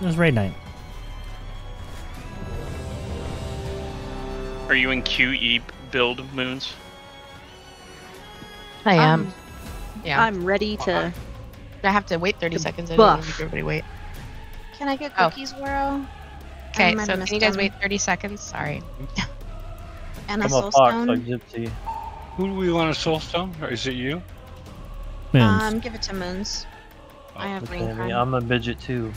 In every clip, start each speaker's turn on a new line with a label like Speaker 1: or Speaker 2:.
Speaker 1: It was raid night.
Speaker 2: Are you in QE build moons?
Speaker 3: I am.
Speaker 4: Um,
Speaker 3: yeah.
Speaker 4: I'm ready to.
Speaker 3: I have to wait 30
Speaker 4: the
Speaker 3: seconds. I don't
Speaker 4: buff.
Speaker 3: make everybody wait.
Speaker 5: Can I get
Speaker 3: Oh.
Speaker 5: cookies, Waro?
Speaker 3: Okay, so
Speaker 5: have
Speaker 3: can you
Speaker 5: missed
Speaker 3: guys wait 30 seconds? Sorry.
Speaker 5: And a
Speaker 6: I'm
Speaker 5: soul
Speaker 6: a fox,
Speaker 5: stone?
Speaker 6: like Gypsy.
Speaker 7: Who do we want a soulstone? Or is it you?
Speaker 1: Moons.
Speaker 5: Um, give it to Moons. I have
Speaker 6: Okay, I'm a midget too.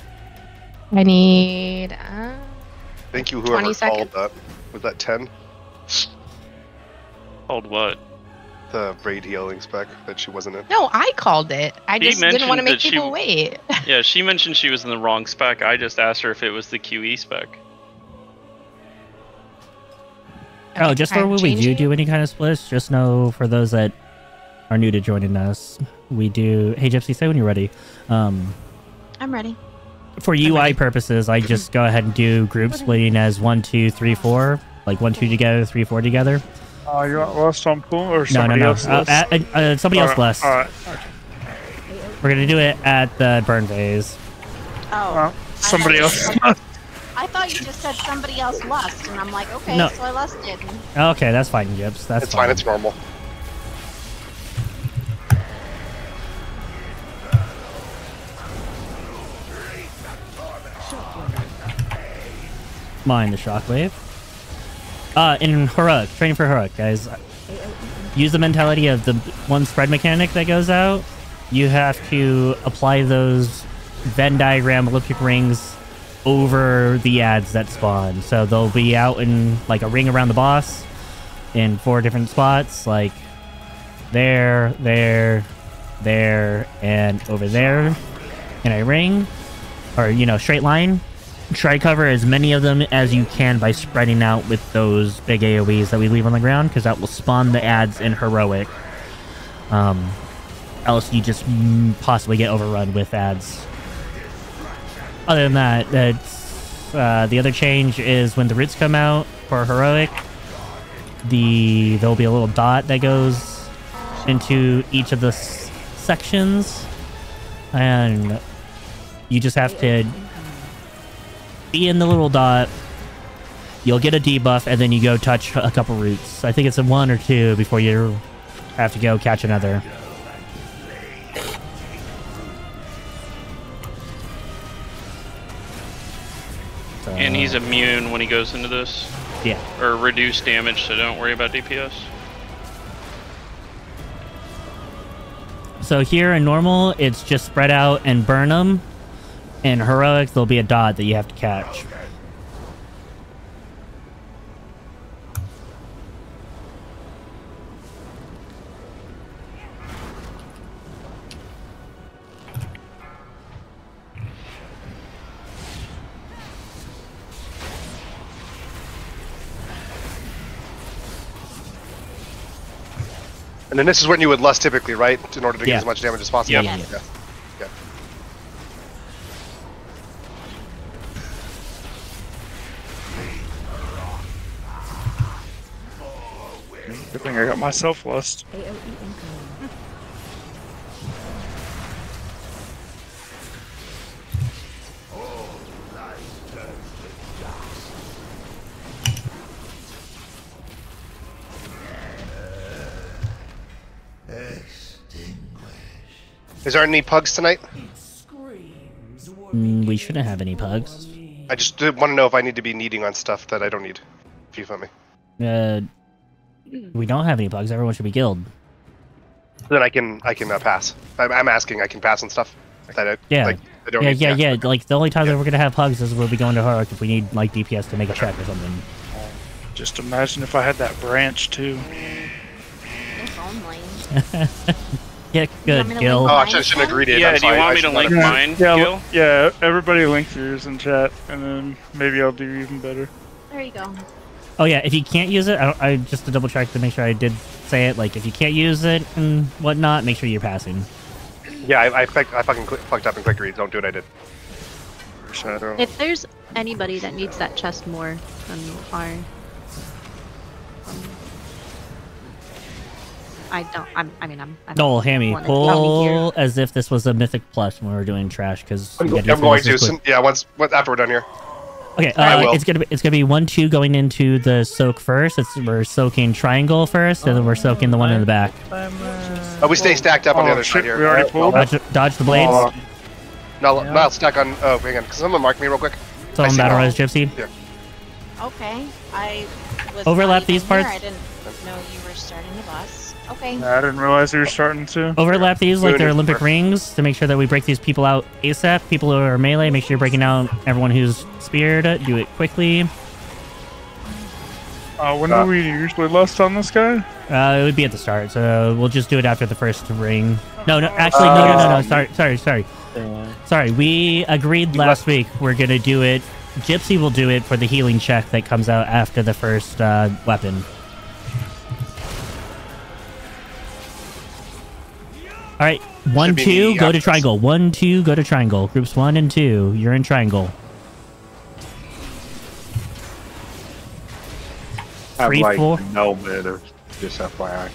Speaker 3: I need. Uh,
Speaker 8: Thank you,
Speaker 3: 20
Speaker 8: whoever called
Speaker 3: seconds.
Speaker 8: that. Was that 10?
Speaker 2: Called what?
Speaker 8: The raid healing spec that she wasn't in.
Speaker 3: no, I called it. I
Speaker 2: He
Speaker 3: just didn't want to make
Speaker 2: that she-
Speaker 3: people wait.
Speaker 2: Yeah, she mentioned she was in the wrong spec. I just asked her if it was the QE spec.
Speaker 1: oh, just for
Speaker 3: I'm
Speaker 1: when we do do any kind of splits, just know for those that are new to joining us, we do. Hey, Gypsy, say when you're ready. Um,
Speaker 5: I'm ready.
Speaker 1: For UI purposes, I just go ahead and do group splitting as one, two, three, four, like one, two together, three, four together.
Speaker 9: Uh, you want last on pool or
Speaker 1: No, no,
Speaker 9: somebody
Speaker 1: no.
Speaker 9: else?
Speaker 1: Uh, uh, uh, somebody else
Speaker 9: Alright,
Speaker 1: less.
Speaker 9: Alright.
Speaker 1: We're gonna do it at the burn phase.
Speaker 5: Oh.
Speaker 9: Well, somebody else.
Speaker 5: thought- I thought you just said somebody else lost, and I'm like, okay,
Speaker 1: No.
Speaker 5: so I lusted.
Speaker 1: Okay, that's fine, Gyps. That's
Speaker 8: it's fine, it's normal.
Speaker 1: Mine the shockwave. Uh, in heroic, training for heroic, guys. Use the mentality of the one spread mechanic that goes out. You have to apply those Venn diagram elliptic rings over the ads that spawn. So they'll be out in like a ring around the boss in four different spots, like there, there, there, and over there in a ring, or you know, straight line try cover as many of them as you can by spreading out with those big AoEs that we leave on the ground, because that will spawn the ads in heroic. Um, else you just possibly get overrun with ads. Other than that, that's uh, the other change is when the roots come out for heroic. The there'll be a little dot that goes into each of the sections, and you just have to be in the little dot. You'll get a debuff, and then you go touch a couple roots. I think it's a one or two before you have to go catch another. So,
Speaker 2: And he's immune when he goes into this.
Speaker 1: yeah.
Speaker 2: Or reduced damage, so don't worry about DPS.
Speaker 1: So here in normal, it's just spread out and burn them. In heroic, there'll be a dot that you have to catch.
Speaker 8: And then this is when you would lust typically, right? In order to
Speaker 1: Yeah.
Speaker 8: get as much damage as possible?
Speaker 1: Yep.
Speaker 5: Yes.
Speaker 8: Yeah. Yeah.
Speaker 9: Good thing I got myself lust.
Speaker 8: Is there any pugs tonight?
Speaker 1: Mm, we shouldn't have any pugs.
Speaker 8: I just want to know if I need to be needing on stuff that I don't need. If you find me.
Speaker 1: Uh, we don't have any pugs. Everyone should be guild.
Speaker 8: Then I can I can uh, pass. I'm, I'm asking. I can pass on stuff that I
Speaker 1: Yeah.
Speaker 8: like. I don't
Speaker 1: Yeah,
Speaker 8: need,
Speaker 1: yeah, yeah. Like the only time that we're gonna have pugs is when we go into heroic if we need like DPS to make a check or something.
Speaker 9: Just imagine if I had that branch too.
Speaker 5: If only.
Speaker 1: Yeah, good,
Speaker 5: me
Speaker 1: Gil.
Speaker 8: Oh,
Speaker 5: link
Speaker 8: I should, shouldn't have agreed it.
Speaker 2: Yeah, do you want me to link mine,
Speaker 9: yeah,
Speaker 2: Gil?
Speaker 9: yeah. Everybody link yours in chat, and then maybe I'll do even better.
Speaker 5: There you go.
Speaker 1: Oh yeah, if you can't use it, I, don't- I just to double check to make sure I did say it. Like if you can't use it and whatnot, make sure you're passing.
Speaker 8: Yeah, I, I, fuck- I fucking cl- fucked up in quick read. Don't do what I did.
Speaker 9: Shadow.
Speaker 4: If there's anybody that needs that chest more than our um, I don't. I'm, I mean, I'm. I
Speaker 1: No,
Speaker 4: don't
Speaker 1: Hammy,
Speaker 4: wanna be here.
Speaker 1: pull as if this was a mythic plus when we were doing trash because
Speaker 8: I'm, I'm going to. soon- Yeah, once, once after we're done here.
Speaker 1: Okay, uh, it's gonna be it's gonna be one two going into the soak first. It's we're soaking triangle first, and then we're soaking the one in the back.
Speaker 8: Oh, we stay stacked up on the
Speaker 9: Oh,
Speaker 8: other
Speaker 9: shit,
Speaker 8: side here.
Speaker 9: we already
Speaker 8: Well,
Speaker 9: pulled?
Speaker 1: Dodge, dodge the blades.
Speaker 8: Oh. No, no, I'll stack on. Oh, hang on. Can someone mark me real quick?
Speaker 1: Tell
Speaker 8: I
Speaker 1: them
Speaker 8: see
Speaker 1: battle res gypsy.
Speaker 5: Okay. I was
Speaker 1: Overlap
Speaker 5: not
Speaker 1: these
Speaker 5: even here.
Speaker 1: parts?
Speaker 5: I didn't know you were starting the bus. Okay.
Speaker 9: I didn't realize you were starting to.
Speaker 1: Overlap these like
Speaker 8: Moon
Speaker 1: they're Olympic
Speaker 8: first.
Speaker 1: rings to make sure that we break these people out ASAP. People who are melee, make sure you're breaking out everyone who's speared. Do it quickly.
Speaker 9: Uh, when
Speaker 8: Uh,
Speaker 9: do we usually lust on this guy?
Speaker 1: Uh, it would be at the start, so we'll just do it after the first ring. No, no, actually, no, no, no, no. Sorry, sorry, sorry. Sorry, we agreed last week we're gonna do it. Gypsy will do it for the healing check that comes out after the first uh, weapon. All right, one, two, go
Speaker 8: after
Speaker 1: to triangle. One, two, go to triangle. Groups one and two, you're in triangle.
Speaker 6: I have
Speaker 1: Three,
Speaker 6: like
Speaker 1: four.
Speaker 6: no mana, just FYI.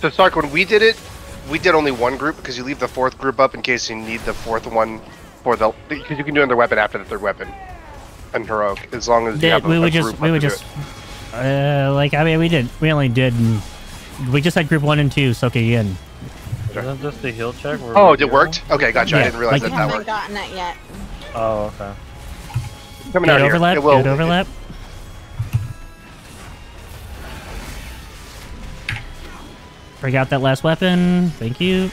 Speaker 8: So, Sark, when we did it, we did only one group because you leave the fourth group up in case you need the fourth one for the. Because you can do another weapon after the third weapon. And heroic, as long as you
Speaker 1: Did-
Speaker 8: have a,
Speaker 1: we
Speaker 8: a
Speaker 1: would just,
Speaker 8: group
Speaker 1: we would just, uh, like I mean, we did, we only did, we just had group one and two soak in.
Speaker 10: Isn't this the heal check?
Speaker 8: Oh, it. Oh, it worked. Okay, gotcha. I didn't realize
Speaker 1: like-
Speaker 8: that worked.
Speaker 5: I
Speaker 8: that
Speaker 5: haven't gotten it yet.
Speaker 10: Oh, okay.
Speaker 8: Coming
Speaker 1: Good
Speaker 8: out here.
Speaker 1: overlap.
Speaker 8: It will.
Speaker 1: Good overlap. Break out that last weapon. Thank you.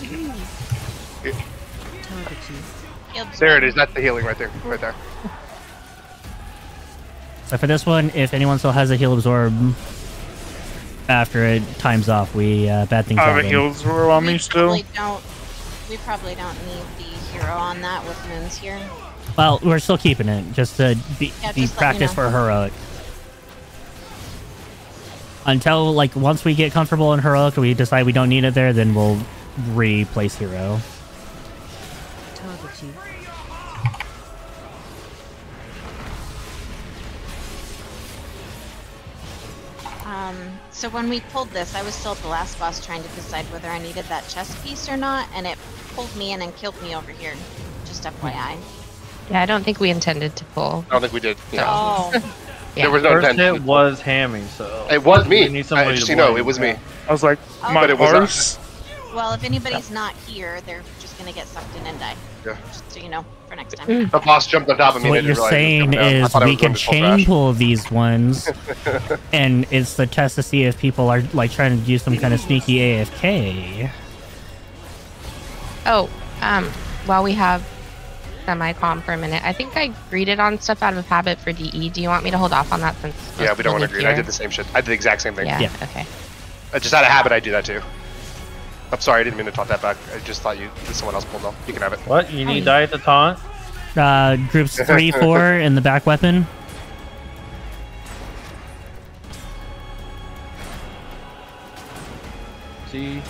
Speaker 5: Healed
Speaker 8: There it is. That's the healing right there. Right there.
Speaker 1: So for this one, if anyone still has a heal absorb after it times off, we uh, bad things
Speaker 9: I have a
Speaker 1: happen.
Speaker 9: heals roll on me still.
Speaker 5: Probably don't. We probably don't need the hero on that with moons here.
Speaker 1: Well, we're still keeping it just to be,
Speaker 5: Yeah,
Speaker 1: be
Speaker 5: just let me
Speaker 1: practice
Speaker 5: know.
Speaker 1: for heroic. Until like once we get comfortable in heroic, we decide we don't need it there, then we'll replace hero.
Speaker 5: So when we pulled this, I was still at the last boss trying to decide whether I needed that chest piece or not, and it pulled me in and killed me over here. Just hmm. FYI.
Speaker 3: Yeah, I don't think we intended to pull.
Speaker 8: I don't think we did. Yeah.
Speaker 5: Oh,
Speaker 3: Yeah.
Speaker 8: There was no
Speaker 10: First
Speaker 8: intent.
Speaker 10: hit was Hammy, so
Speaker 8: It was me.
Speaker 10: We need
Speaker 8: I,
Speaker 10: somebody
Speaker 8: just
Speaker 10: to
Speaker 8: you know,
Speaker 10: blame.
Speaker 8: it was me.
Speaker 9: I was like,
Speaker 5: Oh.
Speaker 9: my
Speaker 8: But it was
Speaker 9: horse.
Speaker 5: well, if anybody's not here, they're just gonna get sucked in and die.
Speaker 8: Yeah.
Speaker 5: Just so you know, for next time.
Speaker 8: The boss jumped on top of me.
Speaker 1: So what you're
Speaker 8: realize it was
Speaker 1: saying
Speaker 8: coming down. I
Speaker 1: is we can
Speaker 8: going to full
Speaker 1: chain
Speaker 8: crash.
Speaker 1: pull these ones, and it's the test to see if people are like trying to do some kind of sneaky AFK.
Speaker 3: Oh, um, while we have semi-com for a minute, I think I greeted on stuff out of habit for DE. Do you want me to hold off on that since?
Speaker 8: Yeah, we don't want to
Speaker 3: greet.
Speaker 8: agree. I did the same shit. I did the exact same thing.
Speaker 3: Yeah,
Speaker 1: Yeah.
Speaker 3: Okay.
Speaker 8: Just out of habit, I do that too. I'm sorry, I didn't mean to taunt that back. I just thought you someone else pulled off. You can have it.
Speaker 10: What? You need diet to taunt?
Speaker 1: Uh, groups three, four in the back weapon.
Speaker 10: See?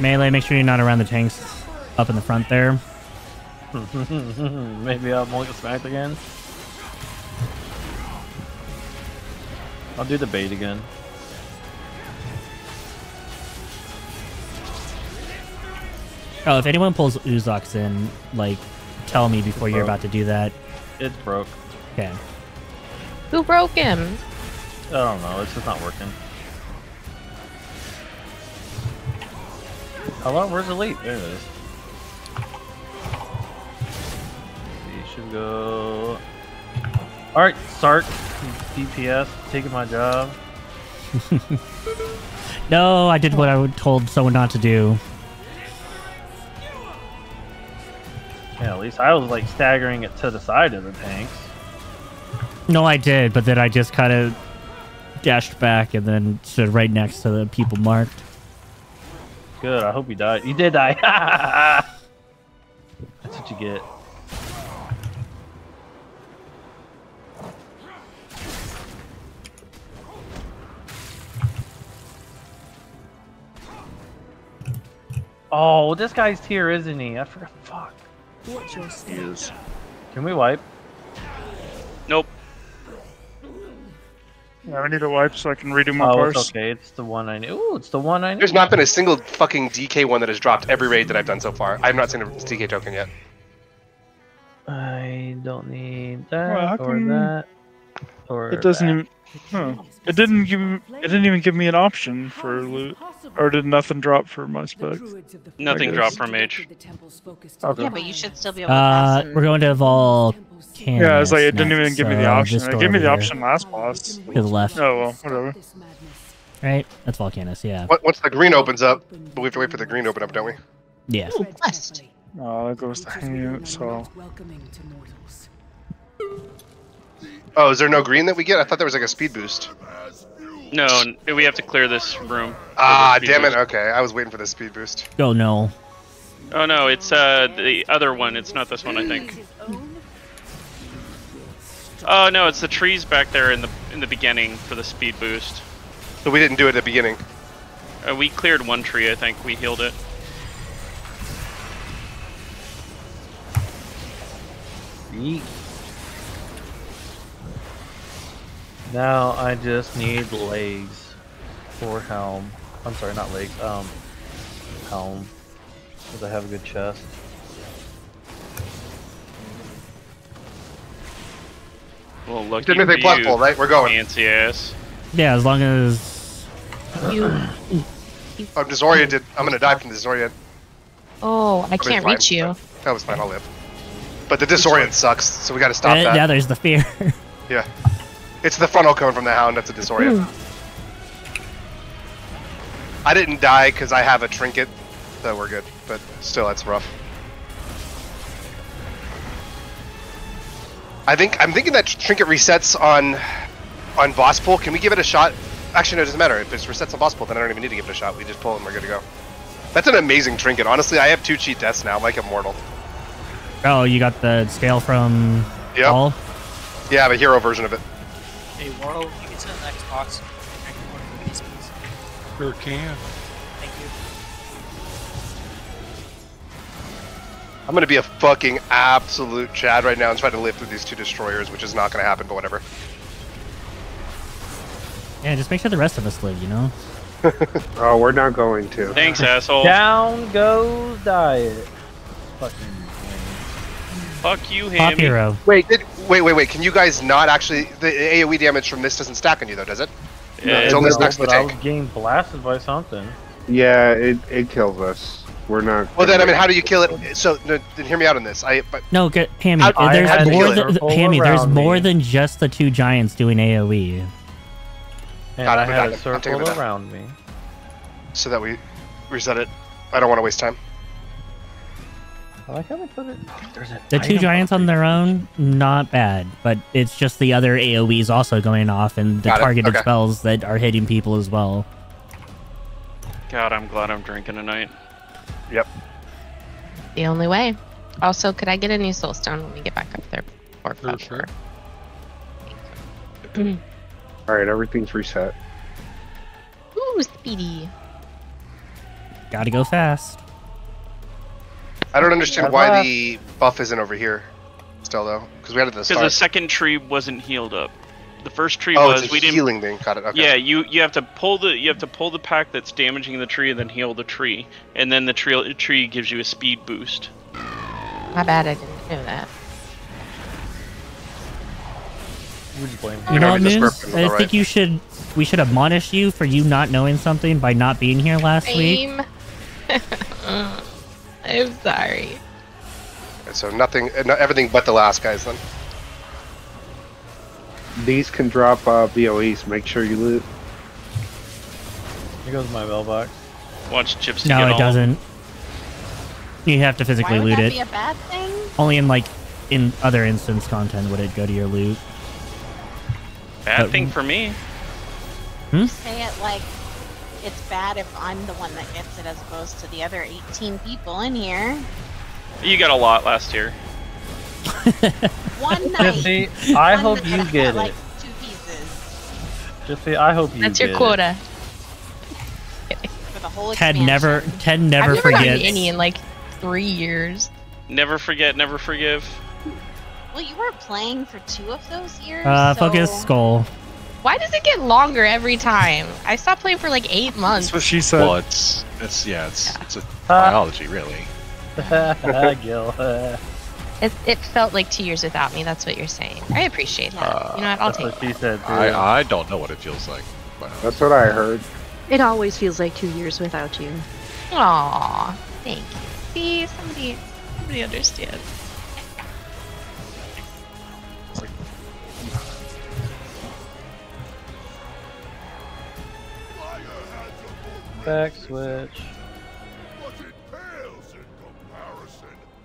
Speaker 1: Melee, make sure you're not around the tanks up in the front there.
Speaker 10: Maybe I'll won't get smacked again. I'll do the bait again.
Speaker 1: Oh, if anyone pulls Uzox in, like, tell me before you're about to do that.
Speaker 10: It's broke.
Speaker 1: Okay.
Speaker 3: Who broke him?
Speaker 10: I don't know. It's just not working. Hello? Where's Elite? There it is. Go. Alright, Sark. DPS. Taking my job.
Speaker 1: No, I did what I told someone not to do.
Speaker 10: Yeah, at least I was like staggering it to the side of the tanks.
Speaker 1: No, I did, but then I just kind of dashed back and then stood right next to the people marked.
Speaker 10: Good. I hope you died. You did die. That's what you get. Oh, this guy's here, isn't he? I forgot. Fuck.
Speaker 9: He is.
Speaker 10: Can we wipe?
Speaker 2: Nope.
Speaker 9: Yeah, I need a wipe so I can redo my
Speaker 10: Oh,
Speaker 9: parse.
Speaker 10: it's okay. It's the one I need. Ooh, it's the one I need.
Speaker 8: There's not been a single fucking DK one that has dropped every raid that I've done so far. I've not seen a DK token yet.
Speaker 10: I don't need
Speaker 9: Well,
Speaker 10: that or
Speaker 9: come
Speaker 10: that or
Speaker 9: It doesn't
Speaker 10: that.
Speaker 9: even. Huh. It didn't give. It didn't even give me an option for loot, or did nothing drop for my specs?
Speaker 2: Nothing
Speaker 9: guess.
Speaker 2: dropped from mage.
Speaker 9: Okay.
Speaker 5: Yeah, but you should still be able to pass.
Speaker 1: Uh,
Speaker 5: and-
Speaker 1: we're going to Vol.
Speaker 9: Yeah, it's like it didn't even give me the option.
Speaker 1: just
Speaker 9: It gave me the option last boss.
Speaker 1: To the left,
Speaker 9: Oh well, whatever.
Speaker 1: right? That's Volcanus, yeah.
Speaker 8: Once- Once the green opens up, but we have to wait for the green to open up, don't we?
Speaker 1: Yeah.
Speaker 5: Ooh, quest.
Speaker 9: Oh, that goes to hang so.
Speaker 8: Oh, is there no green that we get? I thought there was like a speed boost.
Speaker 2: No, we have to clear this room.
Speaker 8: Ah,
Speaker 2: the speed
Speaker 8: damn it. Okay, I was waiting for the speed boost.
Speaker 1: Oh no.
Speaker 2: Oh no, it's uh the other one. It's not this one, I think. Oh no, it's the trees back there in the in the beginning for the speed boost.
Speaker 8: So we didn't do it at the beginning.
Speaker 2: Uh, we cleared one tree, I think. We healed it.
Speaker 10: Yeet. Now I just need legs for helm. I'm sorry, not legs. Um, helm. Because I have a good chest.
Speaker 2: Well, look,
Speaker 8: Didn't anything plus full, right? We're going.
Speaker 2: Fancy ass.
Speaker 1: Yeah, as long as
Speaker 3: You.
Speaker 8: I'm disoriented. I'm gonna die from the disorient.
Speaker 3: Oh, I
Speaker 8: mean,
Speaker 3: can't
Speaker 8: fine,
Speaker 3: reach you.
Speaker 8: That was fine. I'll live. But the disorient sucks, so we gotta stop
Speaker 1: Eh,
Speaker 8: that.
Speaker 1: yeah, there's the fear.
Speaker 8: Yeah. It's the frontal cone from the hound that's a disorient. Hmm. I didn't die because I have a trinket, so we're good. But still, that's rough. I think I'm thinking that trinket resets on on boss pool. Can we give it a shot? Actually, no, it doesn't matter. If it resets on boss pool, then I don't even need to give it a shot. We just pull and we're good to go. That's an amazing trinket. Honestly, I have two cheat deaths now. I'm like immortal.
Speaker 1: oh, you got the scale from
Speaker 8: Yep.
Speaker 1: Paul?
Speaker 8: Yeah, I have a hero version of it.
Speaker 11: Hey, Warlow, you can send an Xbox. Drink one of these, please.
Speaker 7: Sure can.
Speaker 11: Thank you.
Speaker 8: I'm gonna be a fucking absolute Chad right now and try to live through these two destroyers, which is not gonna happen, but whatever.
Speaker 1: Yeah, just make sure the rest of us live, you know?
Speaker 6: Oh, we're not going to.
Speaker 2: Thanks, asshole.
Speaker 10: Down goes diet. Fucking.
Speaker 2: Fuck you,
Speaker 1: Pop
Speaker 2: Hammy.
Speaker 1: hero.
Speaker 8: Wait, did, wait, wait, wait. Can you guys not actually? The AOE damage from this doesn't stack on you though, does it?
Speaker 2: Yeah,
Speaker 8: it's only
Speaker 10: No,
Speaker 8: stacks to the
Speaker 10: but I was
Speaker 8: tank.
Speaker 10: getting blasted by something.
Speaker 6: Yeah, it, it kills us. We're not.
Speaker 8: Well, then I mean, how do you kill it? So, no, then hear me out on this. I, but
Speaker 1: No, get Hammy.
Speaker 8: How-
Speaker 1: uh, there's
Speaker 8: I
Speaker 1: more than
Speaker 10: Circle
Speaker 1: Hammy. There's more
Speaker 10: me.
Speaker 1: than just the two giants doing. AOE.
Speaker 10: And
Speaker 8: Got it,
Speaker 10: I
Speaker 8: I'm
Speaker 10: had
Speaker 8: done.
Speaker 10: circle
Speaker 8: it down.
Speaker 10: around me.
Speaker 8: so that we reset it. I don't want to waste time.
Speaker 10: I like how they put it. Oh, there's a
Speaker 1: The two giants on their own, not bad, but it's just the other AOEs also going off and the
Speaker 8: Got
Speaker 1: targeted
Speaker 8: okay.
Speaker 1: spells that are hitting people as well.
Speaker 2: God, I'm glad I'm drinking tonight. Yep.
Speaker 3: The only way. Also, could I get a new soul stone when we get back up there? Or
Speaker 7: Sure, sure.
Speaker 6: All right, everything's reset.
Speaker 3: Ooh, speedy.
Speaker 1: Gotta go fast.
Speaker 8: I don't understand why
Speaker 10: uh-huh.
Speaker 8: the buff isn't over here. Still though, because we had it at the
Speaker 2: Because the second tree wasn't healed up. The first tree
Speaker 8: oh,
Speaker 2: was.
Speaker 8: it's a
Speaker 2: we didn't.
Speaker 8: healing thing. Got it. Okay.
Speaker 2: Yeah, you you have to pull the you have to pull the pack that's damaging the tree and then heal the tree, and then the tree tree gives you a speed boost.
Speaker 3: My bad, I didn't know that.
Speaker 10: We blame
Speaker 1: You know what,
Speaker 8: Maybe the
Speaker 1: Moons?
Speaker 8: script is
Speaker 1: I
Speaker 8: alright.
Speaker 1: think you should. We should admonish you for you not knowing something by not being here last week.
Speaker 3: Same. I'm sorry.
Speaker 8: So nothing, uh, everything but the last guys then.
Speaker 6: These can drop uh, BoEs. Make sure you loot.
Speaker 10: Here goes my mailbox.
Speaker 2: Watch chips. to
Speaker 1: No,
Speaker 2: get
Speaker 1: it
Speaker 2: all-
Speaker 1: doesn't. You have to physically
Speaker 5: Why would
Speaker 1: loot
Speaker 5: that
Speaker 1: it.
Speaker 5: be a bad thing?
Speaker 1: Only in like in other instance content would it go to your loot.
Speaker 2: Bad
Speaker 1: Uh,
Speaker 2: thing for me. Hmm?
Speaker 5: Say it like it's bad if I'm the one that gets it as opposed to the other 18 people in here.
Speaker 2: You got a lot last year.
Speaker 5: One night.
Speaker 10: Jesse, I
Speaker 5: one
Speaker 10: hope you get
Speaker 5: got, like
Speaker 10: it.
Speaker 5: two pieces
Speaker 10: Jesse, I hope you
Speaker 3: That's
Speaker 10: get
Speaker 3: your
Speaker 10: it.
Speaker 3: quota.
Speaker 5: for the whole
Speaker 1: Ted
Speaker 5: expansion.
Speaker 1: never. Ted never
Speaker 3: I've never gotten
Speaker 1: forgets.
Speaker 3: any in like three years.
Speaker 2: Never forget, never forgive.
Speaker 5: Well, you were playing for two of those years.
Speaker 1: Uh,
Speaker 5: so...
Speaker 1: focus skull.
Speaker 3: Why does it get longer every time? I stopped playing for like eight months.
Speaker 9: That's what she said.
Speaker 12: Well, it's it's yeah, it's it's a biology really.
Speaker 10: Gil.
Speaker 3: It, it felt like two years without me. That's what you're saying. I appreciate that. Uh, you know what? I'll
Speaker 10: That's
Speaker 3: take
Speaker 10: what she said. Too.
Speaker 12: I I don't know what it feels like. But
Speaker 6: That's what I heard.
Speaker 4: It always feels like two years without you.
Speaker 3: it. Aw, thank you. See, somebody, somebody understands.
Speaker 10: Back switch.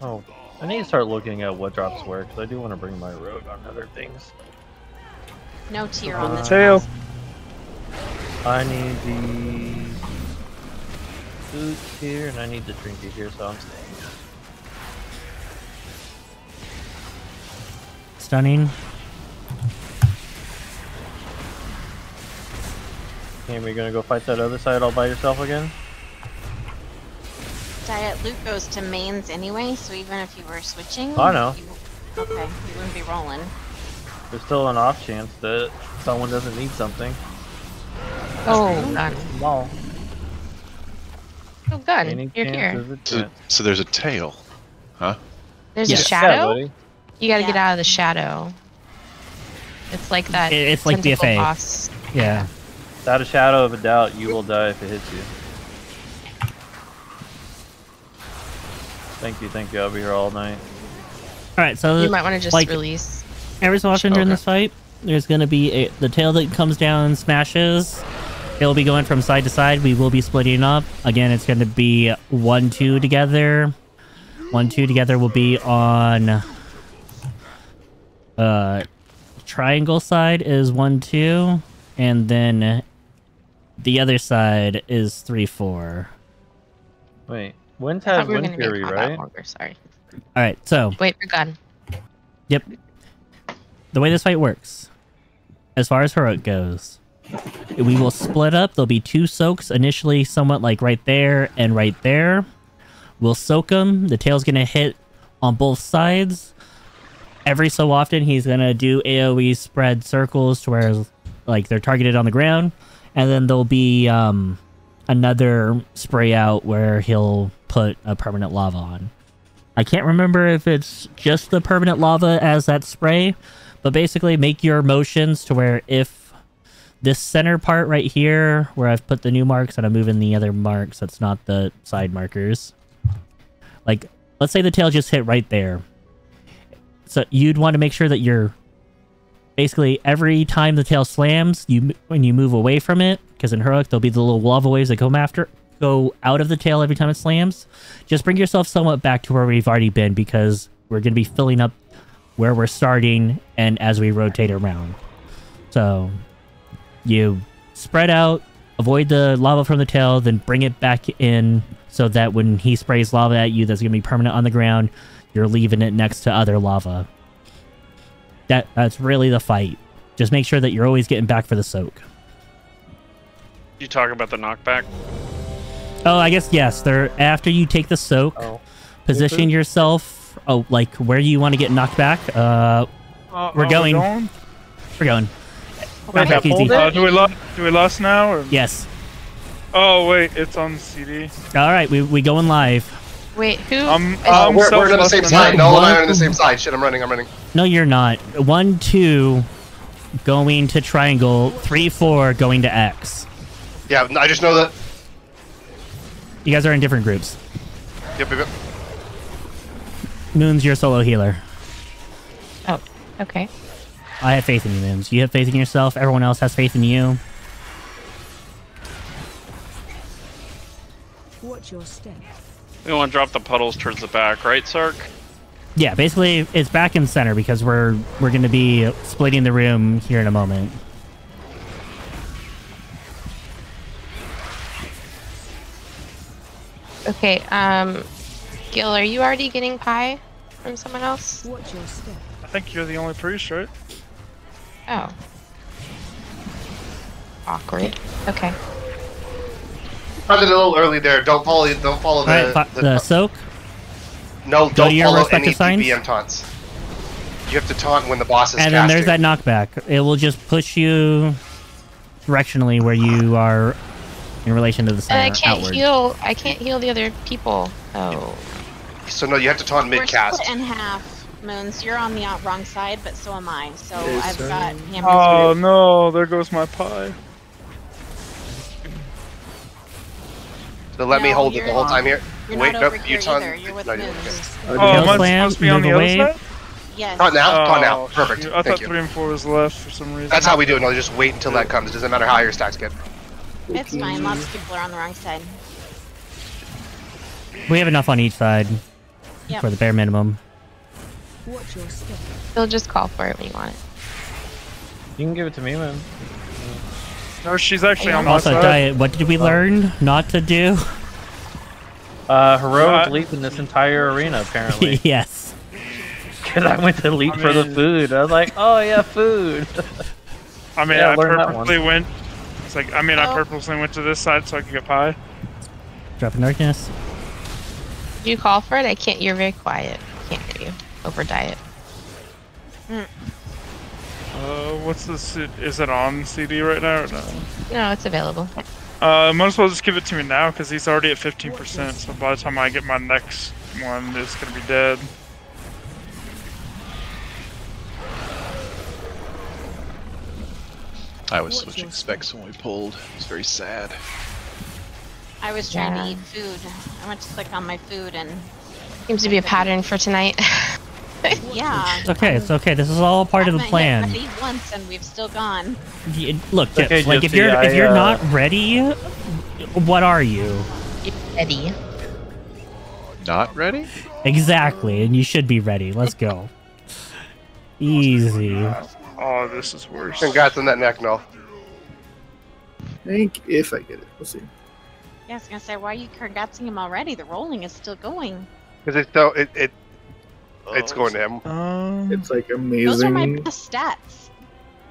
Speaker 10: Oh, I need to start looking at what drops where, because I do want to bring my rogue on other things.
Speaker 5: No tier on this.
Speaker 9: Tail.
Speaker 5: boss.
Speaker 10: I need the boots here, and I need the trinket here, so I'm staying.
Speaker 1: Stunning.
Speaker 10: Okay, we gonna go fight that other side all by yourself again?
Speaker 5: Diet Luke goes to mains anyway, so even if you were switching,
Speaker 10: I know.
Speaker 5: You, okay, you wouldn't be rolling.
Speaker 10: There's still an off chance that someone doesn't need something.
Speaker 3: Oh, gun.
Speaker 10: No.
Speaker 3: Oh, gun.
Speaker 10: Any
Speaker 3: You're
Speaker 10: chance
Speaker 3: here.
Speaker 10: is a
Speaker 12: so, so there's a tail, huh?
Speaker 3: There's
Speaker 1: Yes.
Speaker 3: a shadow.
Speaker 10: buddy.
Speaker 3: you gotta get out of the shadow. It's like that.
Speaker 1: It- it's like
Speaker 3: tentacle
Speaker 1: BFA.
Speaker 3: Boss.
Speaker 1: Yeah.
Speaker 10: Without a shadow of a doubt, you will die if it hits you. Thank you, thank you. I'll be here all night.
Speaker 1: All right. So
Speaker 3: You might want to just
Speaker 1: like
Speaker 3: release.
Speaker 1: every so often during
Speaker 12: Okay.
Speaker 1: this fight, there's gonna be a, the tail that comes down and smashes. It'll be going from side to side. We will be splitting up. Again, it's gonna be one two together. One two together will be on. Uh, triangle side is one two, and then the other side is three four.
Speaker 10: Wait, Winds
Speaker 3: I thought
Speaker 10: has
Speaker 3: we were
Speaker 10: Wind
Speaker 3: gonna
Speaker 10: Fury,
Speaker 3: make combat
Speaker 10: right?
Speaker 3: longer. Sorry.
Speaker 1: All right. So
Speaker 3: Wait for gun.
Speaker 1: Yep. The way this fight works, as far as heroic goes, we will split up. There'll be two soaks initially, somewhat like right there and right there. We'll soak them. The tail's gonna hit on both sides. Every so often, he's gonna do AOE spread circles to where like they're targeted on the ground, and then there'll be um, another spray out where he'll put a permanent lava on. I can't remember if it's just the permanent lava as that spray, but basically make your motions to where if this center part right here, where I've put the new marks and I'm moving the other marks, that's not the side markers. Like, let's say the tail just hit right there. So you'd want to make sure that you're basically every time the tail slams, you when you move away from it, because in heroic there'll be the little lava waves that come after go out of the tail every time it slams. Just bring yourself somewhat back to where we've already been because we're going to be filling up where we're starting and as we rotate around. So you spread out, avoid the lava from the tail, then bring it back in so that when he sprays lava at you that's going to be permanent on the ground, you're leaving it next to other lava. That that's really the fight. Just make sure that you're always getting back for the soak.
Speaker 2: You talk about the knockback.
Speaker 1: Oh, I guess yes. There after you take the soak,
Speaker 10: Oh.
Speaker 1: position yourself. Oh, like where you want to get knocked back. Uh,
Speaker 9: Uh,
Speaker 1: We're
Speaker 9: are
Speaker 1: going.
Speaker 9: We going?
Speaker 1: we're going.
Speaker 9: Wait,
Speaker 1: Back easy.
Speaker 9: uh, do we lost? Do we lost now? Or?
Speaker 1: Yes.
Speaker 9: Oh wait, it's on CD.
Speaker 1: All right, we we going live.
Speaker 3: Wait, who?
Speaker 9: Um, um,
Speaker 8: we're, we're on the same side. No,
Speaker 1: One-
Speaker 8: I'm on the same side. Shit, I'm running. I'm running.
Speaker 1: No, you're not. One, two, going to triangle. Three, four, going to X.
Speaker 8: Yeah, I just know that.
Speaker 1: You guys are in different groups.
Speaker 8: Yep, yep, yep.
Speaker 1: Moon's your solo healer.
Speaker 3: Oh, okay.
Speaker 1: I have faith in you, Moons. You have faith in yourself. Everyone else has faith in you.
Speaker 13: Watch your step.
Speaker 2: We want to drop the puddles towards the back, right, Sark?
Speaker 1: Yeah, basically it's back in center because we're we're going to be splitting the room here in a moment.
Speaker 3: Okay. Um, Gil, are you already getting pie from someone else?
Speaker 13: Watch your step.
Speaker 9: I think you're the only priest, right?
Speaker 3: Oh. Awkward. Okay.
Speaker 8: Probably a little early there. Don't follow. Don't follow the.
Speaker 1: right, fi-
Speaker 8: the-
Speaker 1: the soak.
Speaker 8: No,
Speaker 1: Go
Speaker 8: don't
Speaker 1: to
Speaker 8: follow
Speaker 1: respective
Speaker 8: any
Speaker 1: signs.
Speaker 8: DBM taunts. You have to taunt when the boss is
Speaker 1: and then there's that knockback. It will just push you directionally where you are in relation to the
Speaker 3: And I can't
Speaker 1: outward.
Speaker 3: heal. I can't heal the other people. Oh.
Speaker 8: So no, you have to taunt
Speaker 5: We're
Speaker 8: mid cast.
Speaker 5: split in half. Moons, you're on the wrong side, but so am I. So
Speaker 9: Yes,
Speaker 5: I've
Speaker 9: sir.
Speaker 5: got hammers.
Speaker 9: Oh no, there goes my pie.
Speaker 8: So let me hold it the whole time here.
Speaker 5: You're
Speaker 8: Wait,
Speaker 5: not
Speaker 8: nope,
Speaker 5: over
Speaker 8: you
Speaker 5: here
Speaker 8: taunt.
Speaker 5: either. You're with
Speaker 8: no, you-
Speaker 5: Moons.
Speaker 9: Oh,
Speaker 1: Hill
Speaker 9: am I
Speaker 1: slam,
Speaker 9: supposed to be on the
Speaker 1: away.
Speaker 9: other side?
Speaker 5: Yes.
Speaker 8: Taunt now, taunt now.
Speaker 9: Oh,
Speaker 8: Perfect.
Speaker 9: shoot, I
Speaker 8: Thank
Speaker 9: thought
Speaker 8: you.
Speaker 9: three and four was left for some reason.
Speaker 8: That's how we do it. No, just wait until that comes. It doesn't matter how your stacks get.
Speaker 5: It's fine. Lots of people are on the wrong side.
Speaker 1: We have enough on each side
Speaker 5: Yep.
Speaker 1: for the bare minimum.
Speaker 3: They'll just call for it when you want it.
Speaker 10: You can give it to me, man.
Speaker 9: No, she's actually on my
Speaker 1: Also,
Speaker 9: side.
Speaker 1: Diet, what did we learn not to do?
Speaker 10: Uh, heroic
Speaker 9: Uh,
Speaker 10: leap in this entire arena, apparently.
Speaker 1: yes.
Speaker 10: Because I went to leap
Speaker 9: I
Speaker 10: for the food. I was like, oh yeah, food.
Speaker 9: I mean,
Speaker 10: Yeah,
Speaker 9: I
Speaker 10: learn
Speaker 9: purposely went. It's like I mean, I
Speaker 5: Oh.
Speaker 9: purposely went to this side so I could get pie.
Speaker 1: Dropping darkness.
Speaker 3: You call for it? I can't. You're very quiet. I Can't hear you. Over diet.
Speaker 9: Uh, what's this? Is it on CD right now or no?
Speaker 3: No, it's available.
Speaker 9: Uh, might as well just give it to me now because he's already at 15%. So by the time I get my next one, it's gonna be dead.
Speaker 12: I was switching specs when we pulled. It's very sad.
Speaker 5: I was trying
Speaker 3: Yeah.
Speaker 5: to eat food. I went to click on my food and
Speaker 3: Seems to be a pattern for tonight.
Speaker 5: yeah.
Speaker 1: It's okay. It's okay. This is all part of the plan.
Speaker 5: yet ready once and we've still gone.
Speaker 1: Y- Look,
Speaker 10: It's okay,
Speaker 1: Tips, like if you're if you're
Speaker 10: uh,
Speaker 1: not ready, what are you?
Speaker 3: Eddie.
Speaker 12: Not ready?
Speaker 1: Exactly, and you should be ready. Let's go. Easy.
Speaker 9: Oh, this is worse.
Speaker 8: Congrats on that neck, no.
Speaker 13: think if I get it, we'll see.
Speaker 5: Yeah, I was gonna say, why are you congratsing him already? The rolling is still going.
Speaker 8: Because it's so it, it it's going to him.
Speaker 9: Um,
Speaker 13: It's like amazing.
Speaker 5: Those are my
Speaker 13: amazing,
Speaker 5: best stats.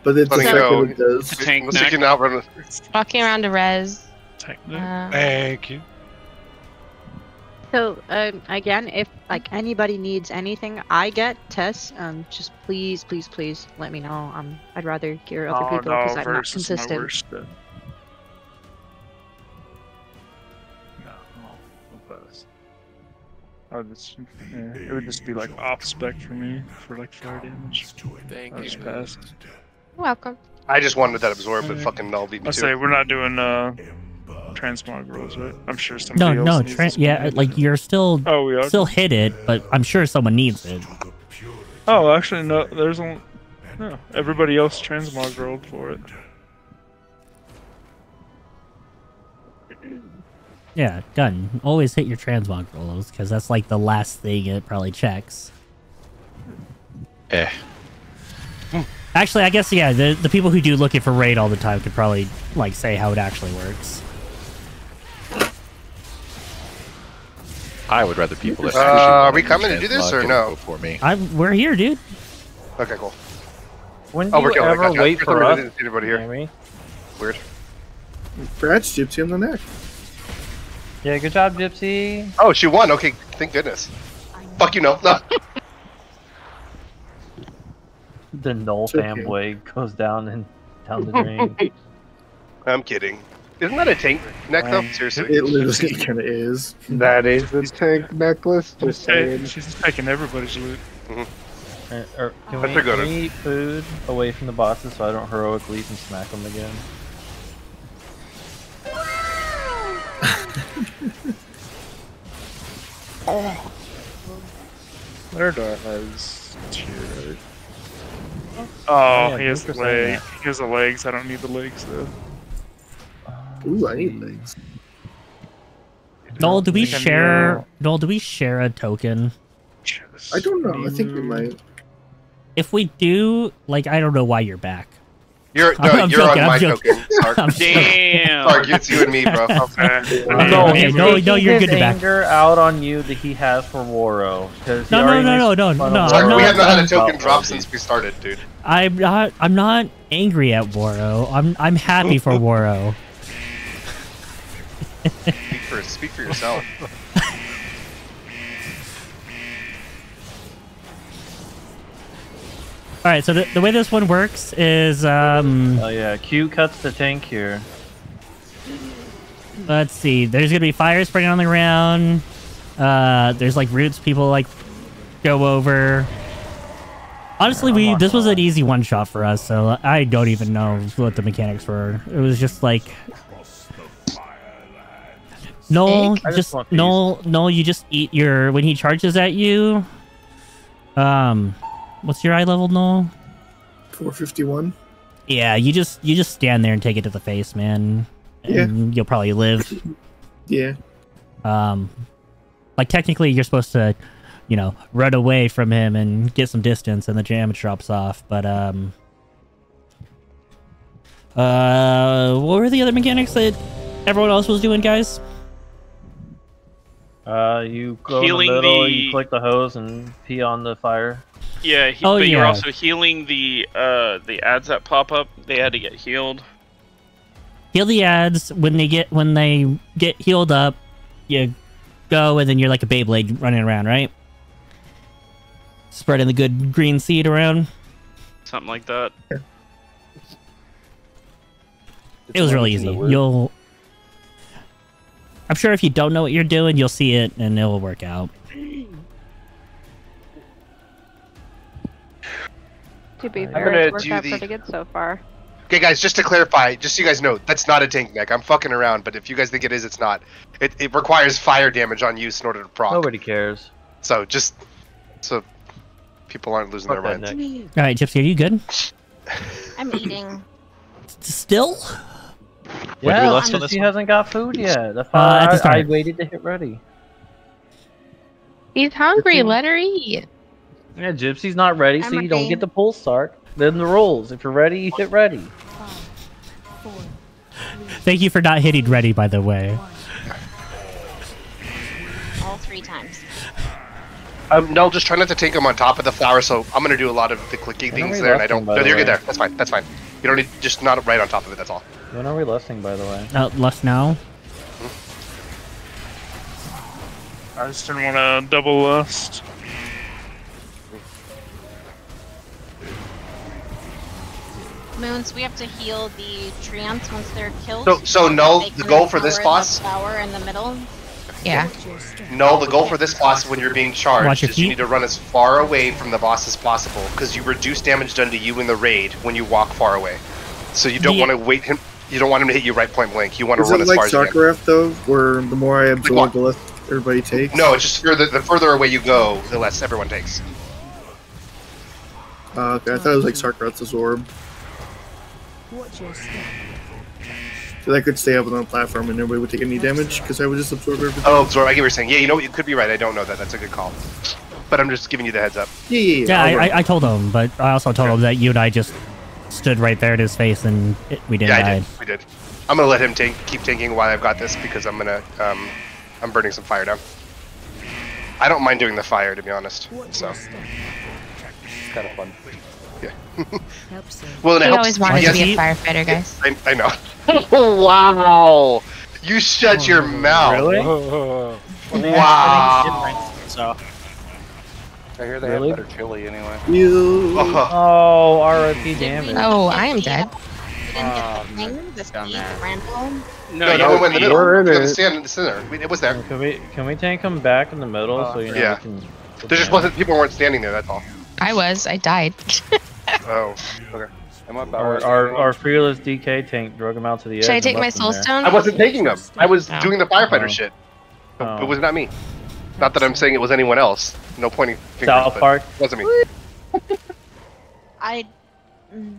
Speaker 13: but it's the
Speaker 8: Letting
Speaker 13: fact
Speaker 8: go.
Speaker 13: that it does.
Speaker 2: Tank
Speaker 8: Looks like
Speaker 2: neck.
Speaker 8: you can outrun with-
Speaker 3: Walking around to res.
Speaker 9: technic.
Speaker 3: Uh,
Speaker 7: Thank you.
Speaker 4: So um, again, if like anybody needs anything, I get Tess. Um, just please, please, please let me know. Um, I'd rather gear other
Speaker 9: oh
Speaker 4: people
Speaker 9: no,
Speaker 4: because I'm not
Speaker 9: versus my
Speaker 4: consistent.
Speaker 9: I would just, yeah, it would just be like off spec for me for like fire damage. I just pass.
Speaker 3: you're welcome.
Speaker 8: I just wanted that absorb, but fucking Null beat me
Speaker 9: I
Speaker 8: too.
Speaker 9: say we're not doing uh transmog rolls, right? I'm sure
Speaker 1: No,
Speaker 9: else
Speaker 1: no,
Speaker 9: needs
Speaker 1: tra-
Speaker 9: this
Speaker 1: yeah, like you're still
Speaker 9: Oh, we are.
Speaker 1: still hit it, but I'm sure someone needs it.
Speaker 9: Oh, actually, no. There's only. No, everybody else transmog rolled for it.
Speaker 1: Yeah, gun. Always hit your transmog rolls because that's like the last thing it probably checks.
Speaker 12: Eh.
Speaker 1: Actually, I guess yeah. The the people who do looking for raid all the time could probably like say how it actually works.
Speaker 12: I would rather people that
Speaker 8: Uh,
Speaker 12: actually
Speaker 8: are we coming to do this or no?
Speaker 12: For me.
Speaker 1: I'm we're here, dude.
Speaker 8: Okay, cool.
Speaker 10: When do
Speaker 8: Oh, we're
Speaker 10: you
Speaker 8: killing.
Speaker 10: ever
Speaker 8: Gotcha.
Speaker 10: wait
Speaker 8: For some
Speaker 10: for
Speaker 8: I
Speaker 10: us?
Speaker 8: didn't see anybody here.
Speaker 10: Jamie?
Speaker 8: Weird.
Speaker 13: Brad's gypsy in the neck.
Speaker 10: Yeah, good job, Gypsy.
Speaker 8: Oh, she won. Okay, thank goodness. Fuck you, no. no.
Speaker 10: The Null
Speaker 13: It's okay.
Speaker 10: fanboy goes down and down the drain.
Speaker 8: I'm kidding. Isn't that a tank neck though?
Speaker 10: Um,
Speaker 8: Seriously.
Speaker 13: It literally kind of is.
Speaker 6: That is the tank necklace. Just
Speaker 9: Hey,
Speaker 6: saying.
Speaker 9: she's taking everybody's loot.
Speaker 10: Uh, or can
Speaker 8: That's
Speaker 10: we,
Speaker 8: a good
Speaker 10: can we eat food away from the bosses so I don't heroic leap and smack them again?
Speaker 9: There has cheer.
Speaker 10: Oh,
Speaker 9: Oh,
Speaker 10: yeah,
Speaker 9: he has the
Speaker 10: Luke was saying
Speaker 9: leg. He has the legs. I don't need the legs though.
Speaker 13: Ooh, I need legs.
Speaker 1: Noel, do we
Speaker 9: think I need
Speaker 1: share?
Speaker 9: a-
Speaker 1: Noel, do we share a token?
Speaker 13: I don't know. I think we might.
Speaker 1: If we do, like, I don't know why you're back.
Speaker 8: You're no,
Speaker 1: I'm
Speaker 8: you're
Speaker 1: joking,
Speaker 8: on
Speaker 1: I'm
Speaker 8: my
Speaker 1: joking.
Speaker 8: token. Sark.
Speaker 2: Damn.
Speaker 8: Sark, it's you and me, bro.
Speaker 9: Okay.
Speaker 1: No, okay, no, no, you're good to back.
Speaker 10: anger out on you that he has for Waro. 'cause he
Speaker 1: No, no, no, no, no, no,
Speaker 8: Sark,
Speaker 1: I'm
Speaker 8: we have not had a token drop
Speaker 10: Loki.
Speaker 8: since we started, dude.
Speaker 1: I'm not. I'm not angry at Waro. I'm. I'm happy for Waro.
Speaker 8: Speak for speak for yourself.
Speaker 1: All right, so the, the way this one works is, um,
Speaker 10: Oh yeah, Q cuts the tank here.
Speaker 1: let's see. There's gonna be fire spreading on the ground. Uh, there's like roots people like go over. Honestly, we this was an easy one shot for us, so I don't even know what the mechanics were. It was just like. No,
Speaker 10: just
Speaker 1: just
Speaker 10: want these.
Speaker 1: no, no. You just eat your when he charges at you. Um, what's your eye level, Noel?
Speaker 13: 451.
Speaker 1: Yeah, you just you just stand there and take it to the face, man.
Speaker 13: Yeah.
Speaker 1: You'll probably live.
Speaker 13: Yeah.
Speaker 1: Um, like technically, you're supposed to, you know, run away from him and get some distance, and the damage drops off. But um, uh, what were the other mechanics that everyone else was doing, guys?
Speaker 10: Uh, you go
Speaker 2: Healing
Speaker 10: in the middle,
Speaker 2: the-
Speaker 10: you click the hose and pee on the fire.
Speaker 2: Yeah, he,
Speaker 1: Oh,
Speaker 2: but you're also healing the uh the ads that pop up. They had to get healed.
Speaker 1: Heal the ads when they get when they get healed up. You go, and then you're like a Beyblade running around, right? Spreading the good green seed around.
Speaker 2: Something like that.
Speaker 1: it was really easy. You'll. I'm sure if you don't know what you're doing, you'll see it and it will work out.
Speaker 14: To be fair,
Speaker 8: gonna
Speaker 14: it's worked
Speaker 8: do
Speaker 14: out
Speaker 8: the-
Speaker 14: pretty good so far.
Speaker 8: Okay, guys, just to clarify, just so you guys know, that's not a tank mech. I'm fucking around, but if you guys think it is, it's not. It, it requires fire damage on use in order to proc.
Speaker 10: Nobody cares.
Speaker 8: So just so people aren't losing their
Speaker 10: Fuck
Speaker 8: minds.
Speaker 10: that
Speaker 1: All right, Gypsy, are you good?
Speaker 5: I'm eating.
Speaker 1: Still?
Speaker 10: Yeah,
Speaker 12: we left on
Speaker 10: Gypsy
Speaker 12: one?
Speaker 10: hasn't got food yet. That's
Speaker 1: Uh,
Speaker 10: why
Speaker 1: at the
Speaker 10: I, I waited to hit ready.
Speaker 3: He's hungry. Let her eat.
Speaker 10: Yeah, Gypsy's not ready, so
Speaker 5: I'm
Speaker 10: you don't
Speaker 5: ready.
Speaker 10: get the pull start. Then the rules. If you're ready, you hit ready.
Speaker 1: Thank you for not hitting ready, by the way.
Speaker 5: All three times.
Speaker 8: Um, no, just try not to take them on top of the flower. So I'm gonna do a lot of the clicking
Speaker 10: When
Speaker 8: things there, and I don't.
Speaker 10: by
Speaker 8: No,
Speaker 10: the
Speaker 8: you're good there. That's fine. That's fine. You don't need just not right on top of it. That's all.
Speaker 10: When are we lusting, by the way?
Speaker 1: Uh, left now.
Speaker 9: I just didn't want to double lust.
Speaker 5: Moons, we have to heal the treants once they're killed.
Speaker 8: So- so
Speaker 5: that
Speaker 8: no, the goal for this boss-
Speaker 5: The flower in the middle.
Speaker 3: Yeah.
Speaker 8: No, the goal for this boss when you're being charged is you need to run as far away from the boss as possible because you reduce damage done to you in the raid when you walk far away. So you don't
Speaker 1: The-
Speaker 8: want to wait him. You don't want him to hit you right point blank. You want to run
Speaker 13: it
Speaker 8: as
Speaker 13: like
Speaker 8: far as you can.
Speaker 13: Sarkareth though, where the more I
Speaker 8: what?
Speaker 13: absorb, the less everybody takes?
Speaker 8: No, it's just further, the further away you go, the less everyone takes.
Speaker 13: Uh, okay, I thought it was like Sarkareth's absorb. So I could stay up on the platform and nobody would take any damage because I would just absorb everything.
Speaker 8: Oh, absorb. I get what you're saying. Yeah, you know what? You could be right. I don't know that. That's a good call. But I'm just giving you the heads up.
Speaker 13: Yeah, yeah, yeah.
Speaker 1: Yeah,
Speaker 13: I'll
Speaker 1: I,
Speaker 13: run.
Speaker 1: I, I told him, but I also told him that you and I just stood right there at his face and it, we didn't
Speaker 8: yeah, I
Speaker 1: die.
Speaker 8: did. We did. I'm gonna let him tank, keep tanking while I've got this because I'm gonna, um, I'm burning some fire down. I don't mind doing the fire to be honest. So.
Speaker 15: kind of fun.
Speaker 8: Yeah. well, and it
Speaker 3: He
Speaker 8: helps.
Speaker 3: always wanted to be a firefighter, guys.
Speaker 8: I, I know. wow. You shut your oh, mouth.
Speaker 7: Really?
Speaker 8: Wow.
Speaker 11: So
Speaker 15: I hear they
Speaker 10: Really?
Speaker 15: have better chili anyway.
Speaker 13: You.
Speaker 10: Oh, RIP damage.
Speaker 3: Oh, I am dead.
Speaker 5: We didn't the thing, the
Speaker 15: down
Speaker 5: speed
Speaker 15: there.
Speaker 5: Randall.
Speaker 8: No, no, we went in the middle.
Speaker 13: We're in
Speaker 8: We got the
Speaker 13: it.
Speaker 8: stand in the center. We- It was there.
Speaker 10: Can we can we tank him back in the middle so uh, you know
Speaker 8: Yeah.
Speaker 10: we can?
Speaker 8: There just wasn't people weren't standing there. That's all.
Speaker 3: I was. I died.
Speaker 8: Oh. Okay.
Speaker 10: Our, our, our fearless DK tank drug him out to the edge.
Speaker 3: Should I take my
Speaker 10: left him
Speaker 3: soul stone?
Speaker 8: I wasn't taking them. I was
Speaker 3: Oh.
Speaker 8: doing the firefighter
Speaker 10: Oh.
Speaker 8: shit.
Speaker 10: Oh.
Speaker 8: It was not me. Not that I'm saying it was anyone else. No pointing fingers.
Speaker 10: South
Speaker 8: but
Speaker 10: Park.
Speaker 8: it wasn't me.
Speaker 5: I. mm,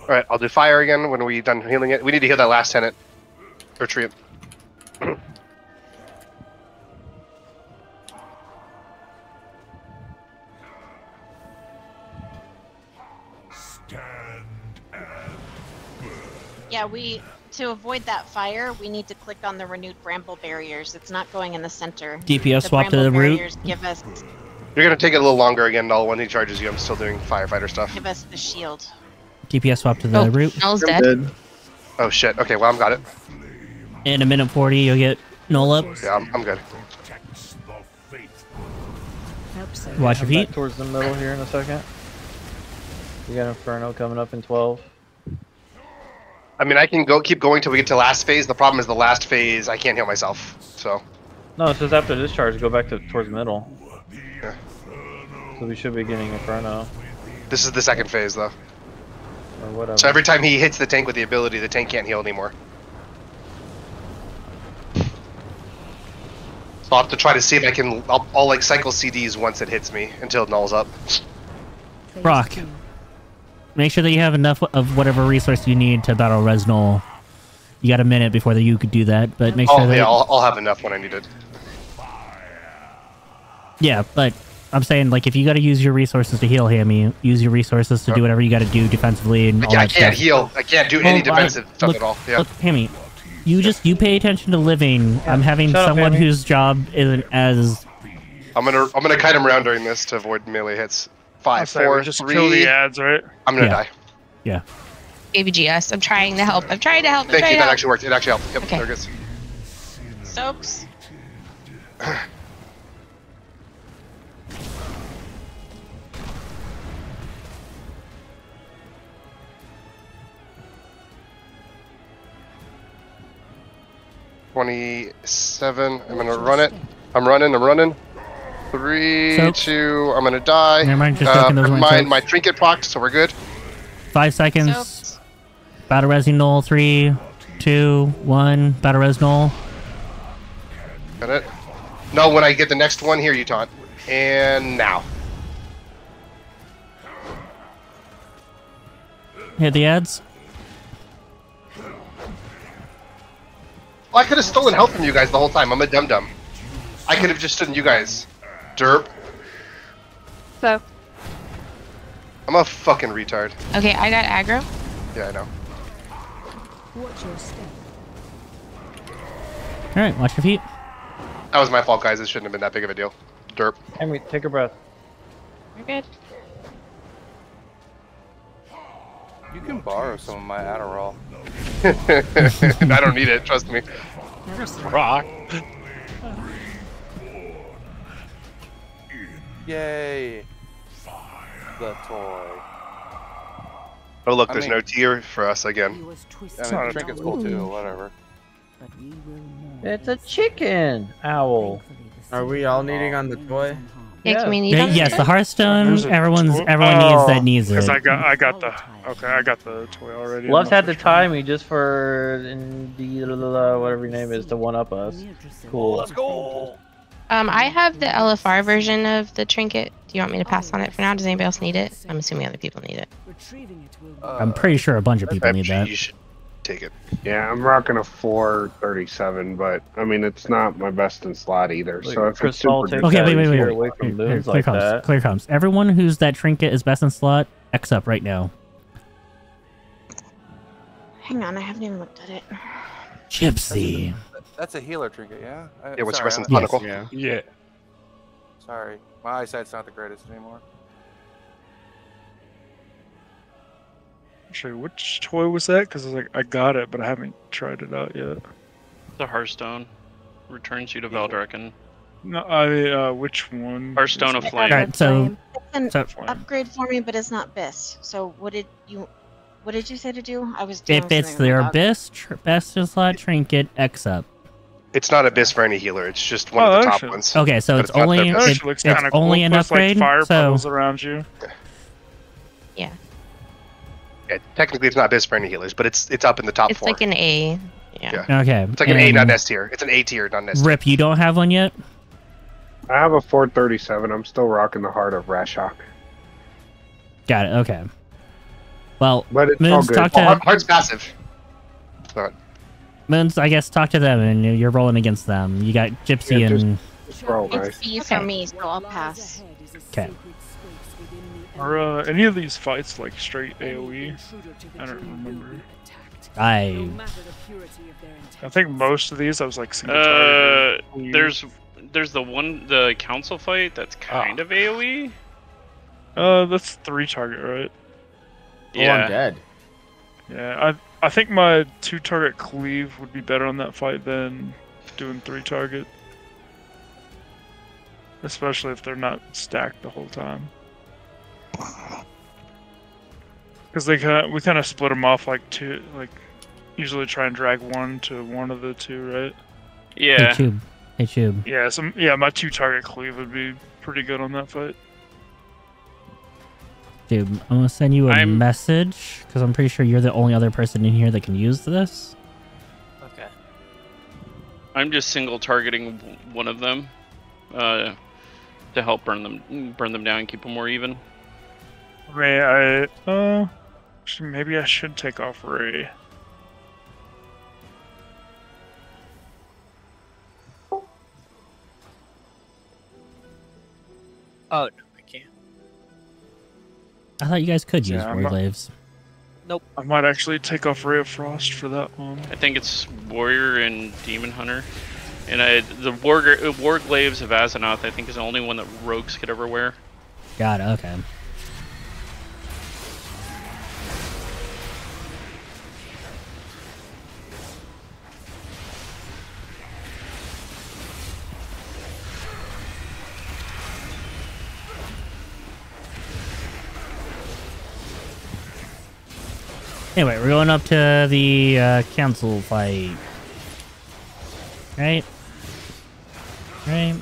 Speaker 8: All right, I'll do fire again when we done healing it. We need to heal that last tenant. Or treant.
Speaker 5: Yeah, we to avoid that fire, we need to click on the renewed bramble barriers. It's not going in the center.
Speaker 1: DPS
Speaker 5: the
Speaker 1: swap to the root.
Speaker 5: give us
Speaker 8: You're gonna take it a little longer again, All when he charges you. I'm still doing firefighter stuff.
Speaker 5: give us the shield.
Speaker 1: DPS swap to the
Speaker 3: Oh,
Speaker 1: root.
Speaker 3: Nell's dead.
Speaker 13: dead.
Speaker 8: Oh shit. Okay, well I'm got it.
Speaker 1: In a minute 40, you'll get Null up.
Speaker 8: Yeah, I'm, I'm good.
Speaker 1: Watch your feet.
Speaker 10: towards the middle here in a second. You got Inferno coming up in 12.
Speaker 8: I mean, I can go keep going till we get to last phase. The problem is the last phase, I can't heal myself. So,
Speaker 10: No, it says after discharge, go back to towards the middle.
Speaker 8: Yeah.
Speaker 10: So we should be getting Inferno
Speaker 8: this is the second phase, though.
Speaker 10: or whatever.
Speaker 8: So every time he hits the tank with the ability, the tank can't heal anymore. So I'll have to try to see if I can. I'll, I'll like cycle CDs once it hits me until it nulls up.
Speaker 1: Brock. Make sure that you have enough of whatever resource you need to battle Resnol. You got a minute before that you could do that, but make sure
Speaker 8: Oh
Speaker 1: that
Speaker 8: yeah, I'll, I'll have enough when I need it.
Speaker 1: Yeah, but I'm saying like if you got to use your resources to heal Hammy, use your resources to do whatever you got to do defensively and all
Speaker 8: I
Speaker 1: that
Speaker 8: can't
Speaker 1: stuff.
Speaker 8: heal. I can't do
Speaker 1: Well,
Speaker 8: any
Speaker 1: I-
Speaker 8: defensive stuff
Speaker 1: look-
Speaker 8: at all. Yeah.
Speaker 1: Look, Hammy, you just you pay attention to living. I'm having
Speaker 8: Shut
Speaker 1: someone
Speaker 8: up,
Speaker 1: whose job isn't as.
Speaker 8: I'm gonna I'm gonna kite him around during this to avoid melee hits. Five, four,
Speaker 9: just
Speaker 8: three.
Speaker 9: Kill the ads, right?
Speaker 8: I'm gonna
Speaker 1: yeah.
Speaker 8: die.
Speaker 1: Yeah.
Speaker 3: AVGS. I'm trying to help. I'm trying to help. I'm
Speaker 8: Thank you. That
Speaker 3: help.
Speaker 8: actually worked. It actually helped. Yep.
Speaker 3: Okay.
Speaker 8: There it goes.
Speaker 5: Soaps.
Speaker 8: 27. I'm gonna run it. I'm running, I'm running. Three, two, I'm gonna die.
Speaker 1: Never mind, just
Speaker 8: uh,
Speaker 1: those my,
Speaker 8: my trinket proc, so we're good.
Speaker 1: Five seconds. Battle resing null. Three, two, one. Battle res null.
Speaker 8: Got it. No, when I get the next one here, you taunt. And now.
Speaker 1: Hit the ads.
Speaker 8: Well, I could have stolen health from you guys the whole time. I'm a dum dum. I could have just stood you guys. Derp.
Speaker 14: So,
Speaker 8: I'm a fucking retard.
Speaker 3: Okay, I got aggro.
Speaker 8: Yeah, I know. Watch your step.
Speaker 1: All right, watch your feet.
Speaker 8: That was my fault, guys. It shouldn't have been that big of a deal. Derp.
Speaker 10: Hammy, take a breath.
Speaker 3: We're good.
Speaker 15: You can borrow some of my Adderall.
Speaker 8: I don't need it. Trust me.
Speaker 12: Rock.
Speaker 15: Yay! The toy.
Speaker 8: Oh look,
Speaker 15: I
Speaker 8: there's
Speaker 15: mean-
Speaker 8: no tier for us again.
Speaker 15: I mean, trinket's cool too. Whatever.
Speaker 10: It's a chicken owl.
Speaker 16: Are we all needing on the toy?
Speaker 3: Yeah, can we need
Speaker 1: Yeah,
Speaker 3: them?
Speaker 1: yes, the Hearthstone. Everyone's
Speaker 9: toy-
Speaker 1: everyone needs oh, that
Speaker 9: Oh,
Speaker 1: needs it.
Speaker 9: Cause I got I got the okay I got the toy already.
Speaker 10: Loves had
Speaker 9: not
Speaker 10: to tie me just for in the whatever your name is to one up us. Cool. Let's
Speaker 15: go.
Speaker 3: Um, I have the LFR version of the trinket. Do you want me to pass on it for now? Does anybody else need it? I'm assuming other people need it.
Speaker 1: I'm pretty sure a bunch of people need that.
Speaker 8: You should take it.
Speaker 6: Yeah, I'm rocking a 437, but I mean it's not my best in slot either. So if it's super good,
Speaker 1: Okay, wait, wait, wait, wait.
Speaker 10: away from
Speaker 1: Here, clear
Speaker 10: like
Speaker 1: comms.
Speaker 10: that.
Speaker 1: Clear comms. Everyone who's that trinket is best in slot, X up right now.
Speaker 5: Hang on, I haven't even looked at it.
Speaker 1: Gypsy.
Speaker 15: That's a healer trinket, yeah? I-
Speaker 8: Yeah, what's
Speaker 15: sorry,
Speaker 8: your best in
Speaker 15: I'm-
Speaker 6: Yeah.
Speaker 9: Yeah.
Speaker 15: Sorry, my eyesight's not the greatest anymore.
Speaker 9: Actually, which toy was that? Because I was like, I got it, but I haven't tried it out yet.
Speaker 2: The Hearthstone returns you to Valdrakken.
Speaker 9: No, I uh, which one?
Speaker 2: Hearthstone of
Speaker 9: is it?
Speaker 2: Flame.
Speaker 1: Alright, so
Speaker 5: It's an
Speaker 1: So-
Speaker 5: upgrade for me, but it's not BIS. So what did you, what did you say to do? I was doing
Speaker 1: if it's their
Speaker 5: my dog.
Speaker 1: best tr- best in slot trinket, X up.
Speaker 8: It's not a bis for any healer. It's just one
Speaker 9: Oh,
Speaker 8: of the top
Speaker 9: actually-
Speaker 8: ones.
Speaker 1: Okay, so
Speaker 8: But
Speaker 1: it's only
Speaker 8: their
Speaker 9: That
Speaker 8: best.
Speaker 1: it-
Speaker 9: looks
Speaker 1: it's
Speaker 9: cool.
Speaker 1: only an
Speaker 9: Plus,
Speaker 1: upgrade.
Speaker 9: Like fire
Speaker 1: so
Speaker 9: puddles around you.
Speaker 3: Yeah,
Speaker 8: Yeah, technically, it's not bis for any healers, but it's it's up in the top
Speaker 3: it's
Speaker 8: four.
Speaker 3: like an A. Yeah.
Speaker 8: Yeah.
Speaker 1: okay.
Speaker 8: It's like an A, not
Speaker 1: and
Speaker 8: an S tier. It's an A tier, not an S tier.
Speaker 1: Rip, you don't have one yet.
Speaker 6: I have a 437. I'm still rocking the heart of Rashok.
Speaker 1: Got it. Okay. Well,
Speaker 6: But it's all
Speaker 1: Moons,
Speaker 6: good.
Speaker 1: talk
Speaker 8: Well,
Speaker 1: to
Speaker 8: Heart- Heart's passive. It's.
Speaker 1: Moons. I guess talk to them, and you're rolling against them. You got Gypsy
Speaker 6: Yeah,
Speaker 1: and
Speaker 6: Just roll,
Speaker 5: It's
Speaker 6: guys.
Speaker 5: B for me, so I'll pass.
Speaker 1: okay.
Speaker 9: Are uh, any of these fights like straight AOE? I don't remember.
Speaker 1: I
Speaker 9: I think most of these I was like
Speaker 2: Uh, there's there's the one the council fight that's
Speaker 9: Ah.
Speaker 2: kind of AOE.
Speaker 9: Uh, that's three target, right?
Speaker 16: Oh,
Speaker 2: Yeah.
Speaker 16: I'm dead.
Speaker 9: Yeah, I I think my two target cleave would be better on that fight than doing three target. Especially if they're not stacked the whole time. Because they kind of, we kind of split them off like two, like usually try and drag one to one of the two, right?
Speaker 2: Yeah.
Speaker 1: Hey, Tube. Hey, Tube.
Speaker 9: Yeah, some yeah, my two target cleave would be pretty good on that fight.
Speaker 1: Dude, I'm gonna send you a
Speaker 2: I'm-
Speaker 1: message because I'm pretty sure you're the only other person in here that can use this.
Speaker 11: Okay.
Speaker 2: I'm just single targeting one of them, uh, to help burn them, burn them down, and keep them more even.
Speaker 9: I mean, I uh, maybe I should take off Ray.
Speaker 11: Oh no, I
Speaker 1: thought you guys could use
Speaker 9: Yeah, I'm
Speaker 1: war
Speaker 9: not-
Speaker 1: glaives.
Speaker 11: Nope.
Speaker 9: I might actually take off Ray of Frost for that one.
Speaker 2: I think it's warrior and demon hunter, and I, the war gra- uh, war glaives of Azeroth I think is the only one that rogues could ever wear.
Speaker 1: Got it. Okay. Anyway, we're going up to the uh, council fight. Right? Right?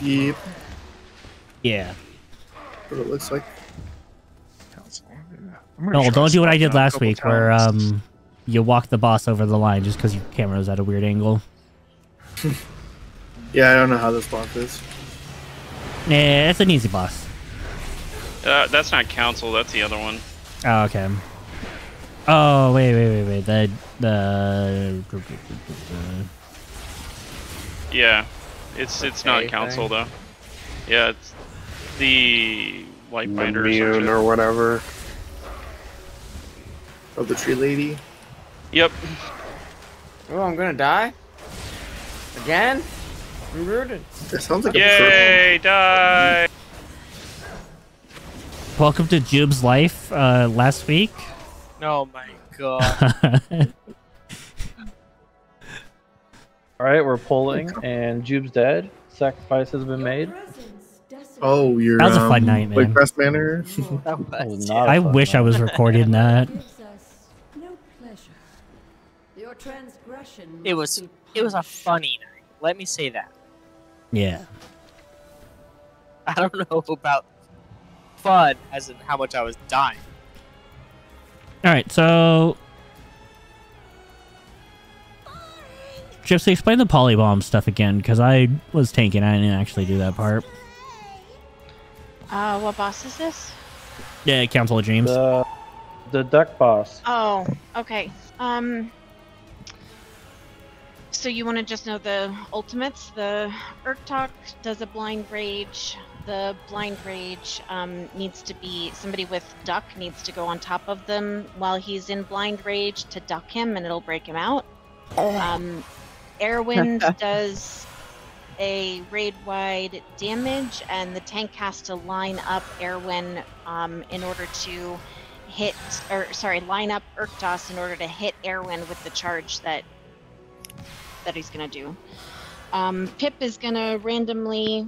Speaker 13: Yep.
Speaker 1: Yeah.
Speaker 13: What it looks like.
Speaker 9: I'm gonna
Speaker 1: No, don't do what I did last
Speaker 9: couple
Speaker 1: week, where um, you walk the boss over the line just because your camera was at a weird angle.
Speaker 13: Yeah, I don't know how this boss is.
Speaker 1: Nah, it's an easy boss.
Speaker 2: Uh, that's not council. That's the other one.
Speaker 1: Oh, okay. Oh, wait, wait, wait, wait. The the.
Speaker 2: Yeah, it's it's not
Speaker 16: Okay,
Speaker 2: council
Speaker 16: thing.
Speaker 2: though. Yeah, it's the Lightbinder or some
Speaker 6: or whatever.
Speaker 13: Of the tree lady.
Speaker 2: Yep.
Speaker 16: Oh, I'm gonna die? Again? I'm rooted.
Speaker 13: That sounds like a
Speaker 2: Yay! Die.
Speaker 1: Welcome to Jube's life. Uh, last week.
Speaker 11: Oh my god.
Speaker 10: All right, we're pulling, and Jube's dead. Sacrifice has been made.
Speaker 13: Oh, you're.
Speaker 1: That was a fun
Speaker 13: um,
Speaker 1: night,
Speaker 13: Like
Speaker 1: man.
Speaker 13: press manner.
Speaker 10: That was not a
Speaker 1: I
Speaker 10: fun
Speaker 1: wish I was recording that.
Speaker 17: No pleasure. Your transgression.
Speaker 11: it was it was a funny night. Let me say that.
Speaker 1: Yeah.
Speaker 11: I don't know about fun as in how much I was dying.
Speaker 1: All right, so. Gypsy, explain the polybomb stuff again, because I was tanking. I didn't actually do that part.
Speaker 5: Uh, what boss is this?
Speaker 1: Yeah, Council of Dreams.
Speaker 10: The the duck boss.
Speaker 5: Oh, okay. Um. So you want to just know the ultimates? The Urctos does a blind rage. The blind rage um, needs to be somebody with duck needs to go on top of them while he's in blind rage to duck him, and it'll break him out. Um, Aerwynn does a raid wide damage, and the tank has to line up Aerwynn um, in order to hit, or sorry, line up Urctos in order to hit Aerwynn with the charge that that he's gonna do. Um, Pip is gonna randomly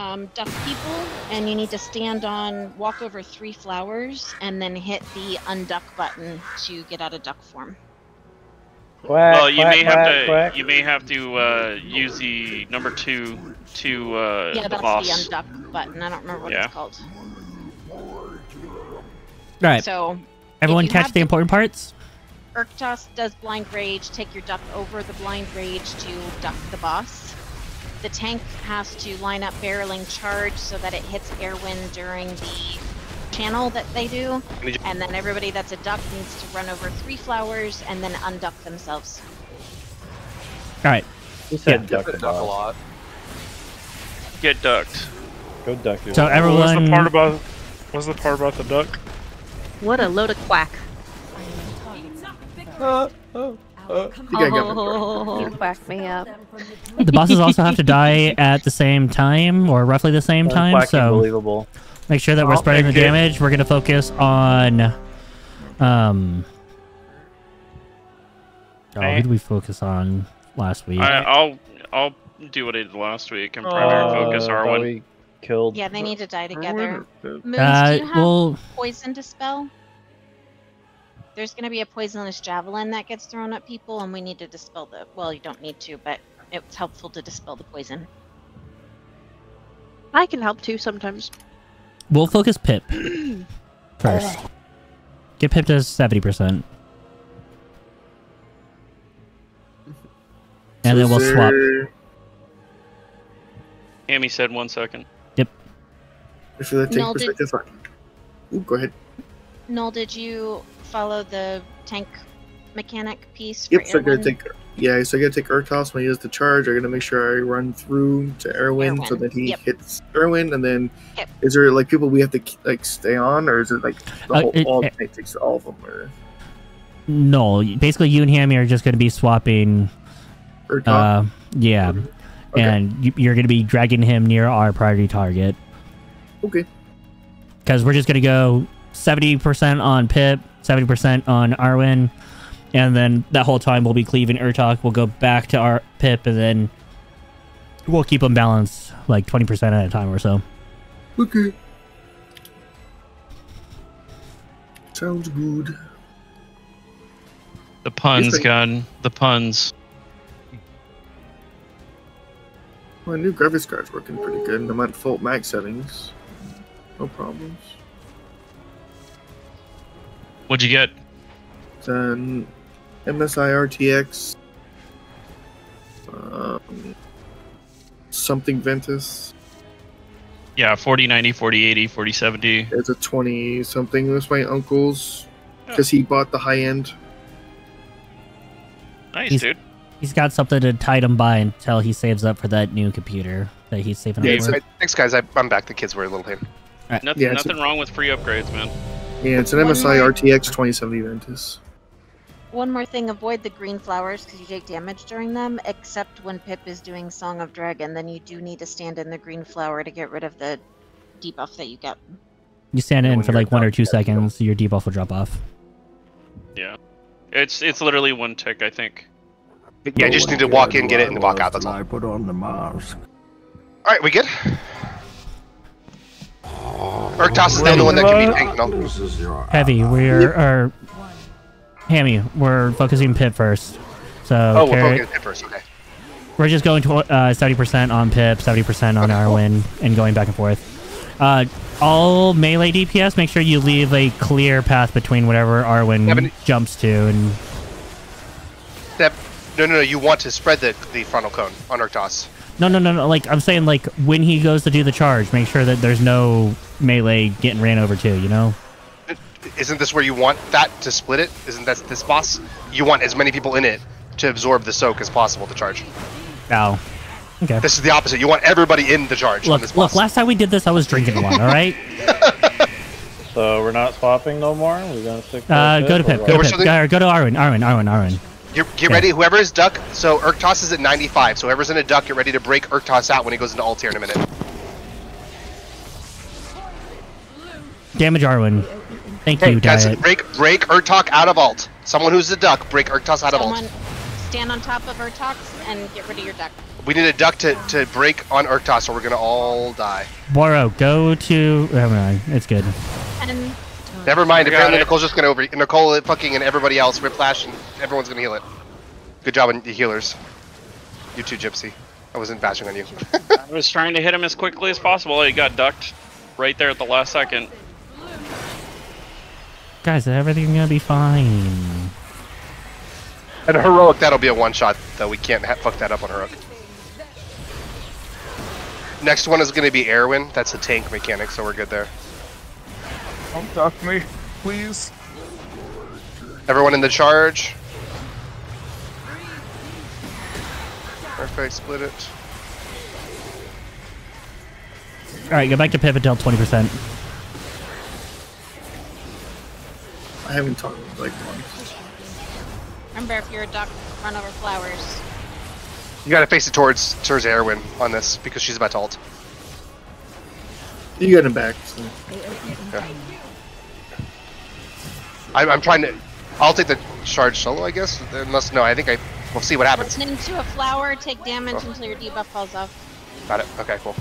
Speaker 5: um, duck people, and you need to stand on, walk over three flowers, and then hit the unduck button to get out of duck form.
Speaker 10: Quack,
Speaker 2: well, you
Speaker 10: quack,
Speaker 2: may have
Speaker 10: quack,
Speaker 2: to
Speaker 10: quack.
Speaker 2: you may have to uh, use the number two to uh,
Speaker 5: yeah,
Speaker 2: the
Speaker 5: that's
Speaker 2: boss.
Speaker 5: the unduck button. I don't remember what
Speaker 2: Yeah.
Speaker 5: it's called.
Speaker 1: All right.
Speaker 5: So
Speaker 1: Everyone catch the
Speaker 5: the-
Speaker 1: important parts?
Speaker 5: Urctos does blind rage. Take your duck over the blind rage to duck the boss. The tank has to line up barreling charge so that it hits Aerwynn during the channel that they do. And then everybody that's a duck needs to run over three flowers and then unduck themselves.
Speaker 1: All right.
Speaker 10: He said
Speaker 15: Yeah.
Speaker 10: duck
Speaker 15: Duck a lot.
Speaker 2: Get ducked.
Speaker 10: Go duck yourself.
Speaker 1: So
Speaker 9: What was the
Speaker 1: everyone.
Speaker 9: part about? What was the part about the duck?
Speaker 4: What a load of quack.
Speaker 13: I think I got my.
Speaker 14: You whacked me up.
Speaker 1: The bosses also have to die at the same time, or roughly the same time. So
Speaker 10: unbelievable.
Speaker 1: make sure that we're
Speaker 9: Oh,
Speaker 1: spreading the damage. We're gonna focus on. Um. Oh, who
Speaker 9: Right.
Speaker 1: do we focus on last week.
Speaker 2: I, I'll I'll do what I did last week and primary
Speaker 10: Uh,
Speaker 2: focus
Speaker 10: thought
Speaker 2: Arwen.
Speaker 10: we killed.
Speaker 5: Yeah, they need to die together. Moons,
Speaker 1: Uh,
Speaker 5: do you have
Speaker 1: well-
Speaker 5: poison to spell? There's going to be a poisonous javelin that gets thrown at people, and we need to dispel the. Well, you don't need to, but it's helpful to dispel the poison.
Speaker 4: I can help too sometimes.
Speaker 1: We'll focus Pip first. Get Pip to seventy percent, and then we'll swap.
Speaker 2: Amy said one second.
Speaker 1: Yep.
Speaker 13: If that take
Speaker 5: Null, did-
Speaker 13: perspective, fine. Ooh, go ahead.
Speaker 5: Null, did you follow the tank mechanic piece? For
Speaker 13: Yep, so I gotta take. Yeah, so I gotta take Urtos when he does the charge. I gotta make sure I run through to Aerwynn, so that he
Speaker 5: yep.
Speaker 13: hits Aerwynn, and then
Speaker 5: Yep.
Speaker 13: is there like people we have to like stay on, or is it like the
Speaker 1: Uh,
Speaker 13: whole
Speaker 1: it-
Speaker 13: all
Speaker 1: it-
Speaker 13: it takes all of them? Or
Speaker 1: No, basically you and Hammy are just going to be swapping.
Speaker 13: Urtos?
Speaker 1: Uh, yeah, and you're going to be dragging him near our priority target.
Speaker 13: Okay.
Speaker 1: Because we're just going to go seventy percent on Pip, seventy percent on Arwen, and then that whole time we'll be cleaving Urtok. We'll go back to our Pip, and then we'll keep them balanced like twenty percent at a time or so.
Speaker 13: Okay. Sounds good.
Speaker 2: The puns,
Speaker 13: Yes,
Speaker 2: gun. The puns.
Speaker 13: My new graphics card's working pretty good, and I'm at full max settings. No problems.
Speaker 2: What'd you get?
Speaker 13: Then MSI RTX. Um, something Ventus.
Speaker 2: Yeah, 40, 90, 40, 80, 40, 70.
Speaker 13: It's a 20 something. It was my uncle's because he bought the high end.
Speaker 2: Nice,
Speaker 1: He's-
Speaker 2: dude.
Speaker 1: He's got something to tide him by until he saves up for that new computer that he's saving
Speaker 8: Yeah,
Speaker 1: up for.
Speaker 8: thanks, guys. I, I'm back. The kids were a little pain.
Speaker 2: Nothing,
Speaker 13: Yeah, it's
Speaker 2: nothing wrong with free upgrades, man.
Speaker 13: Yeah, it's an
Speaker 5: One
Speaker 13: MSI
Speaker 5: more-
Speaker 13: RTX 2070 Ventus.
Speaker 5: One more thing: avoid the green flowers because you take damage during them. Except when Pip is doing Song of Dragon, then you do need to stand in the green flower to get rid of the debuff that you get.
Speaker 1: You stand in for like one or two seconds, your debuff will drop off.
Speaker 2: Yeah. It's it's literally one tick, I think.
Speaker 8: Yeah, I just need to walk in, get it, and walk out. That's all.
Speaker 18: I put on the mask.
Speaker 8: All right, we good? Urtos is the only one that can be tanked. No.
Speaker 1: Heavy, we're or Hammy, we're focusing Pip first. So
Speaker 8: Oh, we're
Speaker 1: carrot-
Speaker 8: focusing it first. Okay.
Speaker 1: we're just going to uh, seventy percent on Pip, seventy percent on Arwen, and going back and forth. Uh, all melee DPS, make sure you leave a clear path between whatever Arwen
Speaker 8: Seventy-
Speaker 1: jumps to, and
Speaker 8: That, no, no, no. You want to spread the the frontal cone on Urtos.
Speaker 1: No, no, no, no. Like I'm saying, like when he goes to do the charge, make sure that there's no melee getting ran over too. You know.
Speaker 8: Isn't this where you want that to split it? Isn't that this boss? You want as many people in it to absorb the soak as possible to charge.
Speaker 1: Ow. Okay.
Speaker 8: This is the opposite. You want everybody in the charge
Speaker 1: Look,
Speaker 8: this
Speaker 1: look. Last time we did this, I was drinking a lot. All right.
Speaker 10: So we're not swapping no more. We're gonna stick. to
Speaker 1: Uh, go to
Speaker 10: or
Speaker 1: Pip.
Speaker 10: what?
Speaker 1: Go to Pip. Go, go to Arwen. Arwen. Arwen. Arwen.
Speaker 8: You get
Speaker 1: Yeah.
Speaker 8: ready. Whoever is duck. So Urtos is at 95. So whoever's in a duck, get ready to break Urtos out when he goes into alt here in a minute.
Speaker 1: Damage Arwen. Thank
Speaker 8: Hey,
Speaker 1: you,
Speaker 8: guys,
Speaker 1: Diet.
Speaker 8: break break Urtok out of alt. Someone who's a duck, break Urtos out of alt.
Speaker 5: Stand on top of Urtox and get rid of your duck.
Speaker 8: We need a duck to, to break on Urtos, or we're gonna all die.
Speaker 1: Boro, go to. Oh, never mind. It's good.
Speaker 5: And
Speaker 8: Never mind.
Speaker 2: I
Speaker 8: Apparently. Nicole's just gonna over Nicole fucking and everybody else Whiplash and everyone's gonna heal it. Good job on the healers. You too, Gypsy. I wasn't bashing on you.
Speaker 2: I was trying to hit him as quickly as possible. He got ducked right there at the last second.
Speaker 1: Guys, everything's gonna be fine.
Speaker 8: and heroic, that'll be a one shot though. We can't ha- fuck that up on heroic. Next one is gonna be Aerwynn. That's a tank mechanic, so we're good there.
Speaker 9: Don't duck me, please.
Speaker 8: Everyone in the charge. Perfect, split it.
Speaker 1: All right, go back to pivot until twenty percent.
Speaker 13: I haven't talked like once.
Speaker 5: remember, if you're a duck, run over flowers.
Speaker 8: You gotta face it towards towards Aerwynn on this because she's about to ult.
Speaker 13: You got him back. So.
Speaker 8: Yeah. I'm, I'm trying to. I'll take the charge solo, I guess. Unless no, I think I We'll see what happens.
Speaker 5: Listen into a flower, take damage oh. until your debuff falls off.
Speaker 8: Got it. Okay, cool.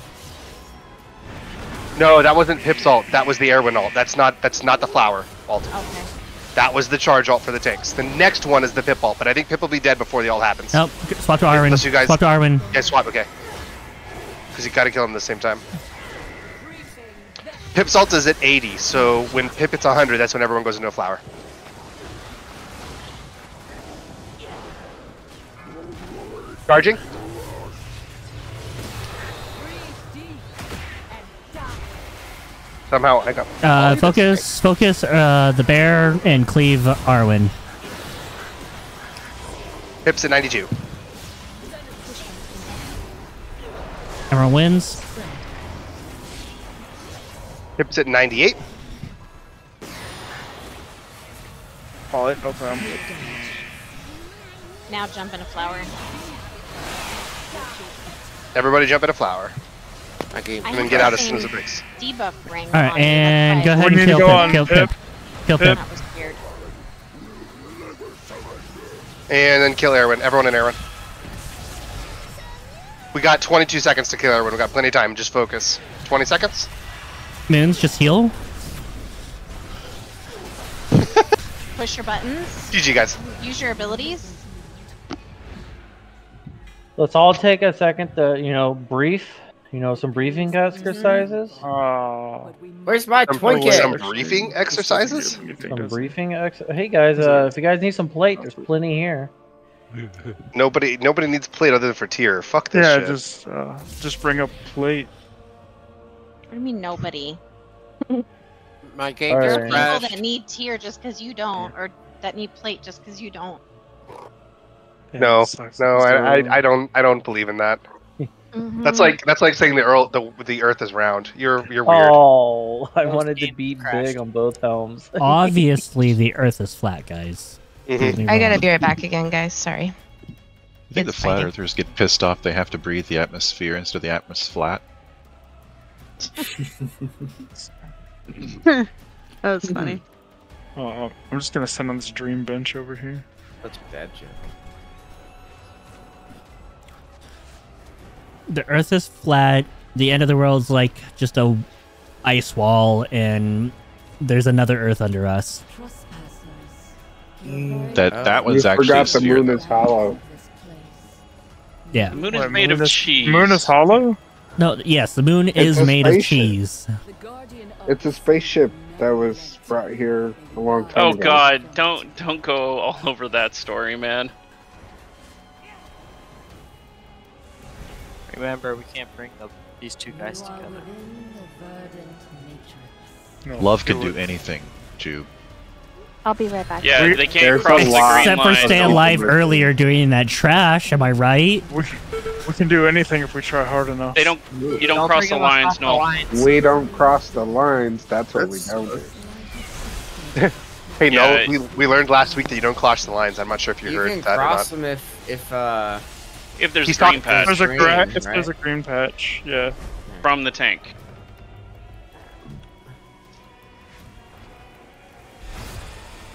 Speaker 8: No, that wasn't Pip's ult. That was the Aerwynn ult. That's not that's not the flower ult.
Speaker 5: Okay.
Speaker 8: That was the charge ult for the tanks. The next one is the Pip ult, but I think Pip will be dead before the ult happens.
Speaker 1: Nope. Swap to Arwen.
Speaker 8: Unless you guys
Speaker 1: Swap to Arwen.
Speaker 8: Yeah, swap. Okay. Because you gotta kill him at the same time. Pip's ult is at 80, so when Pip hits 100, that's when everyone goes into a flower. Charging. Somehow I got.
Speaker 1: Uh, focus, focus, uh, the bear and cleave Arwen.
Speaker 8: Pip's at 92.
Speaker 1: Everyone wins.
Speaker 8: Pip's at 98.
Speaker 9: Call it, no problem.
Speaker 5: Now jump in a flower.
Speaker 8: Everybody jump in a flower.
Speaker 15: Okay.
Speaker 8: And then get out as soon as it breaks.
Speaker 5: Debuff ring.
Speaker 1: All right, and go ahead and kill
Speaker 9: go
Speaker 1: Pip. Kill
Speaker 9: Pip.
Speaker 1: Pip. Kill
Speaker 9: Pip.
Speaker 1: Pip.
Speaker 5: That was weird.
Speaker 8: And then kill Aerwynn. Everyone in Aerwynn. We got 22 seconds to kill Aerwynn. We got plenty of time. Just focus. 20 seconds.
Speaker 1: Moons, just heal.
Speaker 5: Push your buttons.
Speaker 8: GG, guys.
Speaker 5: Use your abilities.
Speaker 10: Let's all take a second to, you know, brief. You know, some briefing exercises.
Speaker 9: Oh.
Speaker 16: Where's my
Speaker 8: Some,
Speaker 16: Twinkie?
Speaker 8: some briefing exercises.
Speaker 10: Some briefing ex. Hey guys, uh, if you guys need some plate, there's plenty here.
Speaker 8: Nobody, nobody needs plate other than for tier. Fuck this
Speaker 9: Yeah,
Speaker 8: shit.
Speaker 9: just uh, just bring up plate.
Speaker 5: What do you mean nobody?
Speaker 15: My game
Speaker 10: All
Speaker 15: just
Speaker 10: right.
Speaker 5: People
Speaker 15: crashed.
Speaker 5: that need tier just because you don't, or that need plate just because you don't.
Speaker 8: no, no, I, I, I don't, I don't believe in that.
Speaker 5: Mm-hmm.
Speaker 8: That's like, that's like saying the earl, the, the Earth is round. You're, you're weird.
Speaker 10: Oh, I
Speaker 11: Those
Speaker 10: wanted to
Speaker 11: games
Speaker 10: beat
Speaker 11: crashed.
Speaker 10: big on both helms.
Speaker 1: Obviously, the Earth is flat, guys.
Speaker 8: Mhm.
Speaker 3: I gotta be right back again, guys. Sorry.
Speaker 12: I think the flat
Speaker 3: fighting.
Speaker 12: earthers get pissed off they have to breathe the atmosphere instead of the atmosphere flat.
Speaker 4: That was mm-hmm. funny.
Speaker 9: Oh, oh, I'm just gonna send on this dream bench over here.
Speaker 16: That's a bad joke.
Speaker 1: The Earth is flat. The end of the world's like just a ice wall, and there's another Earth under us.
Speaker 12: Mm, that oh. that
Speaker 6: You
Speaker 12: one's actually
Speaker 6: forgot the moon is hollow.
Speaker 1: Yeah.
Speaker 2: The moon is
Speaker 9: What,
Speaker 2: made
Speaker 9: moon
Speaker 2: of
Speaker 9: is-
Speaker 2: cheese.
Speaker 9: Moon is hollow.
Speaker 1: No. Yes, the moon
Speaker 6: It's
Speaker 1: is
Speaker 6: a
Speaker 1: made of cheese.
Speaker 6: It's a spaceship that was brought here a long time
Speaker 2: Oh
Speaker 6: ago.
Speaker 2: god, don't don't go all over that story, man.
Speaker 11: Remember, we can't bring the, these two guys together.
Speaker 9: No,
Speaker 12: Love can do anything, Jube.
Speaker 14: I'll be right back.
Speaker 2: Yeah,
Speaker 9: We-
Speaker 2: they can't
Speaker 6: there's
Speaker 2: cross the
Speaker 6: lot-
Speaker 2: green
Speaker 1: Except for
Speaker 2: line.
Speaker 1: stay alive earlier doing that trash. Am I right?
Speaker 9: We, we can do anything if we try hard enough.
Speaker 2: They don't. You don't,
Speaker 11: Don't
Speaker 2: cross the lines.
Speaker 11: across the
Speaker 2: No.
Speaker 11: lines.
Speaker 6: We don't cross the lines. That's what
Speaker 13: That's-
Speaker 6: we don't do.
Speaker 8: Hey, no,
Speaker 2: Yeah.
Speaker 8: we, we learned last week that you don't cross the lines. I'm not sure if you,
Speaker 16: You
Speaker 8: heard that or
Speaker 16: cross
Speaker 8: not.
Speaker 16: them if if uh
Speaker 2: If there's
Speaker 8: He's
Speaker 2: green
Speaker 8: talking-
Speaker 2: patch
Speaker 9: There's a
Speaker 16: Green,
Speaker 9: gra- if there's a green patch, yeah.
Speaker 2: from the tank.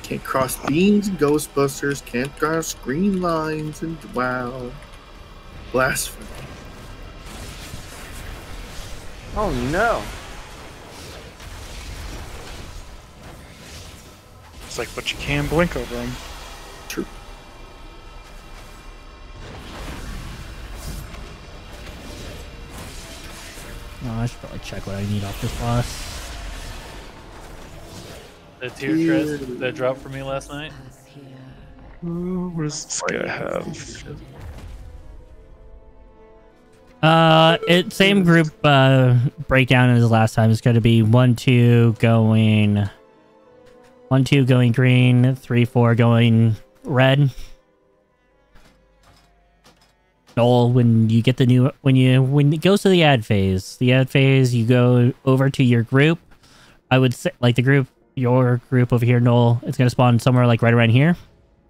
Speaker 13: Can't cross beams and Ghostbusters. Can't cross green lines and wow. Blasphemy.
Speaker 16: Oh no.
Speaker 9: It's like, but you can blink over them.
Speaker 13: True.
Speaker 1: Oh, I should probably check what I need off this boss.
Speaker 18: The tier dress that dropped for me last night.
Speaker 9: Ooh, what does this guy have?
Speaker 1: Uh, it same group uh breakdown as last time. It's going to be one two going, one two going green, three four going red. Noel, when you get the new when you when it goes to the ad phase, the ad phase, you go over to your group. I would say like the group, your group over here, Noel. It's going to spawn somewhere like right around here.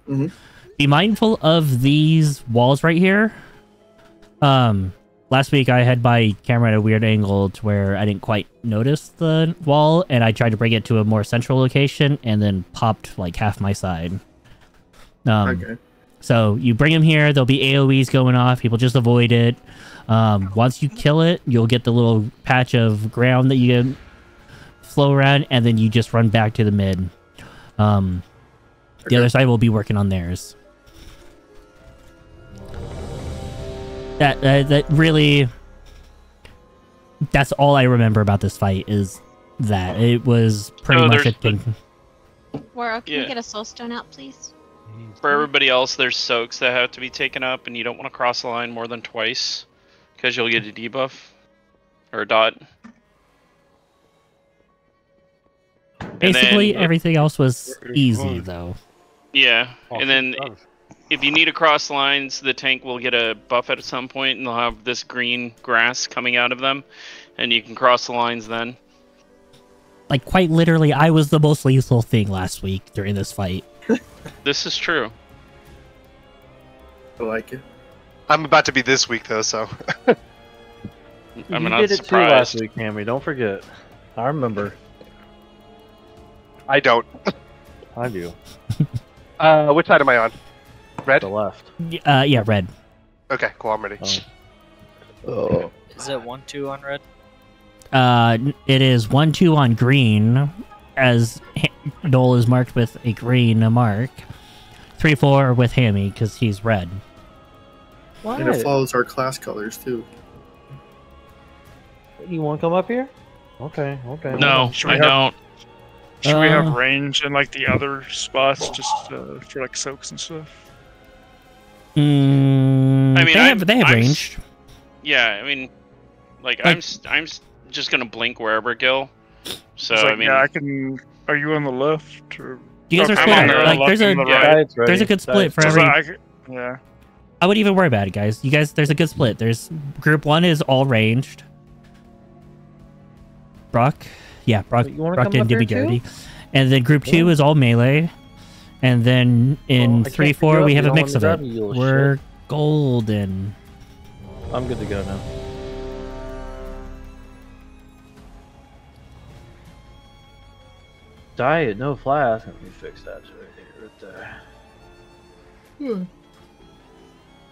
Speaker 13: Mhm.
Speaker 1: Be mindful of these walls right here. Um, last week I had my camera at a weird angle to where I didn't quite notice the wall, and I tried to bring it to a more central location, and then popped like half my side. Um,
Speaker 13: Okay.
Speaker 1: So you bring them here, there'll be AoEs going off. People just avoid it. Um, once you kill it, you'll get the little patch of ground that you can flow around, and then you just run back to the mid. Um, the other side will be working on theirs. That uh, that really. That's all I remember about this fight is that it was pretty
Speaker 2: Oh,
Speaker 1: much a
Speaker 2: there's-
Speaker 1: thing.
Speaker 5: Wara, can
Speaker 2: Yeah.
Speaker 5: we get a soul stone out, please?
Speaker 2: For everybody else, there's soaks that have to be taken up, and you don't want to cross the line more than twice, because you'll get a debuff or a dot.
Speaker 1: Basically,
Speaker 2: then-
Speaker 1: everything else was easy though.
Speaker 2: Yeah, oh, and then if you need to cross lines, the tank will get a buff at some point, and they'll have this green grass coming out of them, and you can cross the lines then.
Speaker 1: Like quite literally, I was the most lethal thing last week during this fight.
Speaker 2: This is true.
Speaker 13: I like it.
Speaker 8: I'm about to be this week though, so.
Speaker 2: I'm
Speaker 10: you
Speaker 2: not
Speaker 10: did it too last
Speaker 2: surprised.
Speaker 10: week, Cammy. Don't forget. I remember.
Speaker 8: I don't.
Speaker 10: I do.
Speaker 8: Uh, which side am I on? Red.
Speaker 10: The left.
Speaker 1: Y- Uh, yeah, red.
Speaker 8: Okay, cool. I'm ready.
Speaker 10: Oh.
Speaker 11: Is it one two on red?
Speaker 1: Uh, it is one two on green, as ha- Dole is marked with a green mark. Three four with Hammy because he's red.
Speaker 13: And it follows our class colors too.
Speaker 10: You want to come up here? Okay, okay.
Speaker 2: No,
Speaker 9: Should
Speaker 2: I
Speaker 9: have-
Speaker 2: don't.
Speaker 9: Should we have
Speaker 1: Uh,
Speaker 9: range in like the other spots just uh, for like soaks and stuff?
Speaker 1: Mm,
Speaker 2: I mean,
Speaker 1: they
Speaker 2: I'm-
Speaker 1: have they have
Speaker 2: I'm s-
Speaker 1: ranged.
Speaker 2: Yeah, I mean, like,
Speaker 1: Like-
Speaker 2: I'm I'm just gonna blink wherever Gil. So
Speaker 9: like,
Speaker 2: I mean,
Speaker 9: yeah, I can. Are you on the left or?
Speaker 1: You guys are split.
Speaker 9: I'm the
Speaker 1: Like there's a
Speaker 9: the
Speaker 2: yeah,
Speaker 9: right.
Speaker 1: there's a good split for
Speaker 9: So
Speaker 1: every.
Speaker 9: I yeah.
Speaker 1: I wouldn't even worry about it, guys. You guys, there's a good split. There's group one is all ranged. Brock, yeah, Brock, Brock
Speaker 10: come
Speaker 1: didn't
Speaker 10: up
Speaker 1: do me
Speaker 10: here too?
Speaker 1: dirty. And then group two is all melee, and then in
Speaker 10: Oh,
Speaker 1: three four we have a mix of it. We're golden.
Speaker 10: I'm good to go now. Diet, no flask. Let me fix that right here, right there. Hmm.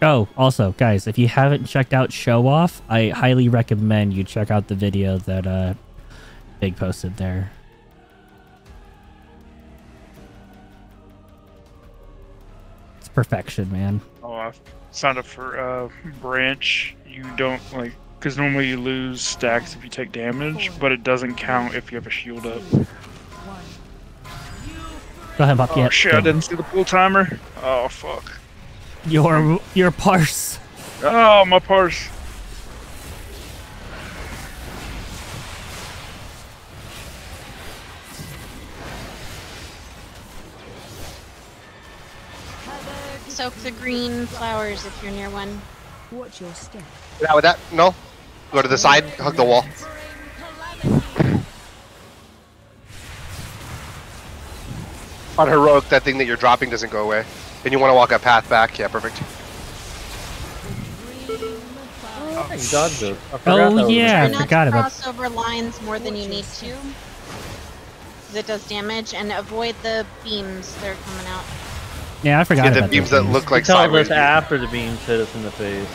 Speaker 1: Oh, also, guys, if you haven't checked out Show Off, I highly recommend you check out the video that uh Big posted there. It's perfection, man.
Speaker 9: Oh, I signed up for uh, branch. You don't like because normally you lose stacks if you take damage, but it doesn't count if you have a shield up.
Speaker 1: Go ahead, Pop.
Speaker 9: Oh shit! I didn't see the pull timer. Oh fuck!
Speaker 1: Your your parse.
Speaker 9: Oh my parse.
Speaker 5: Soak the green flowers if you're near one.
Speaker 17: Watch your step.
Speaker 8: Now with that, no. Go to the side, hug the wall. On heroic, that thing that you're dropping doesn't go away. And you want to walk a path back. Yeah, perfect.
Speaker 10: You dodged it. I
Speaker 1: Oh,
Speaker 10: that was a
Speaker 1: yeah, I
Speaker 5: not
Speaker 1: forgot
Speaker 5: to
Speaker 1: about-
Speaker 5: cross over lines more than you need to. 'cause it does damage, and avoid the beams that are coming out.
Speaker 1: Yeah, I forgot
Speaker 8: Yeah, the
Speaker 1: about
Speaker 8: beams that look like
Speaker 10: He
Speaker 8: sideways.
Speaker 10: after the beams hit us in the face.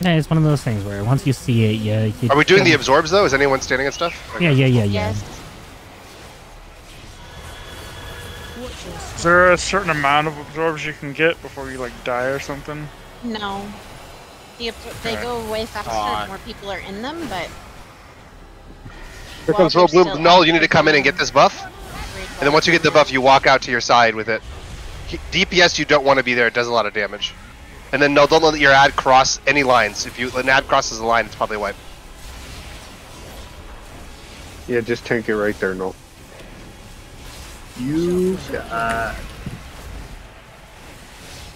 Speaker 1: Yeah, it's one of those things where once you see it, yeah. You
Speaker 8: Are we doing the
Speaker 1: don't-
Speaker 8: absorbs though? Is anyone standing at stuff?
Speaker 1: Yeah, yeah, yeah, yeah.
Speaker 5: Yes.
Speaker 9: Is there a certain amount of absorbs you can get before you like die or something?
Speaker 5: No. The, they
Speaker 9: Okay.
Speaker 5: go away faster
Speaker 9: God.
Speaker 5: if more people are in them, but
Speaker 8: Here comes
Speaker 5: they're
Speaker 8: Full Bloom. Null, you need to come in and get this buff. And then once you get the buff, you walk out to your side with it. He- DPS, you don't want to be there. It does a lot of damage. And then no, don't let your ad cross any lines. If you an ad crosses a line, it's probably wipe.
Speaker 6: Yeah, just tank it right there, no.
Speaker 13: You got.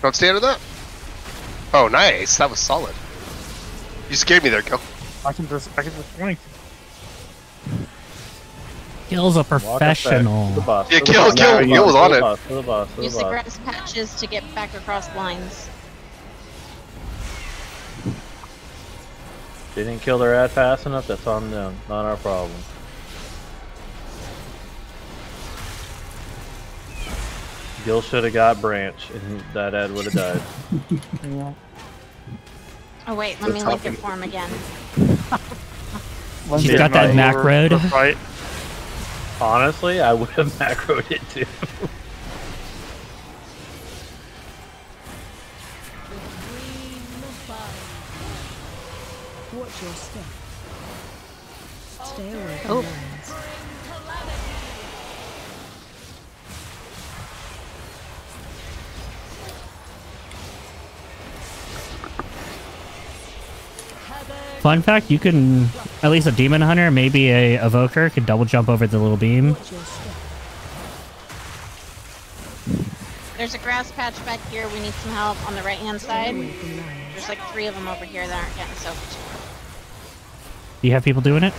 Speaker 8: Don't stay under that. Oh, nice. That was solid. You scared me there, Gil.
Speaker 9: I can just I can just blink.
Speaker 1: Gil's a
Speaker 10: Walk up back
Speaker 1: professional.
Speaker 10: to the boss,
Speaker 8: Yeah,
Speaker 10: to the
Speaker 8: Gil-
Speaker 10: boss,
Speaker 8: Gil-
Speaker 10: to
Speaker 8: was on
Speaker 10: to
Speaker 8: it.
Speaker 10: the boss, the
Speaker 5: use
Speaker 10: the
Speaker 5: the grass patches to get back across lines.
Speaker 10: They didn't kill their ad fast enough, that's on them, not our problem. Gil should have got Branch, and that ad would have died.
Speaker 5: Oh wait, let me link it for him again.
Speaker 1: She's got that macro.
Speaker 10: Right. Honestly, I would have macroed it too.
Speaker 17: Watch your step. Stay away
Speaker 3: Oh.
Speaker 1: Fun fact: you can at least a demon hunter, maybe a evoker, could double jump over the little beam.
Speaker 5: There's a grass patch back here. We need some help on the right hand side. There's like three of them over here that aren't getting soaked.
Speaker 1: Do you have people doing it?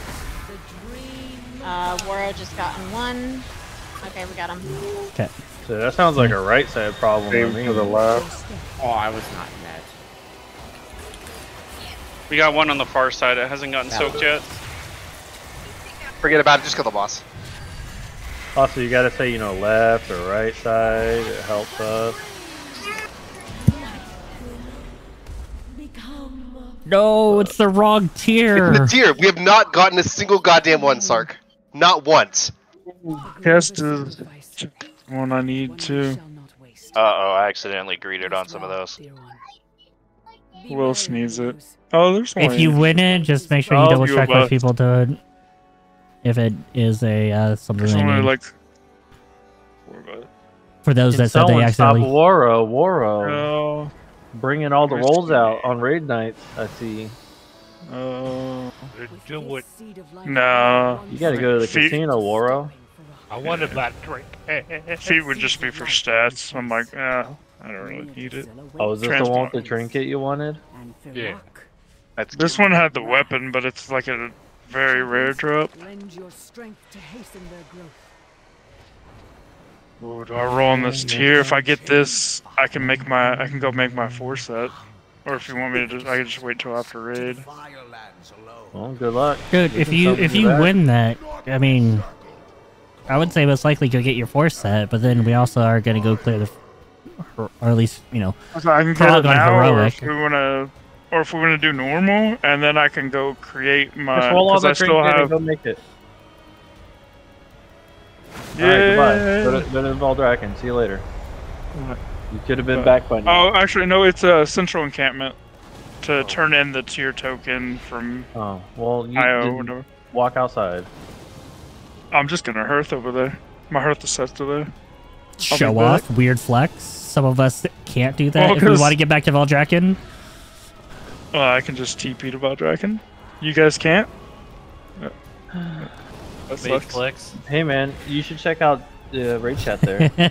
Speaker 5: Uh, Waro just gotten one. Okay, we got him.
Speaker 1: Okay.
Speaker 10: So that sounds like a right side problem
Speaker 6: Same
Speaker 10: to me.
Speaker 6: to the left.
Speaker 16: Oh, I was not in that.
Speaker 2: We got one on the far side. It hasn't gotten soaked yet.
Speaker 8: Forget about it. Just kill the boss.
Speaker 10: Also, you gotta say, you know, left or right side. It helps us.
Speaker 1: No, it's the wrong tier.
Speaker 8: The tier. We have not gotten a single goddamn one, Sark. Not once.
Speaker 9: Cast is the one I need to.
Speaker 12: Uh oh, I accidentally greeted on some of those.
Speaker 9: Who else needs it? Oh, there's one.
Speaker 1: If you win it, just make sure you
Speaker 9: I'll
Speaker 1: double check
Speaker 9: about-
Speaker 1: with people to if it is a uh, something
Speaker 9: There's
Speaker 1: they need.
Speaker 9: like.
Speaker 1: For those
Speaker 10: Can
Speaker 1: that said they
Speaker 10: someone stop
Speaker 1: accidentally.
Speaker 10: Waro, Waro.
Speaker 9: No.
Speaker 10: Bringing all the
Speaker 9: Where's
Speaker 10: rolls out on raid nights, I see.
Speaker 9: Oh.
Speaker 7: Do it.
Speaker 9: No.
Speaker 10: You gotta go to the
Speaker 9: Feet-
Speaker 10: casino, Waro.
Speaker 7: I wanted that drink.
Speaker 9: Feet would just be for stats. I'm like, yeah, I don't really need it.
Speaker 10: Oh, is this the
Speaker 9: Transport.
Speaker 10: one with the trinket you wanted?
Speaker 9: Yeah.
Speaker 12: That's
Speaker 9: This one had the weapon, but it's like a very rare drop.
Speaker 17: Lend your strength to hasten their growth.
Speaker 9: Ooh, do I roll on this tier? If I get this, I can make my, I can go make my four set. Or if you want me to, just, I can just wait till after raid.
Speaker 10: Well, good luck.
Speaker 1: Dude, if you if you
Speaker 10: back.
Speaker 1: win that, I mean, I would say most likely go get your force set, but then we also are gonna go clear the, or at least you know,
Speaker 9: So I can get it
Speaker 1: on
Speaker 9: now, or
Speaker 1: heroic.
Speaker 9: if we wanna, or if we're gonna do normal, and then I can go create my.
Speaker 10: Just roll all
Speaker 9: 'cause
Speaker 10: the
Speaker 9: I still
Speaker 10: trinket and
Speaker 9: have.
Speaker 10: go make it.
Speaker 9: Yeah.
Speaker 10: Alright, goodbye. Go to, go to Valdrakken. See you later. You could have been uh, back by now.
Speaker 9: Oh, actually, no. It's a central encampment to oh. turn in the tier token from.
Speaker 10: Oh, well, you
Speaker 9: IO,
Speaker 10: didn't walk outside.
Speaker 9: I'm just gonna hearth over there. My hearth is set to there. I'll
Speaker 1: show off, weird flex. Some of us can't do that
Speaker 9: Well,
Speaker 1: if we
Speaker 9: 'cause-
Speaker 1: want to get back to Valdrakken.
Speaker 9: Uh, I can just TP to Valdrakken. You guys can't. That sucks.
Speaker 18: flex.
Speaker 10: Hey, man, you should check out the raid chat there.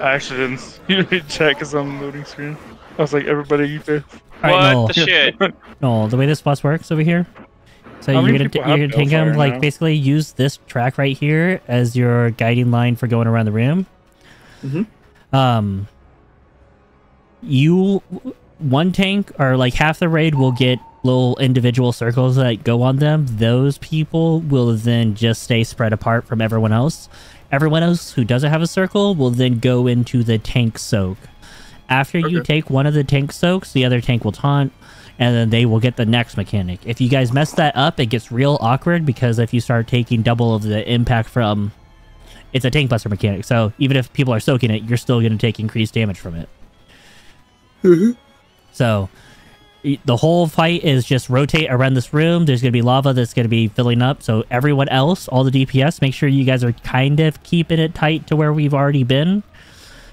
Speaker 9: I actually didn't really check because I'm loading screen. I was like, everybody, you do.
Speaker 1: All right, Noel.
Speaker 2: the shit?
Speaker 1: No, the way this boss works over here. So
Speaker 9: How
Speaker 1: you're gonna you're gonna take him
Speaker 9: Bellfire
Speaker 1: like
Speaker 9: now?
Speaker 1: basically use this track right here as your guiding line for going around the room.
Speaker 13: Mhm.
Speaker 1: Um, you one tank or like half the raid will get little individual circles that go on them. Those people will then just stay spread apart from everyone else. Everyone else who doesn't have a circle will then go into the tank soak. After you take one of the tank soaks, the other tank will taunt, and then they will get the next mechanic. If you guys mess that up, it gets real awkward because if you start taking double of the impact from, it's a tank buster mechanic. So even if people are soaking it, you're still going to take increased damage from it. So the whole fight is just rotate around this room. There's going to be lava that's going to be filling up. So everyone else, all the DPS, make sure you guys are kind of keeping it tight to where we've already been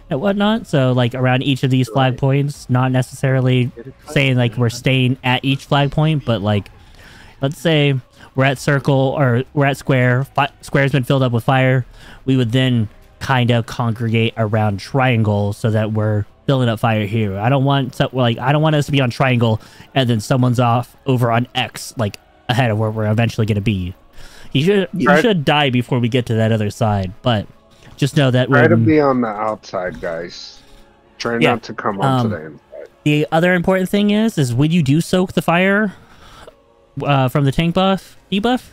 Speaker 1: and whatnot. So like around each of these flag points, not necessarily saying like we're staying at each flag point, but like let's say we're at circle or we're at square. Fi- square's been filled up with fire. We would then kind of congregate around triangle so that we're filling up fire here. I don't want so like I don't want us to be on triangle and then someone's off over on X like ahead of where we're eventually going to be. You should you
Speaker 6: Right.
Speaker 1: should die before we get to that other side, but just know that
Speaker 6: Try to be on the outside, guys. Try
Speaker 1: Yeah,
Speaker 6: not to come onto
Speaker 1: um,
Speaker 6: the inside.
Speaker 1: The other important thing is, is when you do soak the fire uh, from the tank buff debuff,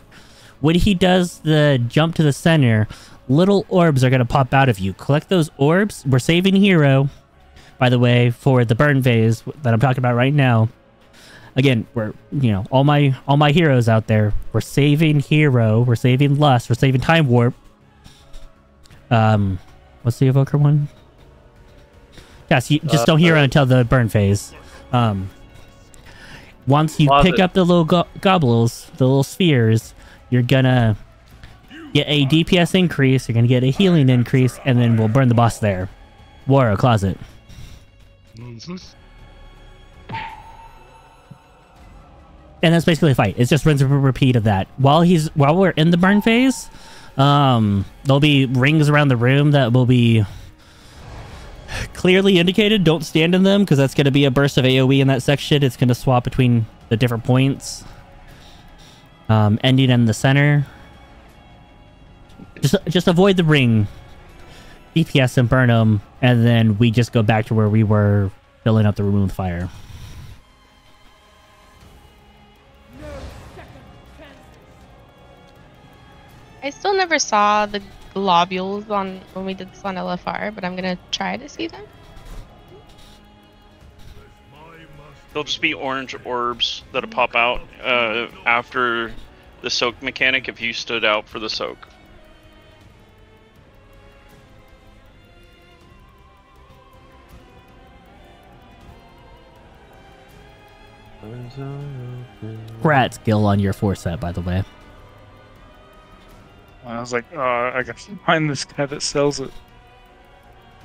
Speaker 1: when he does the jump to the center, little orbs are going to pop out of you. Collect those orbs. We're saving hero, by the way, for the burn phase that I'm talking about right now. Again, we're you know all my all my heroes out there. We're saving hero. We're saving lust. We're saving time warp. Um, what's the evoker one? Yes, you just
Speaker 10: Uh,
Speaker 1: don't hear
Speaker 10: uh,
Speaker 1: until the burn phase. Um, once you
Speaker 10: Closet.
Speaker 1: pick up the little go- gobbles, the little spheres, you're gonna get a DPS increase. You're gonna get a healing increase, and then we'll burn the boss there. War closet. And that's basically a fight. It's just rinse and repeat of that. While he's while we're in the burn phase, um, there'll be rings around the room that will be clearly indicated. Don't stand in them because that's going to be a burst of AOE in that section. It's going to swap between the different points. Um, ending in the center. Just just avoid the ring. DPS and burn them, and then we just go back to where we were filling up the room with fire.
Speaker 3: I still never saw the globules on when we did this on LFR, but I'm gonna try to see them.
Speaker 2: They'll just be orange orbs that'll pop out uh, after the soak mechanic if you stood out for the soak.
Speaker 1: Congrats, Gil, on your four set, by the way.
Speaker 9: I was like, oh, I got to find this guy that sells it.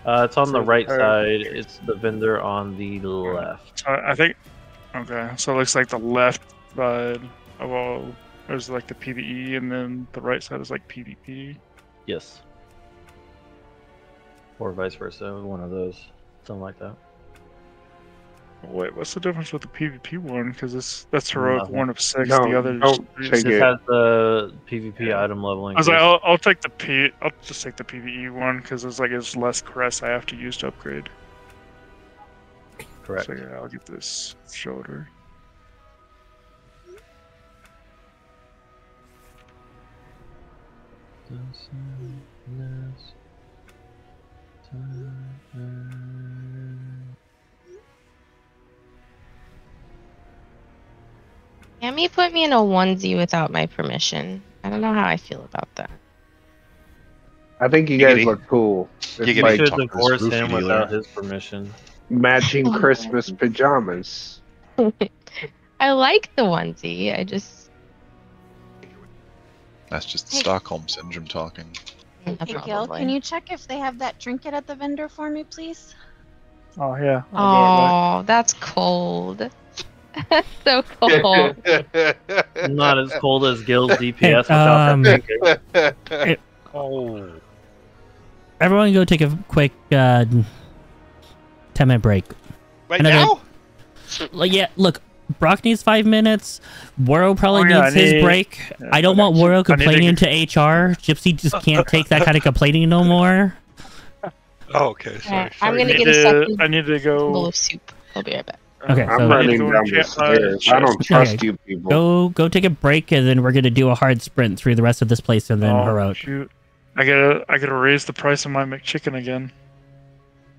Speaker 10: Uh, it's on the right
Speaker 9: uh,
Speaker 10: side. It's the vendor on the left.
Speaker 9: I think. Okay, so it looks like the left side of all. There's like the PVE, and then the right side is like PvP.
Speaker 10: Yes. Or vice versa, one of those. Something like that.
Speaker 9: Wait, what's the difference with the PvP one? Because it's that's heroic
Speaker 10: Nothing.
Speaker 9: one of six.
Speaker 6: No,
Speaker 9: the other
Speaker 6: don't
Speaker 9: is-
Speaker 6: take
Speaker 10: It just has the PvP item leveling.
Speaker 9: I was like, I'll, I'll take the P. I'll just take the PVE one because it's like it's less crest I have to use to upgrade.
Speaker 10: Correct.
Speaker 9: So yeah, I'll get this shoulder.
Speaker 3: Cammy put me in a onesie without my permission. I don't know how I feel about that.
Speaker 6: I think you guys
Speaker 12: Giggity.
Speaker 6: look cool. It's
Speaker 12: Giggity.
Speaker 10: You
Speaker 6: like
Speaker 10: should
Speaker 12: talk to this
Speaker 10: divorce him
Speaker 12: dealer.
Speaker 10: without his permission.
Speaker 6: matching oh, Christmas pajamas.
Speaker 3: I like the onesie. I just
Speaker 12: That's just
Speaker 5: Hey.
Speaker 12: Stockholm syndrome talking.
Speaker 5: Hey, Gil, can you check if they have that trinket at the vendor for me, please?
Speaker 9: Oh yeah. I'll
Speaker 3: Oh, that's cold. That's so cold.
Speaker 10: Not as cold as Gil's DPS
Speaker 1: Hey,
Speaker 10: without
Speaker 1: um,
Speaker 10: that thinking.
Speaker 7: Oh.
Speaker 1: everyone go take a quick uh, 10 minute break.
Speaker 2: Right
Speaker 1: And
Speaker 2: now?
Speaker 1: Like, yeah, look, Brock needs five minutes. Waro probably
Speaker 9: Oh, yeah,
Speaker 1: needs
Speaker 9: I
Speaker 1: his
Speaker 9: need-
Speaker 1: break.
Speaker 9: yeah,
Speaker 1: I don't want
Speaker 9: I
Speaker 1: Waro
Speaker 9: to
Speaker 1: complaining to, HR. Gypsy just can't take that kind of complaining no more.
Speaker 7: Oh, okay. Sorry.
Speaker 3: Alright, I'm gonna
Speaker 9: I
Speaker 3: get
Speaker 9: need
Speaker 3: a
Speaker 9: to.
Speaker 3: second
Speaker 9: I need to
Speaker 3: bowl
Speaker 9: go.
Speaker 3: of soup. I'll be right back.
Speaker 1: Okay,
Speaker 6: I'm
Speaker 1: so-
Speaker 6: running
Speaker 9: Go
Speaker 6: down the
Speaker 9: chat-
Speaker 6: stairs. I don't trust
Speaker 1: Okay.
Speaker 6: you people.
Speaker 1: Go go take a break, and then we're gonna do a hard sprint through the rest of this place, and then
Speaker 9: oh,
Speaker 1: heroic.
Speaker 9: shoot. I gotta. I gotta raise the price of my McChicken again.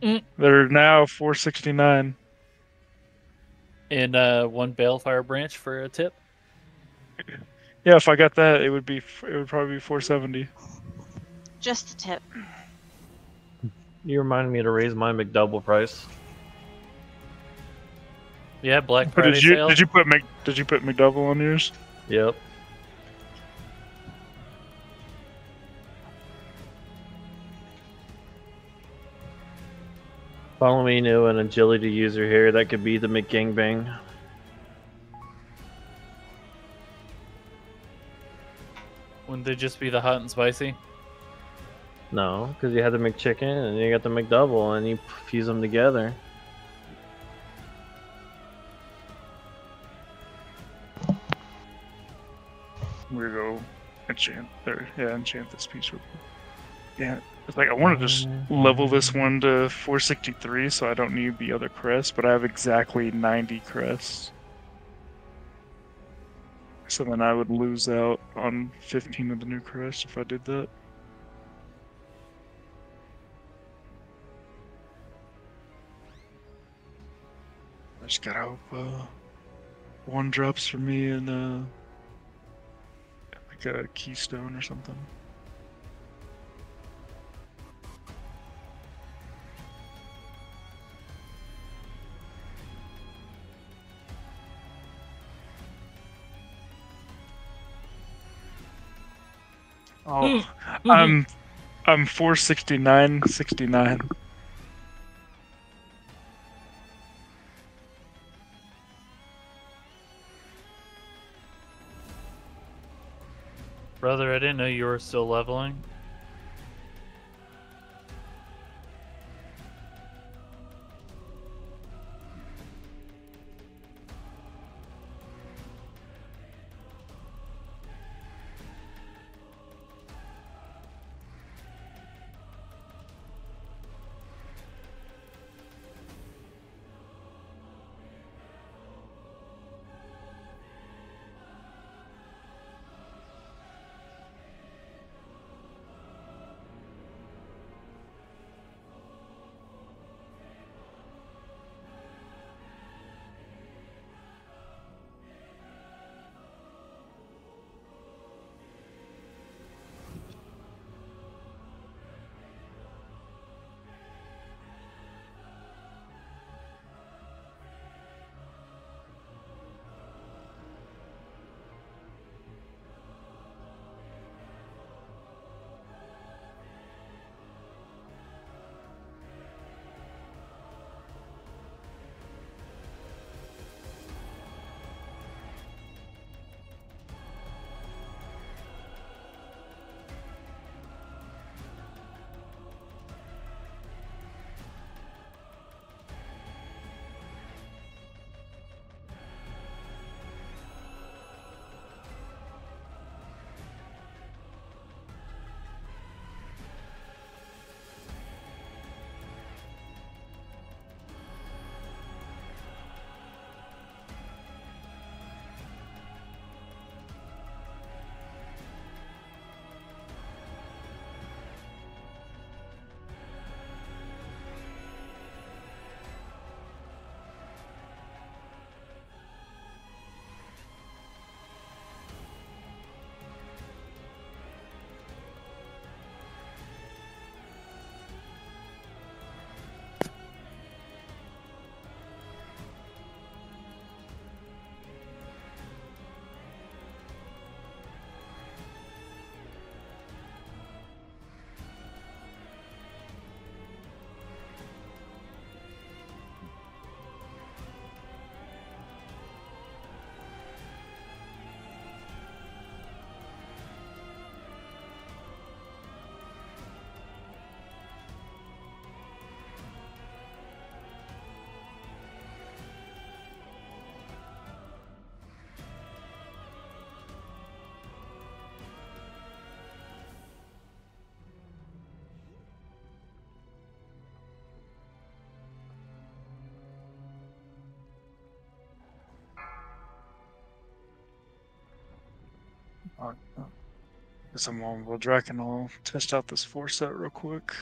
Speaker 18: Mm.
Speaker 9: They're now four sixty nine.
Speaker 18: And uh, one balefire branch for a tip.
Speaker 9: Yeah, if I got that, it would be. It would probably be four seventy.
Speaker 5: Just a tip.
Speaker 10: You reminded me to raise my McDouble price.
Speaker 18: Yeah, Black
Speaker 9: But
Speaker 18: Friday
Speaker 9: did you
Speaker 18: sale.
Speaker 9: did you put Mc did you put McDouble on yours?
Speaker 10: Yep. Follow me, new and agility user here. That could be the McGangbang.
Speaker 18: Wouldn't they just be the hot and spicy?
Speaker 10: No, because you had the McChicken and you got the McDouble, and you fuse them together.
Speaker 9: We go enchant or yeah, enchant this piece. Yeah, it's like I want to just mm-hmm. level this one to 463, so I don't need the other crest, but I have exactly 90 crests. So then I would lose out on 15 of the new crests if I did that. I just gotta hope uh, one drops for me and uh, like a keystone or something. Oh, mm. I'm mm-hmm. I'm 469, 69.
Speaker 18: Brother, I didn't know you were still leveling.
Speaker 9: Uh, uh, guess I'm on Wildrak and I'll test out this four set real quick.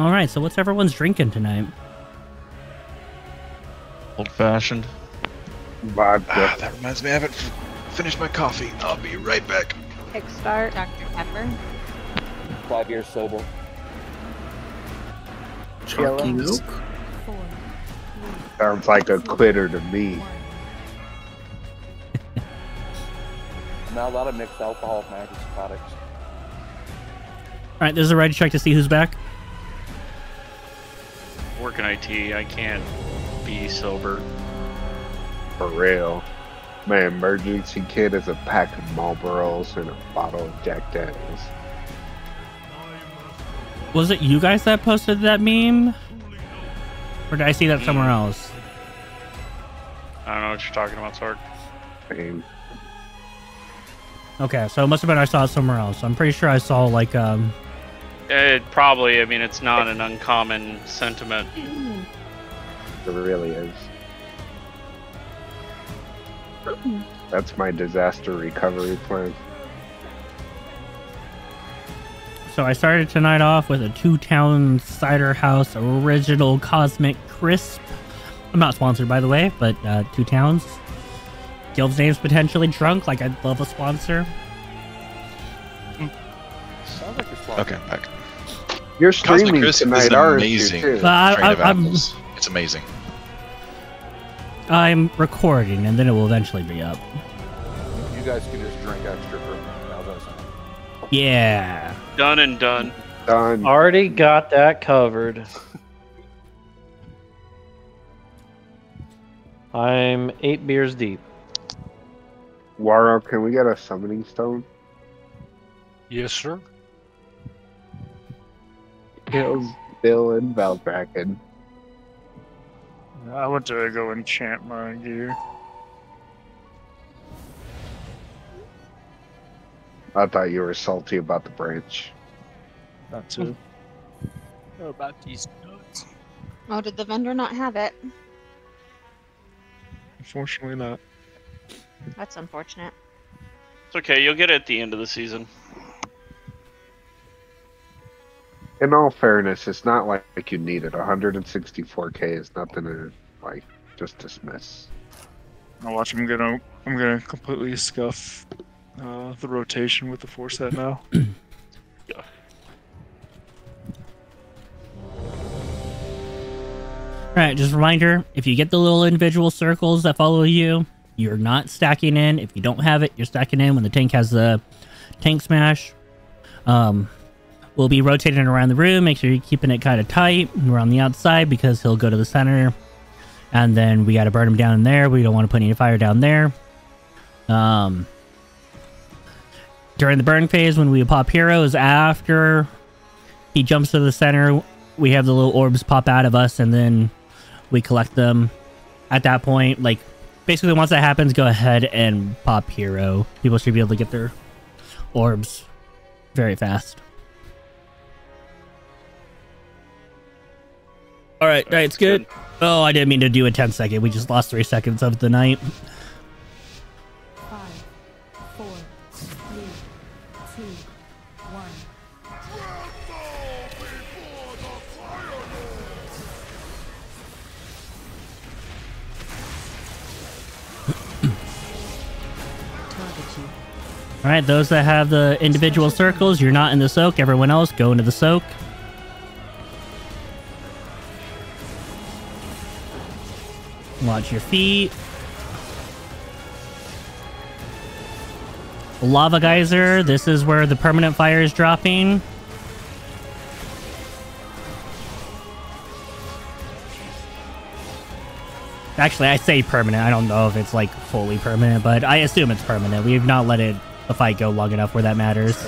Speaker 1: All right, so what's everyone's drinking tonight?
Speaker 12: Old fashioned.
Speaker 6: Vodka.
Speaker 12: Ah, that reminds me, I haven't f- finished my coffee. I'll be right back.
Speaker 4: Kickstart.
Speaker 5: Dr. Pepper.
Speaker 11: Five years sober.
Speaker 13: Chalky milk.
Speaker 6: Sounds like a quitter to me.
Speaker 11: not a lot of mixed alcohol with magic products.
Speaker 1: All right, this is a ready check to see who's back.
Speaker 2: Working IT, I can't be sober.
Speaker 6: For real. My emergency kit is a pack of Marlboros and a bottle of Jack Daniels.
Speaker 1: Was it you guys that posted that meme? Or did I see that somewhere else?
Speaker 2: I don't know what you're talking about, Sorg.
Speaker 6: Same.
Speaker 1: Okay, so it must have been I saw it somewhere else. I'm pretty sure I saw like um
Speaker 2: It probably, I mean, it's not an uncommon sentiment.
Speaker 6: It really is. That's my disaster recovery plan.
Speaker 1: So I started tonight off with a Two Town Cider House Original Cosmic Crisp. I'm not sponsored, by the way, but uh, Two Towns. Guild's name's potentially drunk. Like I'd love a sponsor.
Speaker 11: Sounds like you're.
Speaker 12: Okay, I'm back.
Speaker 6: You're
Speaker 12: Cosmic
Speaker 6: streaming
Speaker 12: Crisp is
Speaker 6: tonight,
Speaker 12: an
Speaker 6: aren't you,
Speaker 12: amazing
Speaker 6: too?
Speaker 1: Uh, I- I- I'm-
Speaker 12: It's amazing.
Speaker 1: I'm recording, and then it will eventually be up.
Speaker 15: You guys can just drink extra for me. How's that sound?
Speaker 1: Yeah.
Speaker 2: Done and done.
Speaker 6: Done.
Speaker 10: Already got that covered. I'm eight beers deep.
Speaker 6: Waro, can we get a summoning stone?
Speaker 7: Yes, sir.
Speaker 6: Kills Bill and Valdrakken.
Speaker 9: I want to go enchant my gear.
Speaker 6: I thought you were salty about the branch.
Speaker 9: Not too.
Speaker 11: How about these notes?
Speaker 5: Oh, did the vendor not have it?
Speaker 9: Unfortunately, not.
Speaker 5: That's unfortunate.
Speaker 2: It's okay, you'll get it at the end of the season.
Speaker 6: In all fairness, it's not like, like you need it. 164k is nothing to like just dismiss.
Speaker 9: Now watch. I'm gonna. I'm gonna completely scuff uh, the rotation with the four set now. yeah.
Speaker 1: Alright, just a reminder, if you get the little individual circles that follow you, you're not stacking in. If you don't have it, you're stacking in when the tank has the tank smash. Um, we'll be rotating around the room. Make sure you're keeping it kind of tight. We're on the outside because he'll go to the center. And then we got to burn him down in there. We don't want to put any fire down there. Um, during the burn phase, when we pop heroes after he jumps to the center, we have the little orbs pop out of us, and then we collect them. At that point, like basically, once that happens, go ahead and pop hero. People should be able to get their orbs very fast. All right, night's good. Oh, I didn't mean to do a 10 second. We just lost three seconds of the night.
Speaker 17: Five, four, three, two, one.
Speaker 1: All right, those that have the individual circles, you're not in the soak. Everyone else, go into the soak. Watch your feet. Lava geyser. This is where the permanent fire is dropping. Actually, I say permanent. I don't know if it's like fully permanent, but I assume it's permanent. We have not let it the fight go long enough where that matters.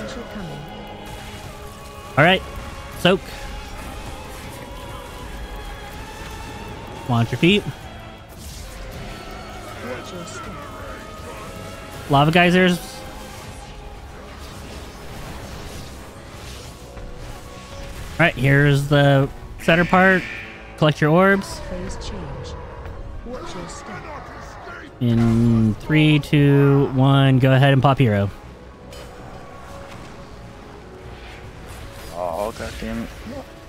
Speaker 1: All right, soak. Launch your feet. Lava geysers. All right, here's the center part. Collect your orbs.
Speaker 17: Phase change. Watch your step.
Speaker 1: In three, two, one, go ahead and pop hero.
Speaker 9: Oh god damn it!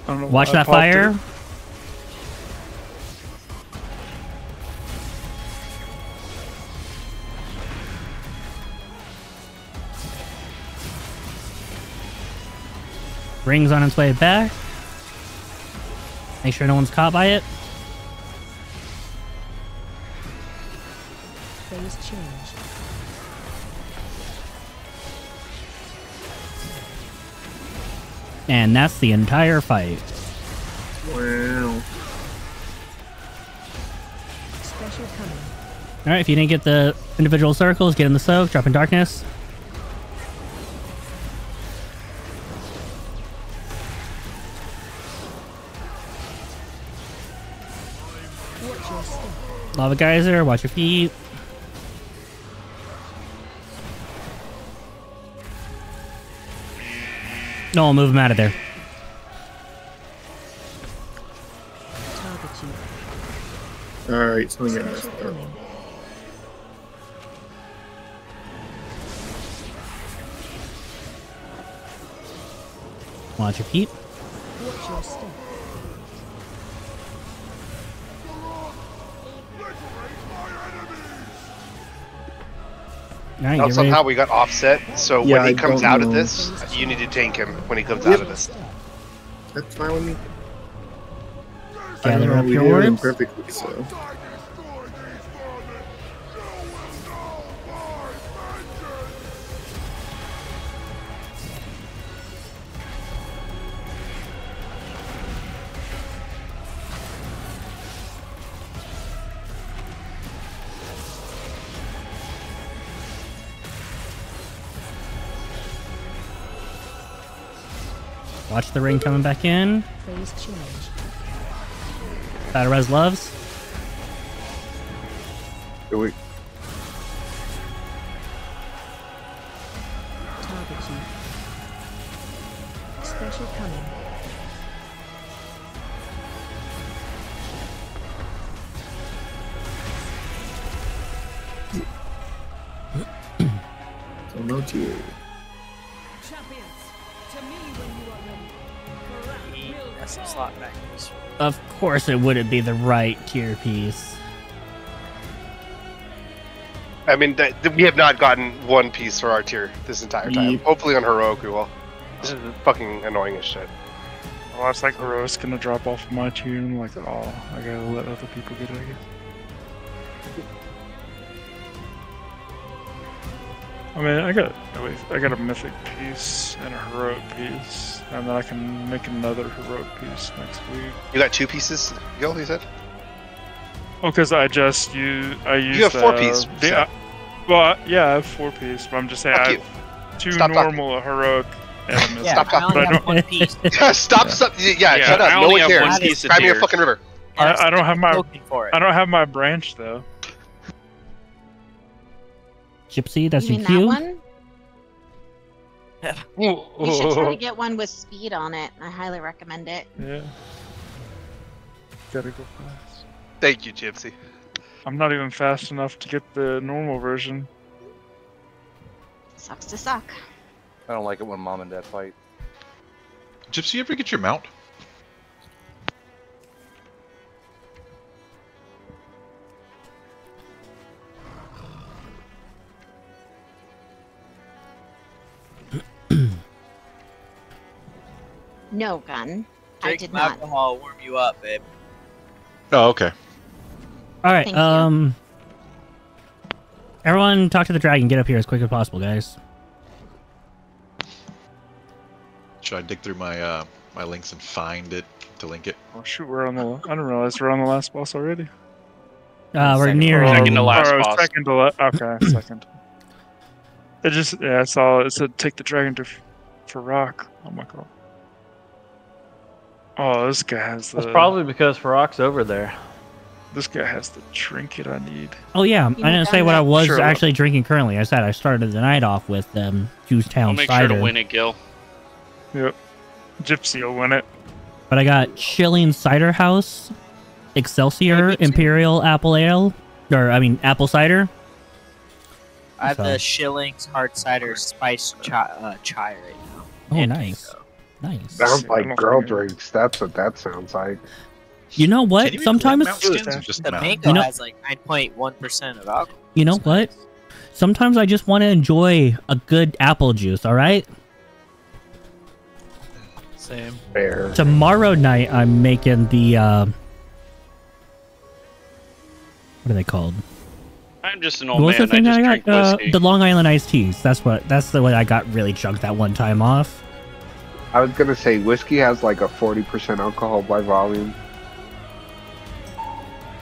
Speaker 9: I don't know
Speaker 1: Watch that fire.
Speaker 9: it.
Speaker 1: Ring's on its way back. Make sure no one's caught by it.
Speaker 17: Phase change.
Speaker 1: And that's the entire fight.
Speaker 13: Wow.
Speaker 17: Special coming.
Speaker 1: Alright, if you didn't get the individual circles, get in the soak, drop in darkness. Lava geyser, watch your feet. No, I'll move him out of there.
Speaker 13: Alright, something got messed
Speaker 17: Special
Speaker 1: Watch your feet.
Speaker 17: Watch your step.
Speaker 1: Alright,
Speaker 8: Now
Speaker 1: get ready.
Speaker 8: somehow we got offset, so
Speaker 13: Yeah,
Speaker 8: when he
Speaker 13: I
Speaker 8: comes
Speaker 13: don't
Speaker 8: out of this, you need to tank him when he comes
Speaker 13: Yep.
Speaker 8: out of this.
Speaker 13: That's fine with me. I
Speaker 1: Gather
Speaker 13: don't
Speaker 1: up your orbs.
Speaker 13: perfectly, so.
Speaker 1: Watch the ring coming back in.
Speaker 17: Phase.
Speaker 1: Battle Res loves.
Speaker 6: Do we?
Speaker 17: Target you. Special coming.
Speaker 13: So no tear.
Speaker 11: That's some slot back.
Speaker 1: Of course, it wouldn't be the right tier piece.
Speaker 8: I mean, th- th- we have not gotten one piece for our tier this entire time.
Speaker 13: Yep.
Speaker 8: Hopefully on heroic we will. This is fucking annoying as shit.
Speaker 9: Oh, it's like Heroic's gonna drop off of my tune. Like, oh, I gotta let other people get it. I guess. I mean, I got wait, I got a mythic piece and a heroic piece, and then I can make another heroic piece next week.
Speaker 8: You got two pieces, Gil, you said?
Speaker 9: Oh, because I just use I use.
Speaker 8: You have four
Speaker 9: uh,
Speaker 8: piece,
Speaker 9: the-
Speaker 8: so-
Speaker 9: uh, well, yeah, I have four piece, but I'm just saying
Speaker 8: Fuck
Speaker 9: I
Speaker 8: you.
Speaker 9: have two
Speaker 8: Stop talking.
Speaker 9: normal, a heroic, and a mythic.
Speaker 11: Yeah,
Speaker 8: Stop
Speaker 11: I only
Speaker 9: But I
Speaker 11: have one piece.
Speaker 8: stop, stop, yeah,
Speaker 2: Yeah,
Speaker 8: shut up.
Speaker 2: I
Speaker 8: no
Speaker 2: only
Speaker 8: one
Speaker 2: have
Speaker 8: cares.
Speaker 2: one piece of
Speaker 8: Cry me a fucking river.
Speaker 9: I, I don't have my
Speaker 11: for it.
Speaker 9: I don't have my branch though.
Speaker 1: Gypsy, that's
Speaker 5: you
Speaker 1: your
Speaker 5: mean
Speaker 1: cue.
Speaker 5: that one? You should try to get one with speed on it. I highly recommend it.
Speaker 9: Yeah. Gotta go fast.
Speaker 8: Thank you, Gypsy.
Speaker 9: I'm not even fast enough to get the normal version.
Speaker 5: Sucks to suck.
Speaker 15: I don't like it when mom and dad fight.
Speaker 12: Gypsy, you ever get your mount?
Speaker 5: No gun. I did
Speaker 11: some
Speaker 5: not.
Speaker 11: alcohol, warm you up, babe.
Speaker 12: Oh, okay.
Speaker 1: All right.
Speaker 5: Thank you.
Speaker 1: um. Everyone, talk to the dragon. Get up here as quick as possible, guys.
Speaker 12: Should I dig through my uh my links and find it to link it?
Speaker 9: Oh shoot, we're on the. I didn't realize we're on the last boss already.
Speaker 1: Uh, we're
Speaker 11: Second-
Speaker 1: near.
Speaker 2: Second to last
Speaker 9: oh,
Speaker 2: boss.
Speaker 9: Second to la- Okay, second. It just yeah, I saw it said take the dragon to f- for rock. Oh my god. Oh, this guy has the.
Speaker 10: That's probably because Fyrakk's over there.
Speaker 9: This guy has the trinket I need.
Speaker 1: Oh yeah, I didn't say what I was
Speaker 9: Sure.
Speaker 1: actually drinking currently. I said I started the night off with um, Juice
Speaker 2: I'll
Speaker 1: Town
Speaker 2: make
Speaker 1: cider,
Speaker 2: sure to win it, Gil.
Speaker 9: Yep. Gypsy will win it.
Speaker 1: but I got Schilling Cider House, Excelsior Imperial Apple Ale, or I mean apple cider.
Speaker 11: I have
Speaker 1: So-
Speaker 11: the Schillings hard cider spice chai, uh, chai right now.
Speaker 1: Oh,
Speaker 11: And
Speaker 1: nice.
Speaker 11: mango.
Speaker 1: Nice.
Speaker 6: Sounds
Speaker 9: I
Speaker 6: like girl
Speaker 9: think-
Speaker 6: drinks. That's what that sounds like.
Speaker 1: You know what?
Speaker 12: You
Speaker 1: Sometimes
Speaker 12: mount just
Speaker 11: The
Speaker 12: mount?
Speaker 11: mango
Speaker 1: You know-
Speaker 11: has like 9.1% of alcohol.
Speaker 1: You know what? Sometimes I just want to enjoy a good apple juice, alright?
Speaker 18: Same.
Speaker 6: Fair.
Speaker 1: Tomorrow night I'm making the uh what are they called?
Speaker 2: I'm just an old
Speaker 1: what was
Speaker 2: man.
Speaker 1: the thing
Speaker 2: I
Speaker 1: I got? Uh, the Long Island iced teas. That's what that's the way I got really chunked that one time off.
Speaker 6: I was gonna say whiskey has like a forty percent alcohol by volume.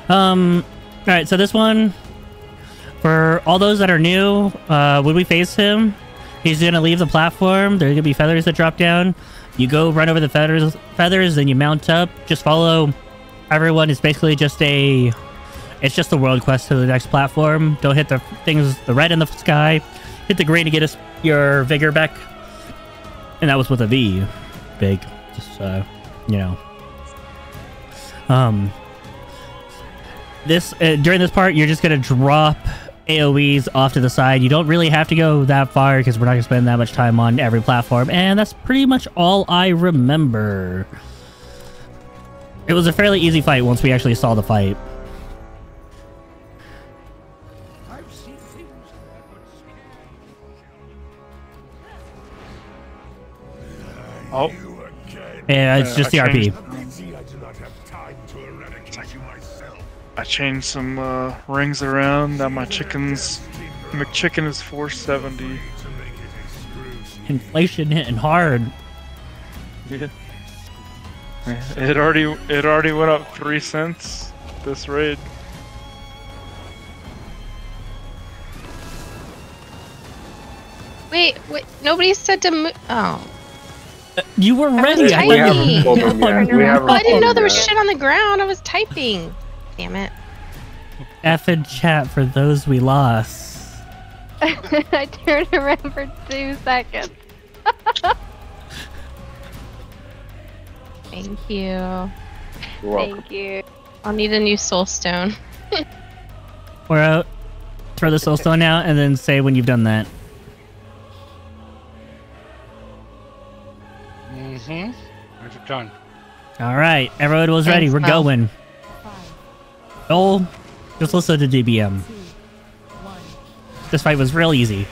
Speaker 1: Um alright, so this one for all those that are new, uh when we face him, he's gonna leave the platform. There's gonna be feathers that drop down. You go run over the feathers feathers, then you mount up. Just follow everyone. It's basically just a it's just the world quest to the next platform. Don't hit the things the red in the sky. Hit the green to get us your vigor back. And that was with a V. Big. Just uh you know. Um this uh, during this part you're just gonna drop AoEs off to the side. You don't really have to go that far because we're not gonna spend that much time on every platform, and that's pretty much all I remember. It was a fairly easy fight once we actually saw the fight.
Speaker 9: Oh,
Speaker 1: Yeah, it's
Speaker 9: Uh,
Speaker 1: just the
Speaker 9: I
Speaker 1: RP.
Speaker 9: I changed some uh, rings around. Now my chicken's McChicken is 470.
Speaker 1: Inflation hitting hard. Yeah.
Speaker 9: It already it already went up three cents this raid.
Speaker 3: Wait, wait. Nobody said to move. Oh.
Speaker 1: You were
Speaker 3: I was
Speaker 1: ready. I
Speaker 3: typing.
Speaker 1: haven't
Speaker 6: pulled them yet. We haven't
Speaker 3: I didn't know there was shit on the ground. I was typing. Damn it.
Speaker 1: F in chat for those we lost.
Speaker 14: I turned around for two seconds.
Speaker 3: Thank you.
Speaker 6: You're.
Speaker 14: Thank you.
Speaker 3: I'll need a new soul stone.
Speaker 1: Or out. Throw the soul stone out and then say when you've done that.
Speaker 7: Mm-hmm. Where's it done?
Speaker 1: All right, everyone was ready. We're going. Oh, just listen to DBM. This fight was real easy.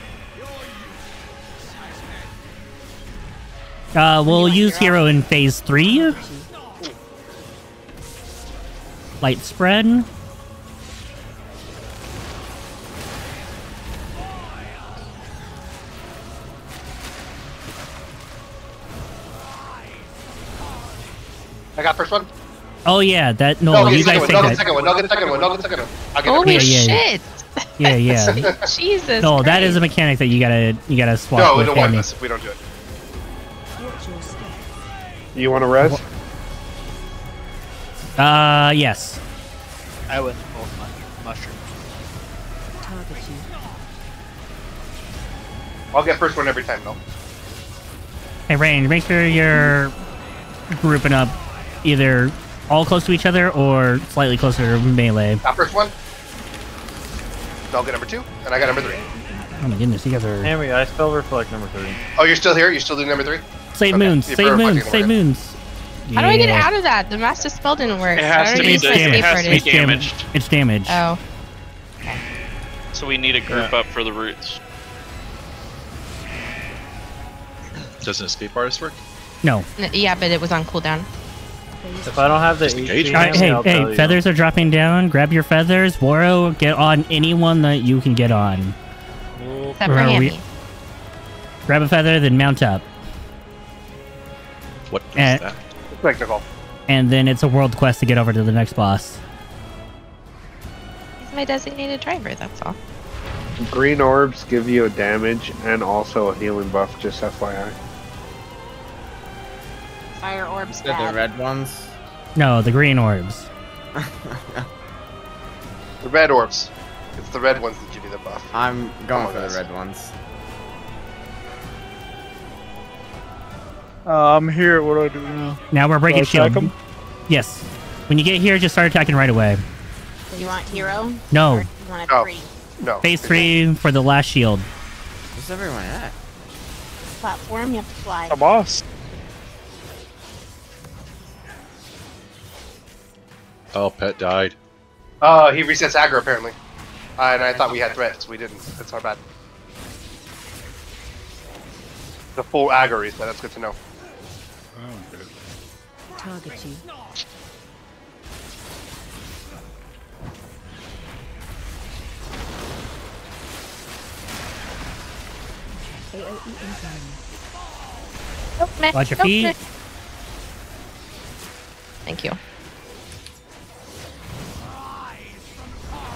Speaker 1: Uh, we'll use hero in phase three. Light spread.
Speaker 8: I got first one.
Speaker 1: Oh yeah, that no,
Speaker 8: No,
Speaker 1: you
Speaker 8: the
Speaker 1: guys
Speaker 8: second one.
Speaker 1: take
Speaker 8: No, get the
Speaker 1: that.
Speaker 8: second one. No, get the second one. No, get the second one. I'll get
Speaker 3: Holy.
Speaker 1: Yeah, yeah,
Speaker 3: shit.
Speaker 1: Yeah, yeah.
Speaker 3: Jesus.
Speaker 1: no, that
Speaker 3: Christ.
Speaker 1: is a mechanic that you gotta you gotta swap
Speaker 8: No,
Speaker 1: with
Speaker 8: it'll wipe
Speaker 1: Hammy.
Speaker 8: us if we don't do it.
Speaker 6: You want to res?
Speaker 1: Uh, yes.
Speaker 11: I went both mush- mushrooms.
Speaker 17: Target you.
Speaker 8: I'll get first one every time though.
Speaker 1: Hey, Rain, make sure you're grouping up either all close to each other or slightly closer to melee.
Speaker 8: Got first one. I'll get number two, and I got number three.
Speaker 1: Oh my goodness, you guys are
Speaker 10: Hammy, I spell reflect number three.
Speaker 8: Oh, you're still here? You're still doing number three?
Speaker 1: save
Speaker 8: Okay,
Speaker 1: moons,
Speaker 8: you're
Speaker 1: save moons,
Speaker 8: over
Speaker 1: save moons.
Speaker 3: How do I get out of that? The master spell didn't work.
Speaker 2: It has to be
Speaker 3: used
Speaker 2: it has to be
Speaker 3: artist.
Speaker 1: It's
Speaker 2: damaged.
Speaker 1: It's damaged.
Speaker 3: Oh. Okay.
Speaker 2: So we need a group up for the roots.
Speaker 12: Doesn't escape artist work?
Speaker 1: No.
Speaker 3: N- Yeah, but it was on cooldown.
Speaker 10: If I don't have the
Speaker 12: Just engage
Speaker 10: HP,
Speaker 12: it.
Speaker 1: All right,
Speaker 10: Hammy,
Speaker 1: hey,
Speaker 10: I'll tell
Speaker 1: hey,
Speaker 10: you.
Speaker 1: feathers are dropping down. Grab your feathers. Waro, get on anyone that you can get on.
Speaker 3: Except for
Speaker 1: we- Grab a feather, then mount up.
Speaker 12: What is
Speaker 1: Eh.
Speaker 12: that?
Speaker 8: Technical.
Speaker 1: And then it's a world quest to get over to the next boss.
Speaker 3: He's my designated driver, that's all.
Speaker 6: Green orbs give you a damage and also a healing buff, just FYI.
Speaker 5: Fire orbs
Speaker 16: They're the red ones.
Speaker 1: No, the green orbs.
Speaker 8: The red orbs. It's the red ones that give you the buff.
Speaker 16: I'm going
Speaker 8: on,
Speaker 16: for the red ones.
Speaker 9: Uh, I'm here. What do I do now?
Speaker 1: Now we're breaking
Speaker 9: Do I attack
Speaker 1: shield.
Speaker 9: 'em?
Speaker 1: Yes. When you get here, just start attacking right away.
Speaker 5: You want hero?
Speaker 1: No.
Speaker 5: Or you want a
Speaker 8: No.
Speaker 5: three?
Speaker 8: No.
Speaker 1: Phase three for the last shield.
Speaker 16: Where's everyone at?
Speaker 5: Platform, you have to fly.
Speaker 9: A boss.
Speaker 12: Oh, pet died.
Speaker 8: Oh, he resets aggro apparently. Uh, and I thought we had threats. We didn't. That's our bad. The full aggro reset. That's good to know.
Speaker 17: Target you. AOE incoming.
Speaker 3: Nope,
Speaker 1: Watch your feet.
Speaker 3: Thank you.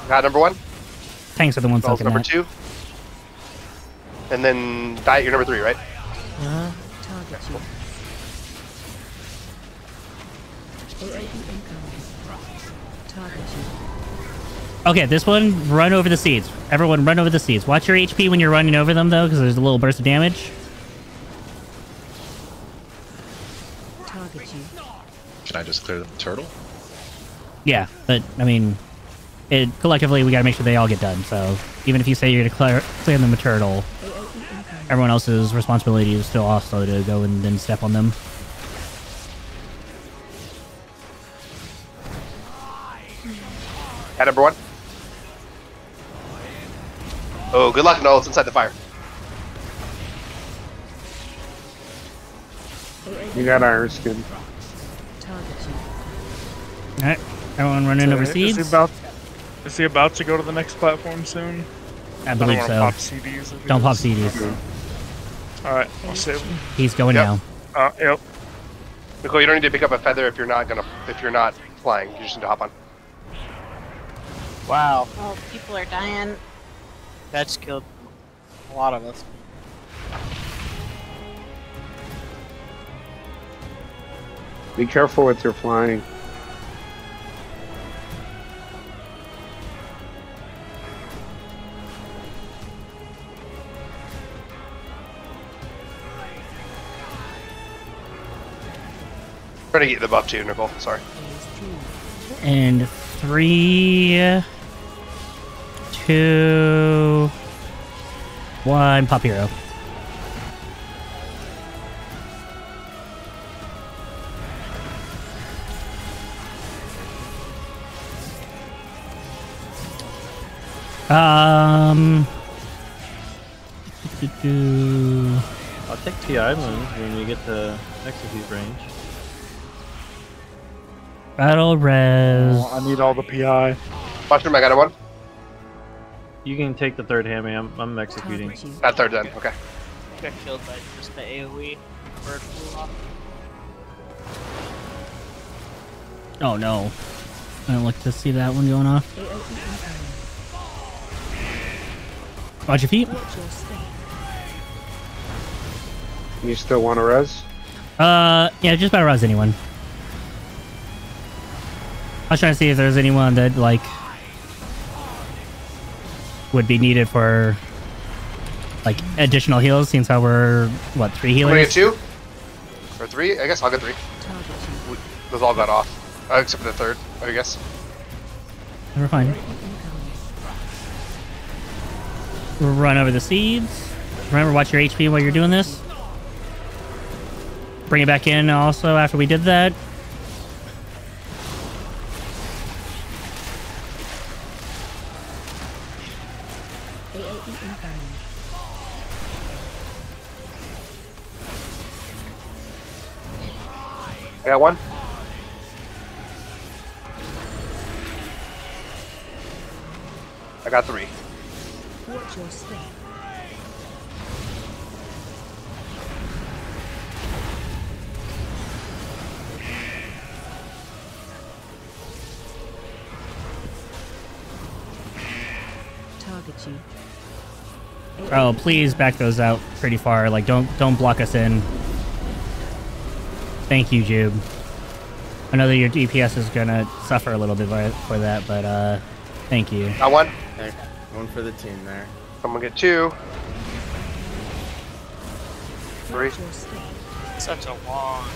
Speaker 8: Got number one.
Speaker 1: Tanks are the ones
Speaker 8: Bell's number
Speaker 1: Matt.
Speaker 8: two. And then Diet, you're number three, right?
Speaker 1: Uh-huh.
Speaker 17: Target you. AOE incoming. Target you.
Speaker 1: Okay, this one, run over the seeds. Everyone, run over the seeds. Watch your HP when you're running over them, though, because there's a little burst of damage.
Speaker 17: Target you.
Speaker 12: Can I just clear the turtle?
Speaker 1: Yeah, but I mean, it collectively we gotta make sure they all get done. So even if you say you're gonna clear, clear them a turtle, everyone else's responsibility is still also to go and then step on them.
Speaker 8: Got number one. Oh, good luck, Noel. It's inside the fire.
Speaker 6: You got iron skin.
Speaker 17: Target.
Speaker 1: All right, everyone running over
Speaker 9: Is he
Speaker 1: seeds.
Speaker 9: about, is he about to go to the next platform soon?
Speaker 1: I believe
Speaker 9: don't
Speaker 1: so.
Speaker 9: Pop CDs
Speaker 1: Don't pop
Speaker 9: is.
Speaker 1: CDs.
Speaker 9: All right, I'll save him.
Speaker 1: He's going
Speaker 8: Yep.
Speaker 1: now.
Speaker 9: Uh, yep.
Speaker 8: Nicole, you don't need to pick up a feather if you're not gonna if you're not flying. You just need to hop on.
Speaker 11: Wow,
Speaker 5: Oh, people are dying.
Speaker 11: That's killed a lot of us.
Speaker 6: Be careful with your flying.
Speaker 8: Trying to get the buff too, Nicole. Sorry.
Speaker 1: And three, two, one. Pop hero. Um.
Speaker 10: I'll take TI moves when we get to execute range.
Speaker 1: Battle res.
Speaker 9: Oh, I need all the PI.
Speaker 8: Mushroom, I got a one.
Speaker 10: You can take the third hammy. I'm, I'm executing.
Speaker 8: That third then. Okay.
Speaker 11: Got killed by just the AoE. Bird flew off.
Speaker 1: Oh no. I don't look to see that one going off. Watch your feet.
Speaker 17: Watch your step.
Speaker 6: You still want to res?
Speaker 1: Uh, yeah, just battle res anyone. I was trying to see if there's anyone that like would be needed for like additional heals. Since how we're what three
Speaker 8: I'm gonna get two or three. I guess I'll get three. Those all got off, uh, except for the third. I guess.
Speaker 1: We're fine. Run over the seeds. Remember, watch your HP while you're doing this. Bring it back in also after we did that.
Speaker 8: Got one. I got three.
Speaker 17: Watch your step. Target you.
Speaker 1: Oh, please back those out pretty far. Like, don't don't block us in. Thank you, Jube. I know that your DPS is gonna suffer a little bit for for that, but uh, thank you.
Speaker 8: Got one.
Speaker 16: There, one for the team there.
Speaker 8: Someone get two. Three.
Speaker 17: Watch your step.
Speaker 11: Such a long.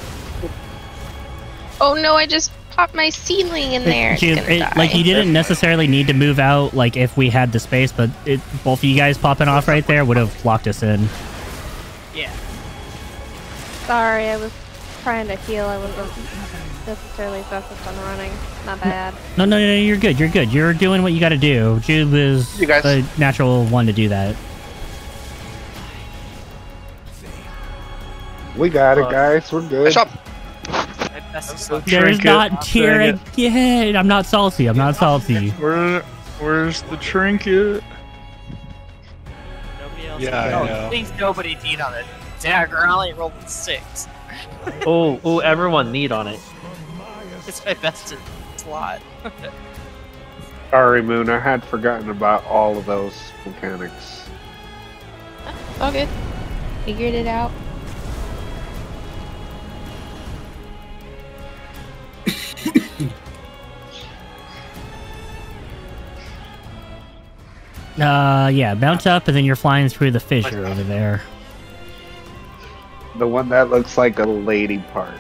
Speaker 3: Oh no, I just popped my ceiling in there. It's
Speaker 1: Jube, it- like you didn't necessarily need to move out. Like if we had the space, but it, both of you guys popping off right there would have locked us in.
Speaker 11: Yeah.
Speaker 3: Sorry, I was
Speaker 14: trying to heal. I wasn't necessarily focused on running. My bad.
Speaker 1: No, no, no, you're good. You're good. You're doing what you got to do. Jube is
Speaker 8: You guys.
Speaker 1: the natural one to do that.
Speaker 6: We got it, guys. We're good.
Speaker 1: There's not tear again. I'm not salty. I'm not salty.
Speaker 9: Where, where's the trinket?
Speaker 7: nobody Yeah,
Speaker 11: no, Please nobody need on it. Dagger, I only rolled a six.
Speaker 10: Oh, oh, everyone need on it.
Speaker 11: It's my best slot.
Speaker 6: Sorry, Moon. I had forgotten about all of those mechanics.
Speaker 3: All good. Figured it out.
Speaker 1: Uh, yeah, bounce up, and then you're flying through the fissure over there.
Speaker 6: The one that looks like a lady part.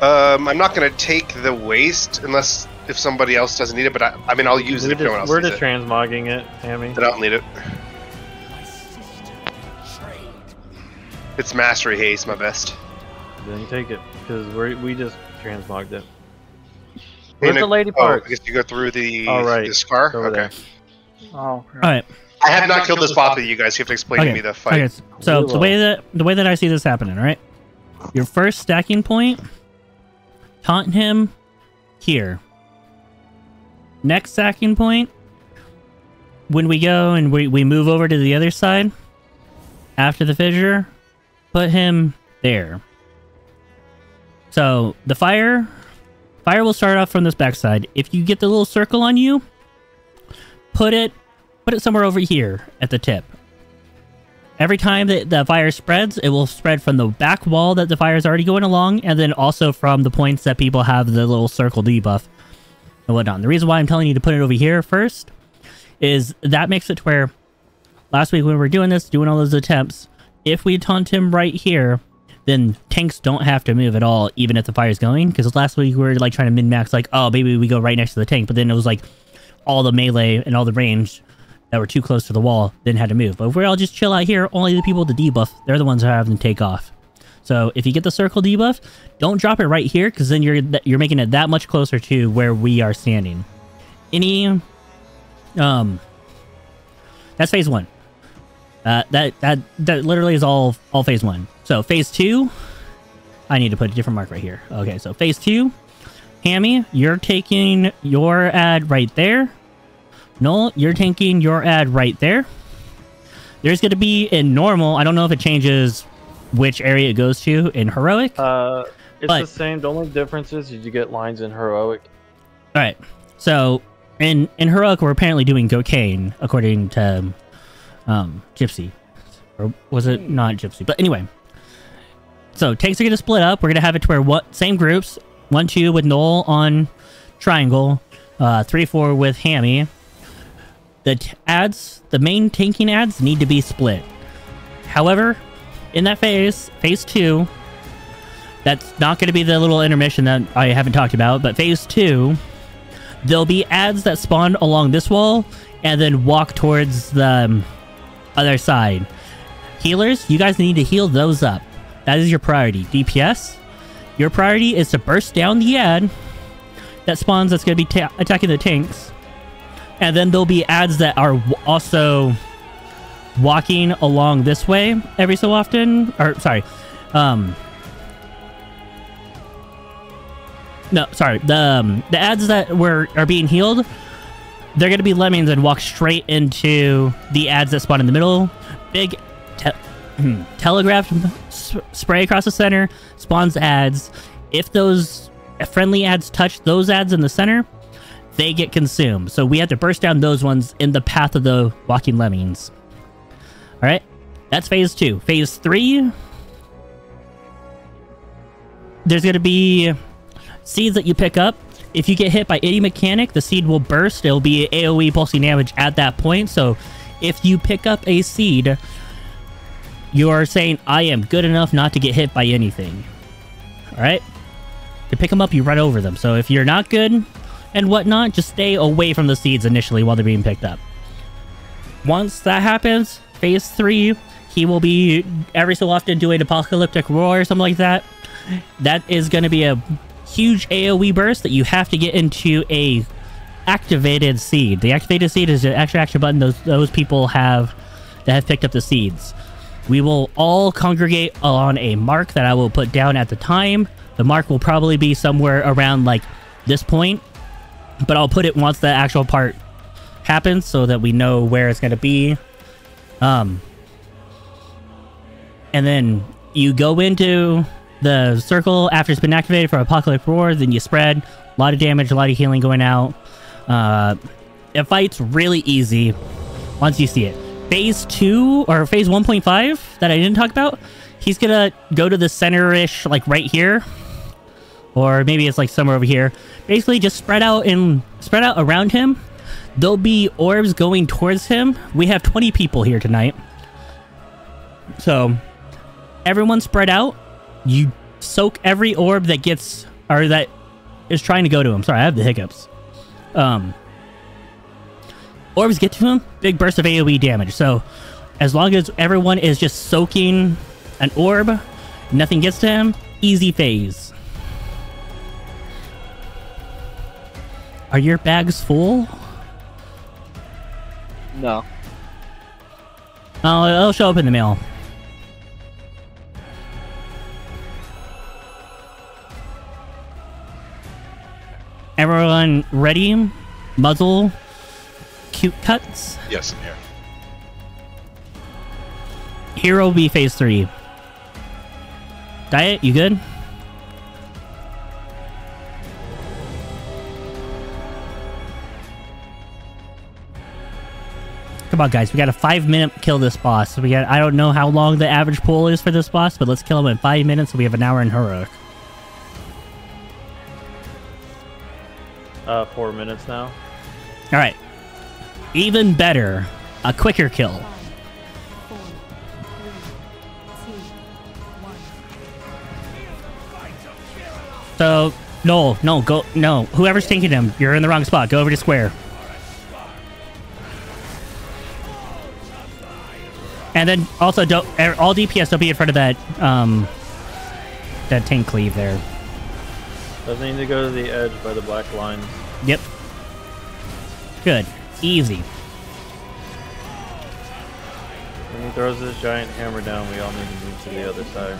Speaker 8: Um, I'm not gonna take the waste unless if somebody else doesn't need it. But I, I mean, I'll use it
Speaker 10: We're
Speaker 8: if no one
Speaker 10: just,
Speaker 8: else
Speaker 10: we're
Speaker 8: needs
Speaker 10: just
Speaker 8: it.
Speaker 10: transmogging it, Hammy.
Speaker 8: Then I don't need it. It's mastery haste, my best.
Speaker 10: Then take it, because we we just transmogged it.
Speaker 8: Hey,
Speaker 10: Where's the lady
Speaker 8: oh,
Speaker 10: part?
Speaker 8: I guess you go through the,
Speaker 10: All right,
Speaker 8: the scar. Okay.
Speaker 10: there.
Speaker 9: Oh,
Speaker 1: All right.
Speaker 8: I have not killed this boss with you guys. You have to explain to me the fight.
Speaker 1: Okay, so the way that the way that I see this happening, right? Your first stacking point, taunt him here. Next stacking point, when we go and we, we move over to the other side, after the fissure, put him there. So the fire, fire will start off from this backside. If you get the little circle on you, put it put it somewhere over here at the tip. Every time that the fire spreads, it will spread from the back wall that the fire is already going along, and then also from the points that people have the little circle debuff and whatnot. The reason why I'm telling you to put it over here first is that makes it to where last week when we were doing this, doing all those attempts, if we taunt him right here, then tanks don't have to move at all, even if the fire's going. Because last week we were like trying to min max, like, oh, maybe we go right next to the tank, but then it was like all the melee and all the range that were too close to the wall then had to move. But if we all just chill out here, only the people with the debuff, they're the ones that have to take off. So if you get the circle debuff, don't drop it right here because then you're you're making it that much closer to where we are standing. Any, um, that's phase one. Uh, that that that literally is all all phase one. So phase two, I need to put a different mark right here. Okay, so phase two, Hammy, you're taking your ad right there. Noel, you're tanking your ad right there. There's going to be in normal. I don't know if it changes which area it goes to in heroic.
Speaker 10: Uh, it's
Speaker 1: But-
Speaker 10: the same. The only difference is you get lines in heroic.
Speaker 1: All right. So in in heroic, we're apparently doing cocaine according to um, Gypsy, or was it not Gypsy? But anyway, so tanks are gonna split up. We're gonna have it to where what same groups one two with Noel on triangle, uh, three four with Hammy. The ads, the main tanking ads, need to be split. However, in that phase, phase two, that's not going to be the little intermission that I haven't talked about, but phase two, there'll be ads that spawn along this wall and then walk towards the um, other side. Healers, you guys need to heal those up. That is your priority. DPS, your priority is to burst down the ad that spawns that's going to be attacking the tanks. And then there'll be ads that are also walking along this way every so often. Or, sorry. Um, no, sorry. The um, the ads that were are being healed, they're gonna be lemmings and walk straight into the ads that spawn in the middle. Big te- hmm, telegraph spray across the center spawns ads. If those friendly ads touch those ads in the center, they get consumed. So we have to burst down those ones in the path of the walking lemmings. All right, that's phase two. Phase three, there's gonna be seeds that you pick up. If you get hit by any mechanic, the seed will burst. It'll be AoE pulsing damage at that point. So if you pick up a seed, you are saying, I am good enough not to get hit by anything. Alright? To pick them up, you run over them. So if you're not good and whatnot, just stay away from the seeds initially while they're being picked up. once that happens, phase three, he will be every so often doing apocalyptic roar or something like that. That is going to be a huge AOE burst that you have to get into a activated seed. The activated seed is the extra action button those those people have that have picked up the seeds. We will all congregate on a mark that I will put down at the time. The mark will probably be somewhere around like this point, but I'll put it once the actual part happens so that we know where it's going to be. Um, and then you go into the circle after it's been activated for Apocalypse Roar, then you spread. A lot of damage, a lot of healing going out. Uh, it fights really easy once you see it. Phase 2 or phase 1.5 that I didn't talk about, he's gonna go to the center-ish, like right here. Or maybe it's like somewhere over here. Basically just spread out and spread out around him. There'll be orbs going towards him. We have 20 people here tonight. So everyone spread out. You soak every orb that gets or that is trying to go to him. Sorry, I have the hiccups. Um, orbs get to him, big burst of AoE damage. So as long as everyone is just soaking an orb, nothing gets to him, easy phase. Are your bags full?
Speaker 11: No.
Speaker 1: Oh, it'll show up in the mail. Everyone ready? Muzzle? Cute cuts?
Speaker 12: Yes, I'm here.
Speaker 1: Hero B phase 3. Diet, you good? Guys. We got a five minute kill this boss. We got. I don't know how long the average pull is for this boss, but let's kill him in five minutes. So we have an hour in heroic.
Speaker 10: Uh, four minutes now.
Speaker 1: All right. Even better, a quicker kill. So no, no, go no. Whoever's taking him, you're in the wrong spot. Go over to square. And then also don't er, all DPS don't be in front of that um that tank cleave there.
Speaker 10: Doesn't need to go to the edge by the black lines.
Speaker 1: Yep. Good. Easy.
Speaker 10: When he throws this giant hammer down, we all need to move to the other side.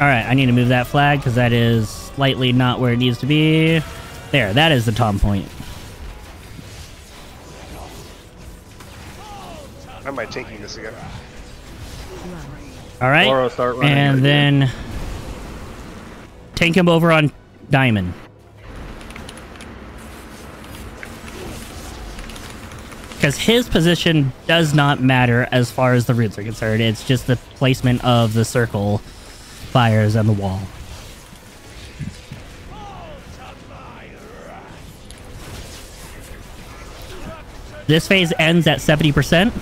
Speaker 1: Alright, I need to move that flag because that is slightly not where it needs to be. There, that is the tom point.
Speaker 8: I might taking this again.
Speaker 1: Alright.
Speaker 10: Laura, start running
Speaker 1: And
Speaker 10: again.
Speaker 1: then tank him over on diamond. Because his position does not matter as far as the roots are concerned. It's just the placement of the circle fires on the wall. This phase ends at 70%.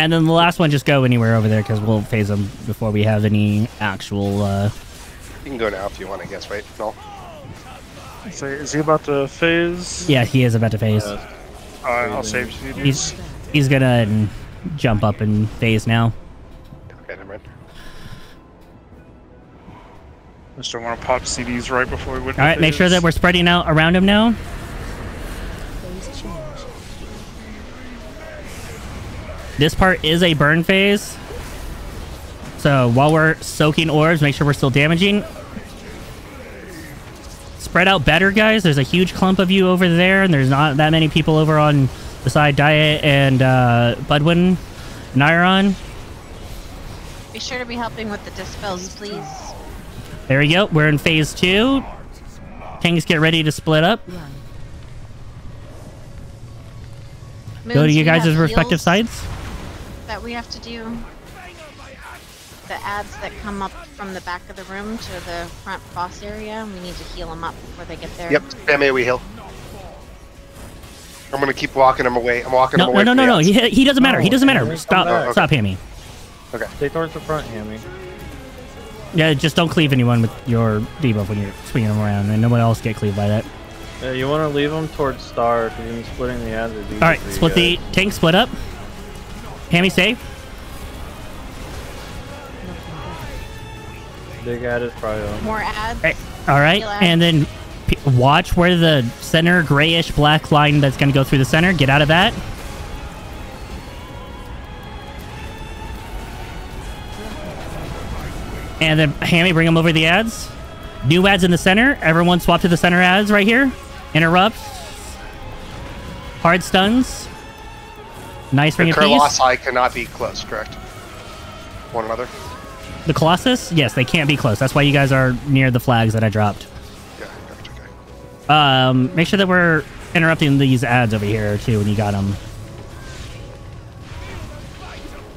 Speaker 1: And then the last one, just go anywhere over there because we'll phase them before we have any actual. Uh...
Speaker 8: You can go now if you want, I guess, right? No.
Speaker 9: So is he about to phase?
Speaker 1: Yeah, he is about to phase.
Speaker 9: Alright, I'll save CDs.
Speaker 1: He's he's gonna jump up and phase now.
Speaker 8: Okay, never mind.
Speaker 9: Just don't want to pop CDs right before we went.
Speaker 1: All right, make sure that we're spreading out around him now. This part is a burn phase. So while we're soaking orbs, make sure we're still damaging. Spread out better, guys. There's a huge clump of you over there, and there's not that many people over on the side Diet and uh, Budwin and Iron.
Speaker 5: Be sure to be helping with the dispels, please.
Speaker 1: There we go. We're in phase two. Tanks get ready to split up. Go to you guys' respective
Speaker 5: heals
Speaker 1: sides.
Speaker 5: That we have to do. The ads that come up from the back of the room to the front boss area, we need to heal them up before they get there.
Speaker 8: Yep, spam AoE heal. I'm gonna keep walking him away. I'm walking
Speaker 1: No,
Speaker 8: him
Speaker 1: no,
Speaker 8: away.
Speaker 1: no,
Speaker 8: from
Speaker 1: no,
Speaker 8: the
Speaker 1: no. He, he doesn't matter. He doesn't matter. Stop,
Speaker 10: back.
Speaker 8: Oh,
Speaker 1: stop, Hammy.
Speaker 8: Okay.
Speaker 10: Stay towards the front, Hammy.
Speaker 1: Yeah, just don't cleave anyone with your debuff when you're swinging them around, and no one else get cleaved by that.
Speaker 10: Yeah, you want to leave them towards Star because even splitting the ads.
Speaker 1: All right,
Speaker 10: for you
Speaker 1: split the tank, split up. Hammy, safe.
Speaker 10: Big ad is probably on.
Speaker 5: More ads.
Speaker 1: Right. All right, and then p- watch where the center grayish black line that's going to go through the center. Get out of that. And then Hammy, bring them over the ads. New ads in the center. Everyone swap to the center ads right here. Interrupt. Hard stuns. Nice ring
Speaker 8: The
Speaker 1: of peace.
Speaker 8: Colossi cannot be close, correct? One another.
Speaker 1: The Colossus? Yes, they can't be close. That's why you guys are near the flags that I dropped.
Speaker 8: Yeah, correct, okay.
Speaker 1: Um, make sure that we're interrupting these ads over here too when you got them.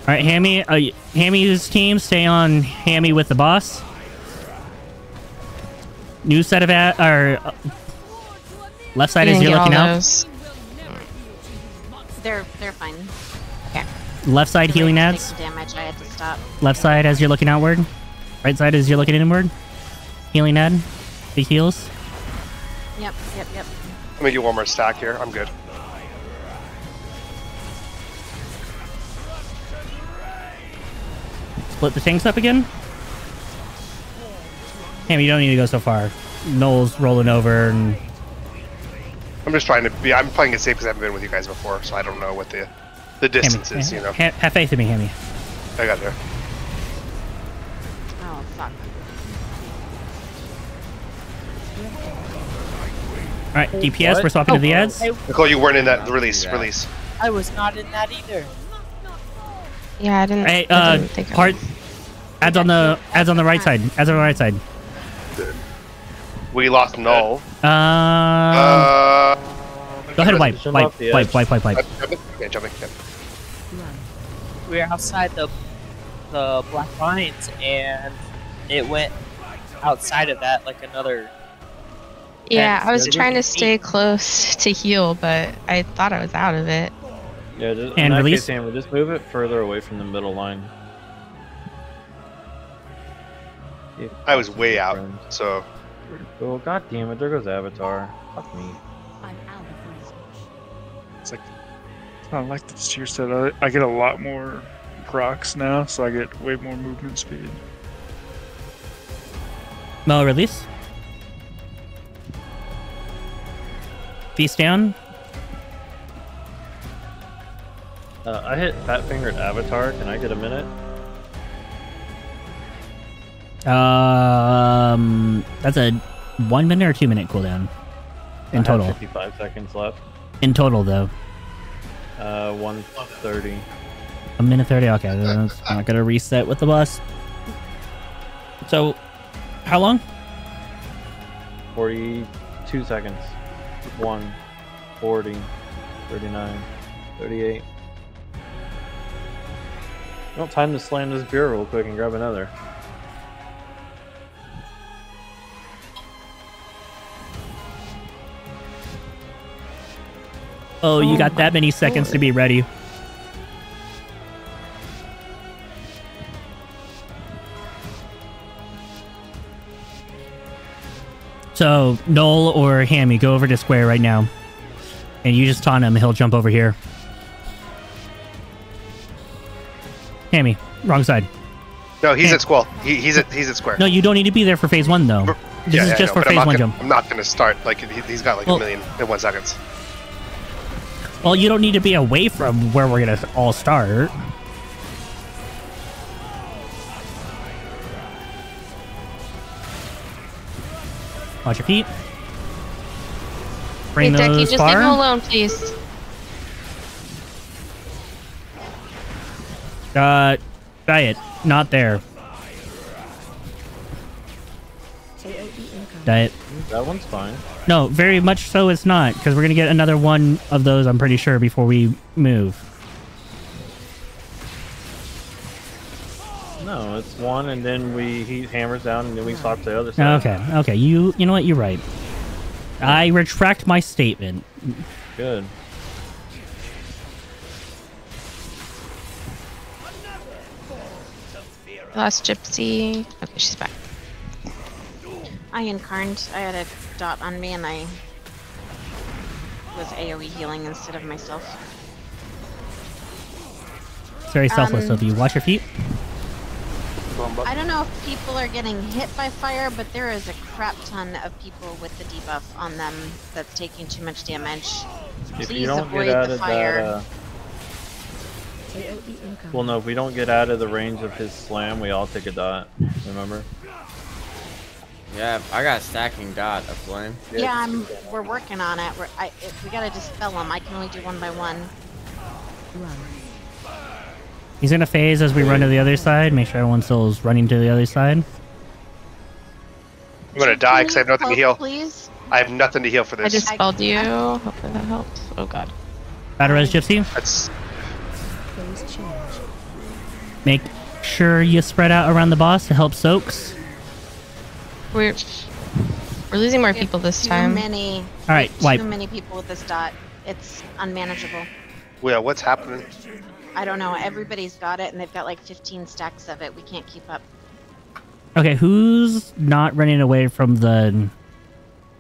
Speaker 1: All right, Hammy. Uh, Hammy's team stay on Hammy with the boss. New set of ad or uh, left side
Speaker 3: You
Speaker 1: as you're looking out.
Speaker 3: those.
Speaker 5: They're they're fine. Okay.
Speaker 1: Left side
Speaker 5: The
Speaker 1: healing
Speaker 5: rate to
Speaker 1: ads.
Speaker 5: Damage. I had to stop.
Speaker 1: Left side as you're looking outward. Right side as you're looking inward. Healing ad. Big heals.
Speaker 5: Yep. Yep. Yep.
Speaker 8: Let me get one more stack here. I'm good.
Speaker 1: Split the tanks up again. Hammy, you don't need to go so far. Noel's rolling over and
Speaker 8: I'm just trying to be. I'm playing it safe because I haven't been with you guys before, so I don't know what the the distance
Speaker 1: Hammy,
Speaker 8: is. You know,
Speaker 1: ha- have faith in me, Hammy.
Speaker 8: I got there.
Speaker 5: Oh fuck.
Speaker 1: All right, DPS.
Speaker 11: What?
Speaker 1: We're swapping to the
Speaker 11: Oh,
Speaker 1: ads.
Speaker 11: I,
Speaker 8: Nicole, you weren't in that release.
Speaker 16: do that.
Speaker 8: Release.
Speaker 11: I was not in that either.
Speaker 3: Yeah, I didn't.
Speaker 1: Hey,
Speaker 3: I
Speaker 1: uh,
Speaker 3: didn't think I
Speaker 1: hard.
Speaker 3: was.
Speaker 1: Ads on the ads on the right side. Ads on the right side.
Speaker 8: We lost Null.
Speaker 1: Um,
Speaker 8: Uh,
Speaker 1: go ahead and wipe,
Speaker 10: Jump
Speaker 1: wipe,
Speaker 10: off
Speaker 1: wipe, wipe, wipe, wipe.
Speaker 8: I'm jumping. Okay, jumping. Okay.
Speaker 11: We're outside the the black lines, and it went outside of that like another.
Speaker 3: Yeah,
Speaker 11: and
Speaker 3: I was
Speaker 11: the
Speaker 3: trying to
Speaker 11: movement
Speaker 3: stay close to heal, but I thought I was out of it.
Speaker 10: Yeah, just,
Speaker 1: And
Speaker 10: in that
Speaker 1: release.
Speaker 10: case, Hammy, just move it further away from the middle line. See if it
Speaker 8: I was way out, so
Speaker 10: Oh god damn it! There goes Avatar. Fuck me.
Speaker 9: It's like it's not like the tier set. I, I get a lot more procs now, so I get way more movement speed.
Speaker 1: Mo release. Feast down.
Speaker 10: Uh, I hit fat fingered Avatar. Can I get a minute?
Speaker 1: Um, that's a one minute or two minute cooldown.
Speaker 10: I
Speaker 1: In
Speaker 10: have
Speaker 1: total.
Speaker 10: 55 seconds left.
Speaker 1: In total, though.
Speaker 10: Uh, 130.
Speaker 1: A minute 30. Okay, that's not going to reset with the bus. So, how long?
Speaker 10: 42 seconds. 1, 40, 39, 38. Well, time to slam this beer real quick and grab another.
Speaker 1: Oh, you
Speaker 3: Oh
Speaker 1: got that many oh. seconds to be ready. So, Noel or Hammy, go over to square right now. And you just taunt him, he'll jump over here. Hammy, wrong side.
Speaker 8: no, he's
Speaker 1: Yeah.
Speaker 8: at squall. He, he's at he's at square.
Speaker 1: No, you don't need to be there for phase one, though. This
Speaker 8: yeah,
Speaker 1: is
Speaker 8: yeah, I
Speaker 1: just
Speaker 8: know,
Speaker 1: for
Speaker 8: but I'm
Speaker 1: phase
Speaker 8: not
Speaker 1: one
Speaker 8: gonna,
Speaker 1: jump.
Speaker 8: I'm not gonna start like he, he's got like
Speaker 1: Well-
Speaker 8: a million in one seconds.
Speaker 1: Well, you don't need to be away from where we're gonna all start. Watch your feet. Bring
Speaker 3: hey, Decky,
Speaker 1: those
Speaker 3: just
Speaker 1: far.
Speaker 3: leave him alone, please.
Speaker 1: Uh, diet, not there. Diet.
Speaker 10: That one's fine.
Speaker 1: No, very much so it's not, because we're going to get another one of those, I'm pretty sure, before we move.
Speaker 10: No, it's one, and then we he hammers down, and then we swap to the other side.
Speaker 1: Okay, okay. You you know what? You're right. I retract my statement.
Speaker 10: Good.
Speaker 3: Lost Gypsy. Okay, she's back.
Speaker 5: I incarned. I had a dot on me and I was AoE healing instead of myself.
Speaker 1: It's very selfless
Speaker 5: Um,
Speaker 1: of you. Watch your feet.
Speaker 5: I don't know if people are getting hit by fire, but there is a crap ton of people with the debuff on them that's taking too much damage.
Speaker 10: If
Speaker 5: Please
Speaker 10: you don't
Speaker 5: avoid
Speaker 10: get out
Speaker 5: the
Speaker 10: of
Speaker 5: fire.
Speaker 10: that, uh, well, no, if we don't get out of the range of his slam, we all take a dot. Remember?
Speaker 16: Yeah, I got a stacking dot of flame.
Speaker 5: Yeah, I'm, we're working on it. We're, I, if we gotta dispel them. I can only do one by one.
Speaker 1: He's gonna phase as we run to the other side. Make sure everyone still is running to the other side.
Speaker 8: I'm gonna die because I have nothing to heal.
Speaker 5: Please.
Speaker 8: I have nothing to heal for this.
Speaker 3: I
Speaker 8: this.
Speaker 3: just spelled you. Hopefully that helps. Oh god.
Speaker 1: Battle res gypsy.
Speaker 8: That's
Speaker 1: Make sure you spread out around the boss to help soaks.
Speaker 3: We're we're losing more people this
Speaker 5: Too
Speaker 3: time.
Speaker 5: many.
Speaker 1: All right,
Speaker 5: too
Speaker 1: wipe.
Speaker 5: many people with this dot. It's unmanageable.
Speaker 8: yeah. What's happening?
Speaker 5: I don't know. Everybody's got it, and they've got like 15 stacks of it. We can't keep up.
Speaker 1: Okay, who's not running away from the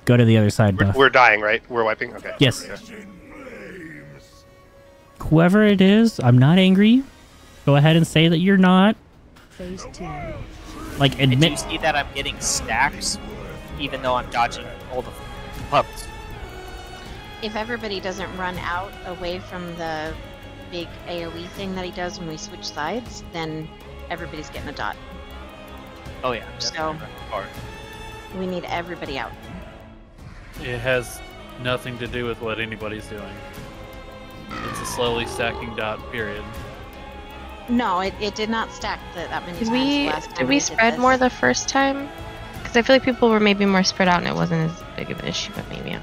Speaker 1: go to the other side
Speaker 8: We're, we're dying, right? We're wiping. Okay.
Speaker 1: Yes.
Speaker 8: Okay.
Speaker 1: Whoever it is, I'm not angry. Go ahead and say that you're not.
Speaker 17: Phase two.
Speaker 1: Like
Speaker 11: And do you see that I'm getting stacks, even though I'm dodging all the pups?
Speaker 5: If everybody doesn't run out away from the big AoE thing that he does when we switch sides, then everybody's getting a dot.
Speaker 11: Oh yeah.
Speaker 5: So we need everybody out.
Speaker 18: It has nothing to do with what anybody's doing. It's a slowly stacking dot. Period.
Speaker 5: No, it, it did not stack the, that many
Speaker 3: Did
Speaker 5: times
Speaker 3: we
Speaker 5: last time
Speaker 3: did we
Speaker 5: did
Speaker 3: spread
Speaker 5: this.
Speaker 3: more the first time? Because I feel like people were maybe more spread out and it wasn't as big of an issue, but maybe I'm.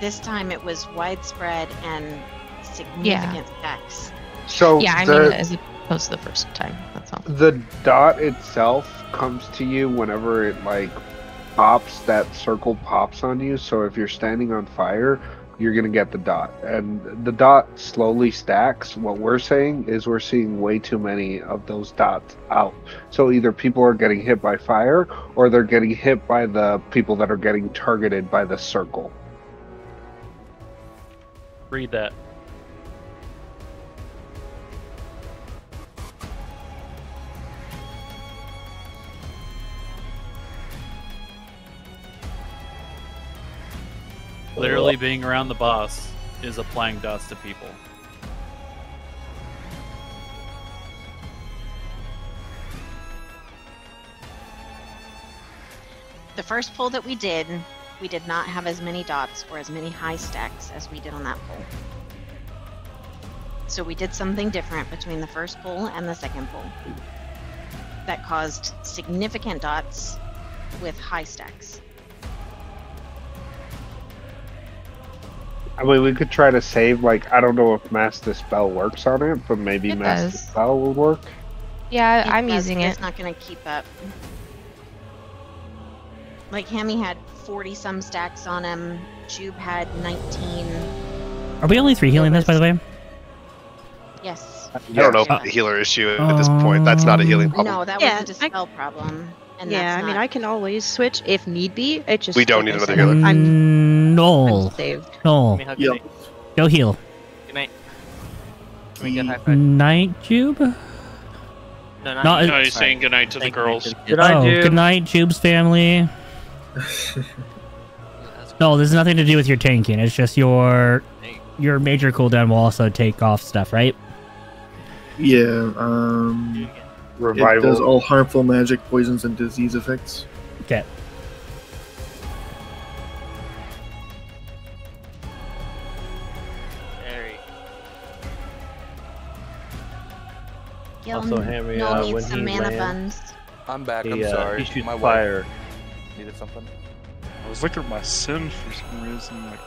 Speaker 5: This time it was widespread and significant stacks.
Speaker 6: So
Speaker 3: yeah, I
Speaker 6: the,
Speaker 3: mean as opposed to the first time. That's all.
Speaker 6: the dot itself comes to you whenever it like pops. That circle pops on you. So if you're standing on fire, you're gonna get the dot, and the dot slowly stacks. What we're saying is we're seeing way too many of those dots out. So either people are getting hit by fire, or they're getting hit by the people that are getting targeted by the circle.
Speaker 18: Read that. Literally being around the boss is applying dots to people.
Speaker 5: The first pull that we did, we did not have as many dots or as many high stacks as we did on that pull. So we did something different between the first pull and the second pull. That caused significant dots with high stacks.
Speaker 6: I mean, we could try to save. Like, I don't know if Mass Dispel works on it, but maybe
Speaker 3: It
Speaker 6: Mass
Speaker 3: does.
Speaker 6: Dispel will work.
Speaker 3: Yeah,
Speaker 5: It
Speaker 3: I'm
Speaker 5: does,
Speaker 3: using it.
Speaker 5: It's not going to keep up. Like Hammy had 40 some stacks on him. Jube had 19.
Speaker 1: Are we only three healing this, by the way?
Speaker 5: Yes.
Speaker 8: Uh, I don't know if it's a healer issue at this point. That's not a healing problem.
Speaker 5: No, that
Speaker 4: Yeah,
Speaker 5: was a dispel problem. And
Speaker 4: yeah,
Speaker 5: that's
Speaker 4: I mean, I can always switch if need be. It just
Speaker 8: We don't need another healer.
Speaker 4: I'm
Speaker 1: Mm, no.
Speaker 4: saved.
Speaker 1: No.
Speaker 11: Let me hug you. Nate.
Speaker 1: Go heal.
Speaker 11: Good night. Can we get high five?
Speaker 1: Night, Jube?
Speaker 11: No, not
Speaker 1: No,
Speaker 11: you.
Speaker 2: No, he's saying goodnight to the
Speaker 11: Thank you,
Speaker 2: girls.
Speaker 11: Nathan.
Speaker 10: Good night,
Speaker 1: oh,
Speaker 10: Jube.
Speaker 1: good night, Jube's family. No, there's nothing to do with your tanking. It's just your your major cooldown will also take off stuff, right?
Speaker 13: Yeah, um, it
Speaker 6: Revival.
Speaker 13: does all harmful magic, poisons, and disease effects.
Speaker 1: Okay.
Speaker 11: You
Speaker 5: Gil
Speaker 10: Also, Hammy,
Speaker 5: no
Speaker 10: uh,
Speaker 5: needs
Speaker 10: when
Speaker 5: some
Speaker 10: he
Speaker 5: mana
Speaker 10: lands,
Speaker 5: buns.
Speaker 15: I'm back.
Speaker 10: He,
Speaker 15: I'm
Speaker 10: uh,
Speaker 15: sorry.
Speaker 10: he shoots
Speaker 15: My wife
Speaker 10: fire.
Speaker 15: needed something.
Speaker 9: I was looking at my sim for some reason. Like,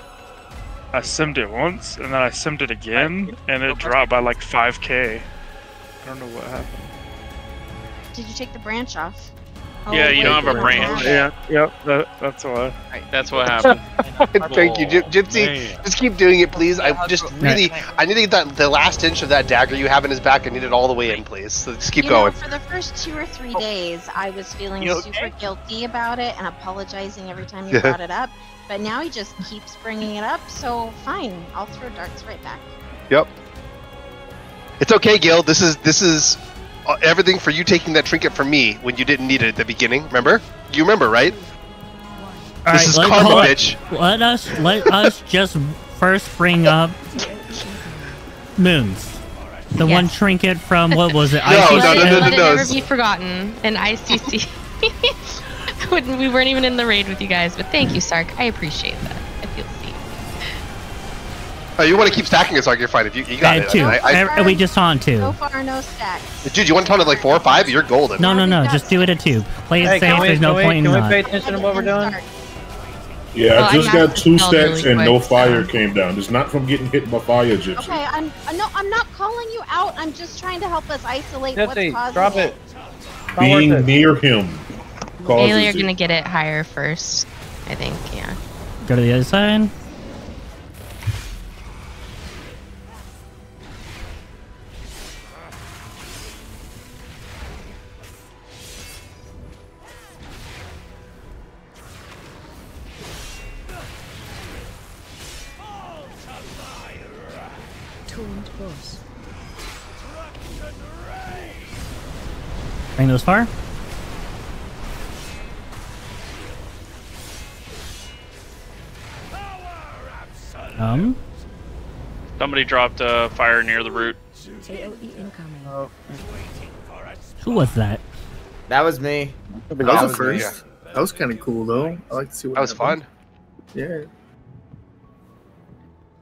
Speaker 9: I simmed it once, and then I simmed it again, and it dropped by like 5k. I don't know what happened.
Speaker 5: Did you take the branch off?
Speaker 2: Yeah, oh, you don't have a branch.
Speaker 5: have it.
Speaker 9: Yeah, yep, that, that's why.
Speaker 2: That's what happened.
Speaker 8: Thank you, Gy- Gypsy.
Speaker 18: man.
Speaker 8: Just keep doing it, please. I just really, I need to get that the last inch of that dagger you have in his back. I need it all the way in, please. So just keep
Speaker 5: you
Speaker 8: going.
Speaker 5: Know, for the first two or three days, I was feeling
Speaker 8: You
Speaker 5: super guilty about it and apologizing every time you brought it up. But now he just keeps bringing it up, so fine, I'll throw darts right back.
Speaker 8: Yep. It's okay, Gil. This is this is Uh, everything for you taking that trinket from me when you didn't need it at the beginning. Remember? You remember, right?
Speaker 1: All
Speaker 8: this
Speaker 1: right,
Speaker 8: is
Speaker 1: let,
Speaker 8: karma,
Speaker 1: hold
Speaker 8: bitch.
Speaker 1: Let us let us just first bring up moons. The one trinket from what was it?
Speaker 8: No, no,
Speaker 1: ICC?
Speaker 8: no, no,
Speaker 3: Let it
Speaker 8: no,
Speaker 3: never be forgotten. An ICC. We weren't even in the raid with you guys, but thank you, Sark. I appreciate that. I feel seen.
Speaker 8: Oh, you want to keep stacking it, Like you're fine. If you, you got it.
Speaker 1: two.
Speaker 8: I, I,
Speaker 1: Ev- we just on two.
Speaker 5: So far, no stacks.
Speaker 8: dude, you want to taunt at like four or five? You're golden.
Speaker 1: No, no, no. Just do it at two. Play it
Speaker 10: Hey,
Speaker 1: safe.
Speaker 10: can we,
Speaker 1: There's no
Speaker 10: we,
Speaker 1: point in
Speaker 10: can we pay attention to what we're doing?
Speaker 19: Yeah,
Speaker 5: Well,
Speaker 19: I
Speaker 5: I
Speaker 19: just
Speaker 5: have
Speaker 19: got two stacks
Speaker 5: really
Speaker 19: and no
Speaker 5: quick,
Speaker 19: fire came down. It's not from getting hit by fire, Gypsy.
Speaker 5: Okay, I'm no, I'm not calling you out. I'm just trying to help us isolate
Speaker 10: Gypsy,
Speaker 5: what's causing
Speaker 10: drop
Speaker 5: it.
Speaker 10: it.
Speaker 19: Being near him causes
Speaker 3: Bailey, you're gonna get it higher first. I think. Yeah.
Speaker 1: Go to the other side. Bring those far. Um.
Speaker 2: Somebody dropped a fire near the root.
Speaker 10: Oh.
Speaker 1: Who was that?
Speaker 16: That was me.
Speaker 13: That was
Speaker 8: That
Speaker 13: a
Speaker 8: was-
Speaker 13: first. That was kind of cool though. I like to see what
Speaker 8: That was
Speaker 13: happened.
Speaker 8: fun.
Speaker 13: Yeah.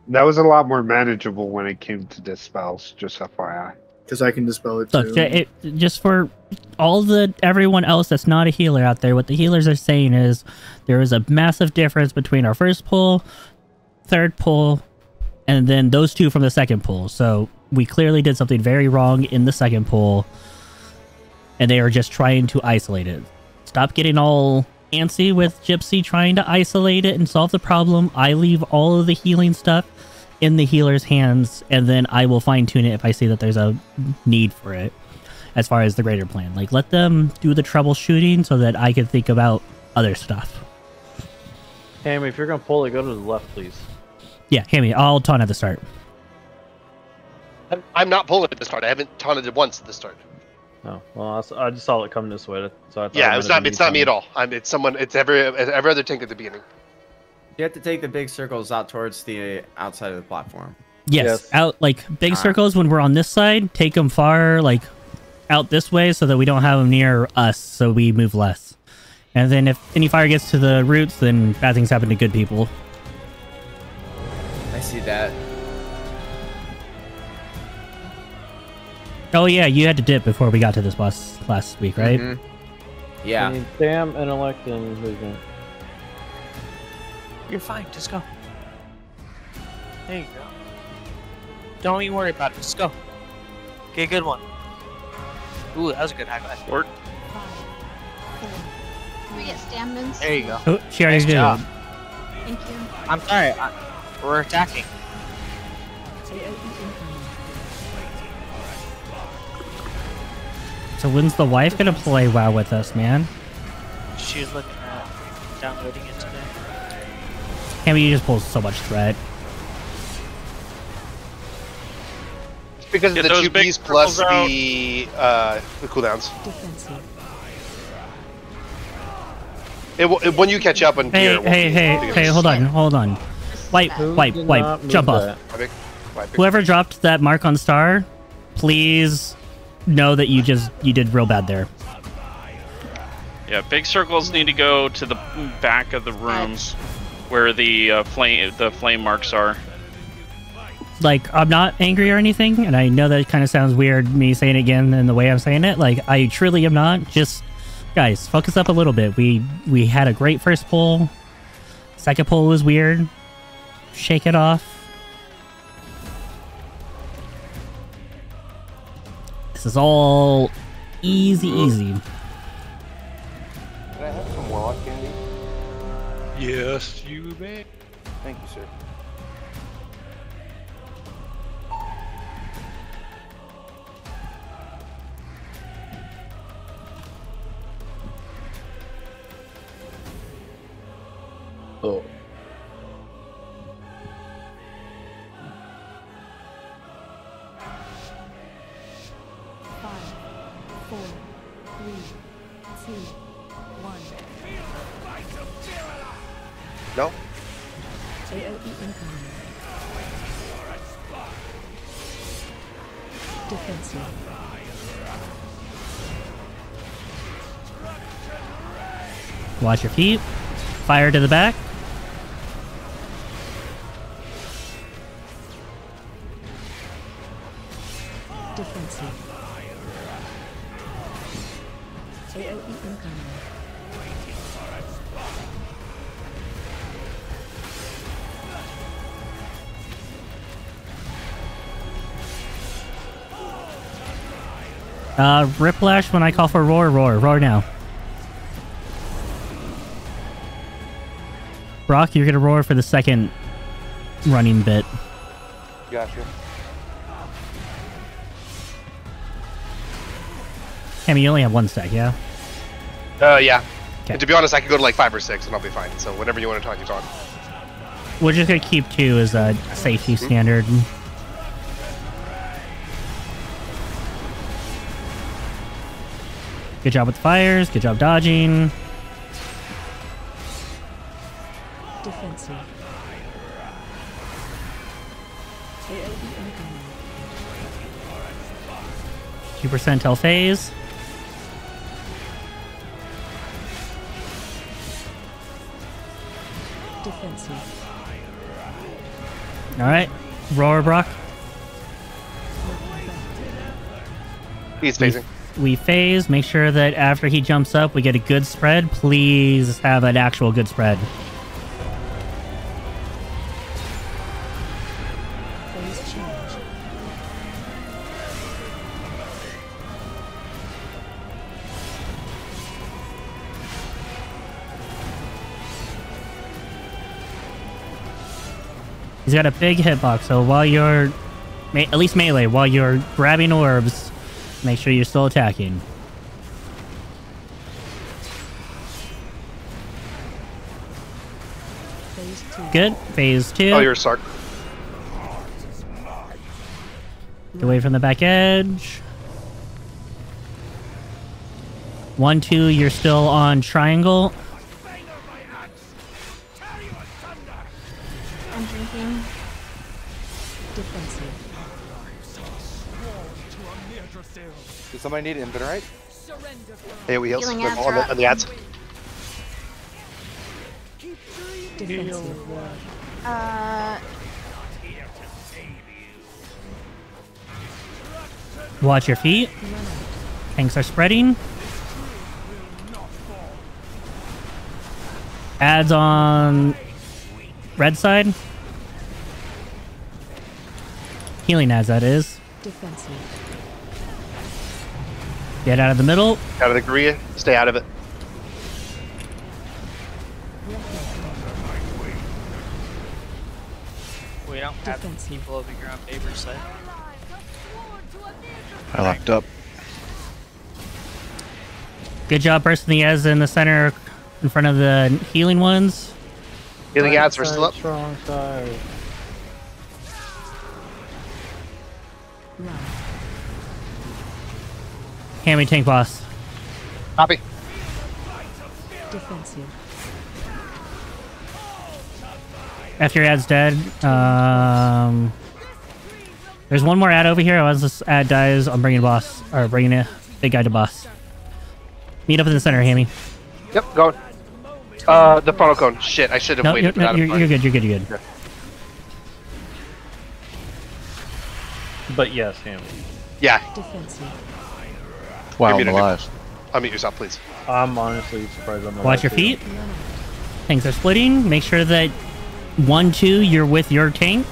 Speaker 6: That was a lot more manageable when it came to dispels. Just FYI.
Speaker 13: Because I can dispel it
Speaker 1: Look,
Speaker 13: too.
Speaker 1: it, just for all the everyone else that's not a healer out there, what the healers are saying is there is a massive difference between our first pull, third pull, and then those two from the second pull. So we clearly did something very wrong in the second pull, and they are just trying to isolate it. Stop getting all antsy with Gypsy trying to isolate it and solve the problem. I leave all of the healing stuff in the healer's hands, and then I will fine tune it if I see that there's a need for it. As far as the greater plan, like let them do the troubleshooting so that I can think about other stuff.
Speaker 10: Hammy, if you're gonna pull it, go to the left, please.
Speaker 1: Yeah, Hammy, I'll taunt at the start.
Speaker 8: I'm, I'm not pulling at the start. I haven't taunted it once at the start.
Speaker 10: Oh, well, I, just saw it come this way, so I thought
Speaker 8: Yeah,
Speaker 10: it
Speaker 8: it's not. It's not me at all. I'm, it's someone. It's every every other tank at the beginning.
Speaker 16: You have to take the big circles out towards the outside of the platform.
Speaker 1: Yes, out like big
Speaker 16: Ah.
Speaker 1: circles when we're on this side. Take them far, like out this way, so that we don't have them near us, so we move less. And then if any fire gets to the roots, then bad things happen to good people.
Speaker 16: I see that.
Speaker 1: Oh yeah, you had to dip before we got to this boss last week, right?
Speaker 16: Mhm. Yeah.
Speaker 10: need damn intellect and movement.
Speaker 11: You're fine. Just go. There you go. Don't even worry about it. Just go. Okay, good one. Ooh, that was a good high five.
Speaker 2: Work.
Speaker 5: Can we get stand-ins?
Speaker 11: There you go.
Speaker 1: Oh, she already
Speaker 11: Nice
Speaker 1: did.
Speaker 11: job.
Speaker 5: Thank you.
Speaker 11: I'm sorry. I, we're attacking.
Speaker 1: So when's the wife gonna play WoW with us, man?
Speaker 11: She's looking at downloading it today.
Speaker 1: Hammy, you just pull so much threat.
Speaker 8: It's because
Speaker 2: Get
Speaker 8: of the
Speaker 2: those
Speaker 8: two
Speaker 2: big
Speaker 8: Bs plus the uh, the cooldowns.
Speaker 17: Defensive.
Speaker 8: It, it, when you catch up on
Speaker 1: Hey,
Speaker 8: gear, it won't
Speaker 1: hey, hey, hey, hold on, hold on. Wipe,
Speaker 8: Who
Speaker 1: wipe, wipe, jump off.
Speaker 8: that? Wipe it, wipe it.
Speaker 1: Whoever dropped that mark on star, please know that you just you did real bad there.
Speaker 2: Yeah, big circles need to go to the back of the rooms where the uh, flame the flame marks are.
Speaker 1: Like I'm not angry or anything, and I know that kind of sounds weird me saying it again in the way I'm saying it. Like I truly am not. Just guys, focus up a little bit. We we had a great first pull. Second pull was weird. Shake it off. This is all easy, easy.
Speaker 15: Can I have some warlock candy?
Speaker 12: Yes,
Speaker 10: Oh.
Speaker 17: Five, four, three, two, one.
Speaker 8: No?
Speaker 17: AOE incoming. Defensive.
Speaker 1: Watch your feet. Fire to the back. Riplash when I call for roar, roar, roar now. Brock, you're gonna roar for the second running bit.
Speaker 15: Gotcha.
Speaker 1: Hammy, you only have one stack, yeah?
Speaker 8: Uh, yeah. And to be honest, I could go to like five or six and I'll be fine. So whenever you want to talk, you talk.
Speaker 1: We're just gonna keep two as a safety standard. Good job with the fires. Good job dodging.
Speaker 17: Defensive.
Speaker 1: Two percent till phase.
Speaker 17: Defensive.
Speaker 1: All right, roar, Brock.
Speaker 8: He's
Speaker 1: We-
Speaker 8: phasing.
Speaker 1: We phase. Make sure that after he jumps up, we get a good spread. Please have an actual good spread. He's got a big hitbox, so while you're, at least melee, while you're grabbing orbs, make sure you're still attacking.
Speaker 17: Phase two.
Speaker 1: Good. Phase two.
Speaker 8: Oh, you're Sark.
Speaker 1: Get away from the back edge. One, two, you're still on triangle.
Speaker 15: Does somebody need Inventorite?
Speaker 8: Hey, we heals.
Speaker 5: Healing
Speaker 8: On the, on the ads.
Speaker 5: Uh,
Speaker 1: Watch your feet. Tanks are spreading. Ads on red side. Healing ads, that is.
Speaker 17: Defensive.
Speaker 1: Get out of the middle.
Speaker 8: Out of the Korea. Stay out of it.
Speaker 11: We don't have people over here on paper side.
Speaker 12: I locked up.
Speaker 1: Good job bursting the ads in the center in front of the healing ones.
Speaker 8: Healing ads are still up.
Speaker 10: Strong side.
Speaker 1: Hammy tank boss.
Speaker 8: Copy.
Speaker 17: Defensive.
Speaker 1: After your ad's dead, um, there's one more ad over here. Once this ad dies, I'm bringing boss or bringing a big guy to boss. Meet up in the center, Hammy.
Speaker 8: Yep, going. Uh, the funnel cone. Shit, I should have
Speaker 1: No,
Speaker 8: waited
Speaker 1: you're, no, you're, you're good. You're good. You're good.
Speaker 10: But yes, Hammy.
Speaker 8: Yeah.
Speaker 17: Defensive.
Speaker 12: Wow,
Speaker 8: You're
Speaker 12: I'm
Speaker 8: muted.
Speaker 12: alive.
Speaker 8: Unmute yourself, please.
Speaker 10: I'm honestly surprised I'm alive
Speaker 1: Watch your
Speaker 10: too.
Speaker 1: feet. Tanks are splitting. Make sure that one, two, you're with your tank.